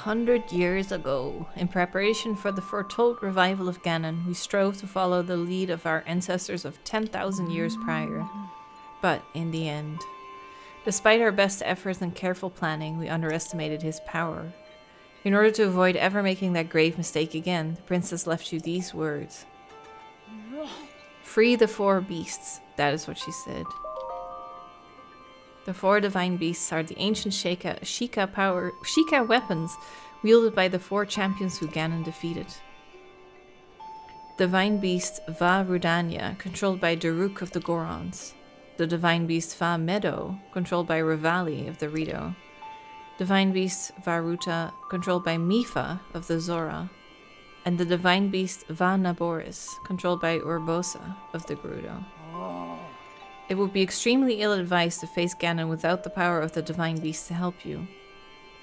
A: hundred years ago, in preparation for the foretold revival of Ganon, we strove to follow the lead of our ancestors of 10,000 years prior. But in the end, despite our best efforts and careful planning, we underestimated his power. In order to avoid ever making that grave mistake again, the princess left you these words Free the four beasts. That is what she said. The four divine beasts are the ancient Sheikah, Sheikah power, Sheikah weapons wielded by the four champions who Ganon defeated. Divine beast Vah Rudania, controlled by Daruk of the Gorons. The divine beast Vah Medoh, controlled by Revali of the Rito. Divine beast Vah Ruta, controlled by Mipha of the Zora. And the divine beast Vah Naboris, controlled by Urbosa of the Gerudo. Oh. It would be extremely ill advised to face Ganon without the power of the divine beasts to help you.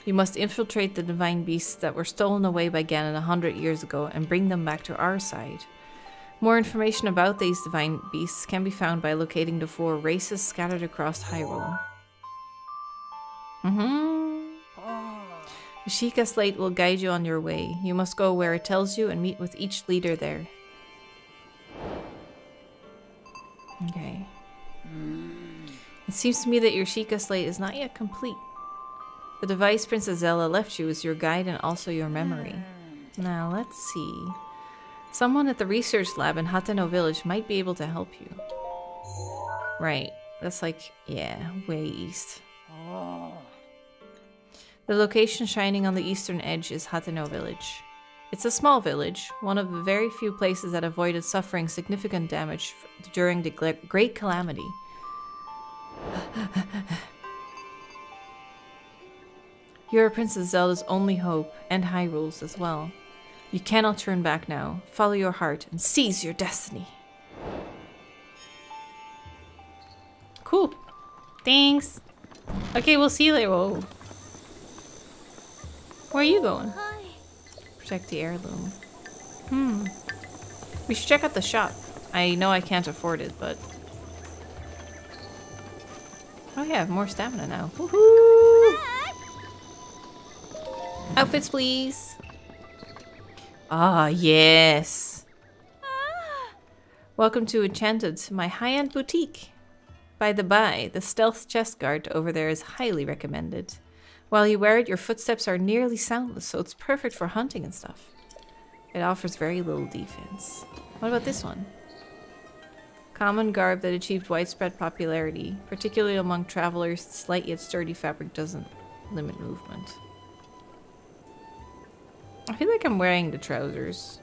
A: You must infiltrate the divine beasts that were stolen away by Ganon a hundred years ago and bring them back to our side. More information about these divine beasts can be found by locating the four races scattered across Hyrule. Mm-hmm. The Sheikah Slate will guide you on your way. You must go where it tells you and meet with each leader there. Okay. It seems to me that your Sheikah slate is not yet complete. The device Princess Zelda left you is your guide and also your memory. Hmm. Now, let's see. Someone at the research lab in Hateno village might be able to help you. Right. That's like, yeah, way east. Oh. The location shining on the eastern edge is Hateno village. It's a small village, one of the very few places that avoided suffering significant damage during the Great Calamity. You are Princess Zelda's only hope, and Hyrule's as well. You cannot turn back now. Follow your heart and seize your destiny. Cool. Thanks. Okay, we'll see you later. Whoa. Where are you going? Protect the heirloom. Hmm. We should check out the shop. I know I can't afford it, but... Oh yeah, more stamina now. Woohoo! Outfits, please. Ah, yes. Welcome to Enchanted, my high-end boutique. By the by, the stealth chest guard over there is highly recommended. While you wear it, your footsteps are nearly soundless, so it's perfect for hunting and stuff. It offers very little defense. What about this one? common garb that achieved widespread popularity, particularly among travelers. Slight yet sturdy fabric doesn't limit movement. I feel like I'm wearing the trousers.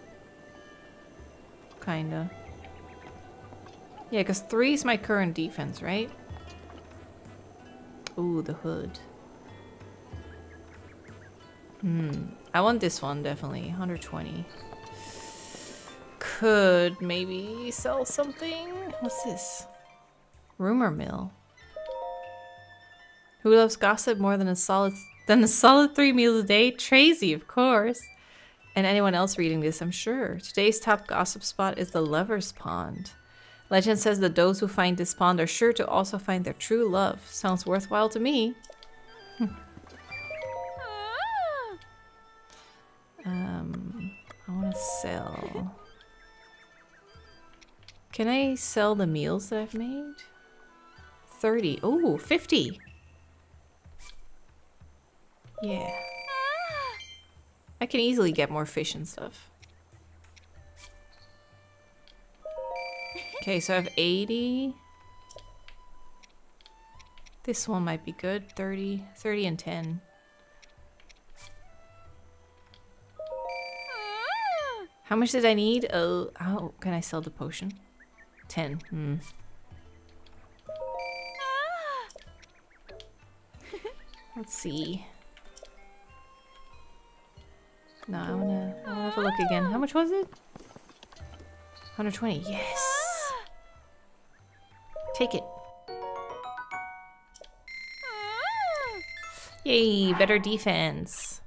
A: Kinda. Yeah, because three is my current defense, right? Ooh, the hood. Hmm. I want this one, definitely. 120. Could maybe sell something? What's this? Rumor mill. Who loves gossip more than a solid than a solid three meals a day? Tracy, of course. And anyone else reading this, I'm sure. Today's top gossip spot is the Lover's Pond. Legend says that those who find this pond are sure to also find their true love. Sounds worthwhile to me. um, I want to sell. Can I sell the meals that I've made? 30. Oh, 50. Yeah. I can easily get more fish and stuff. Okay, so I have 80. This one might be good. 30, 30 and 10. How much did I need? Oh, oh, can I sell the potion? 10. Hmm. Let's see. No, I wanna, I wanna have a look again. How much was it? 120. Yes. Take it. Yay, better defense.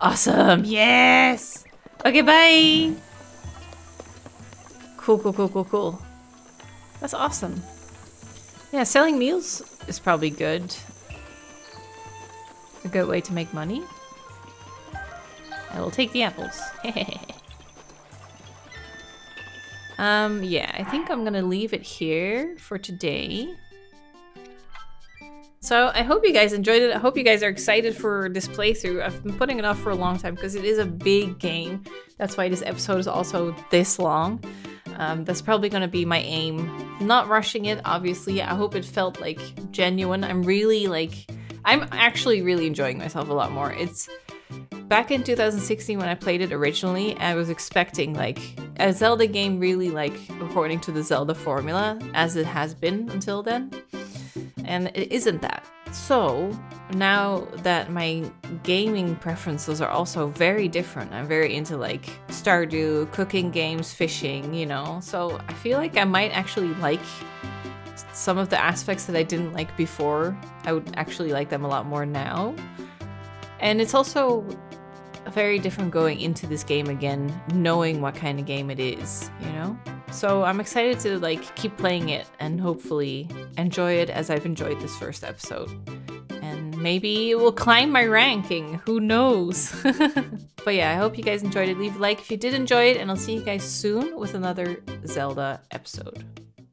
A: Awesome. Yes. Okay, bye. Cool, cool, cool, cool, cool. That's awesome. Yeah, selling meals is probably good. A good way to make money. I will take the apples. um, yeah, I think I'm gonna leave it here for today. So I hope you guys enjoyed it. I hope you guys are excited for this playthrough. I've been putting it off for a long time because it is a big game. That's why this episode is also this long. Um, that's probably going to be my aim. Not rushing it, obviously. I hope it felt like genuine. I'm really like, I'm actually really enjoying myself a lot more. It's back in 2016 when I played it originally, I was expecting like a Zelda game really like according to the Zelda formula as it has been until then. And it isn't that. So now that my gaming preferences are also very different, I'm very into like Stardew, cooking games, fishing, you know. So I feel like I might actually like some of the aspects that I didn't like before. I would actually like them a lot more now. And it's also very different going into this game again, knowing what kind of game it is, you know? So I'm excited to like keep playing it and hopefully enjoy it as I've enjoyed this first episode. And maybe it will climb my ranking, who knows? but yeah, I hope you guys enjoyed it. Leave a like if you did enjoy it, and I'll see you guys soon with another Zelda episode.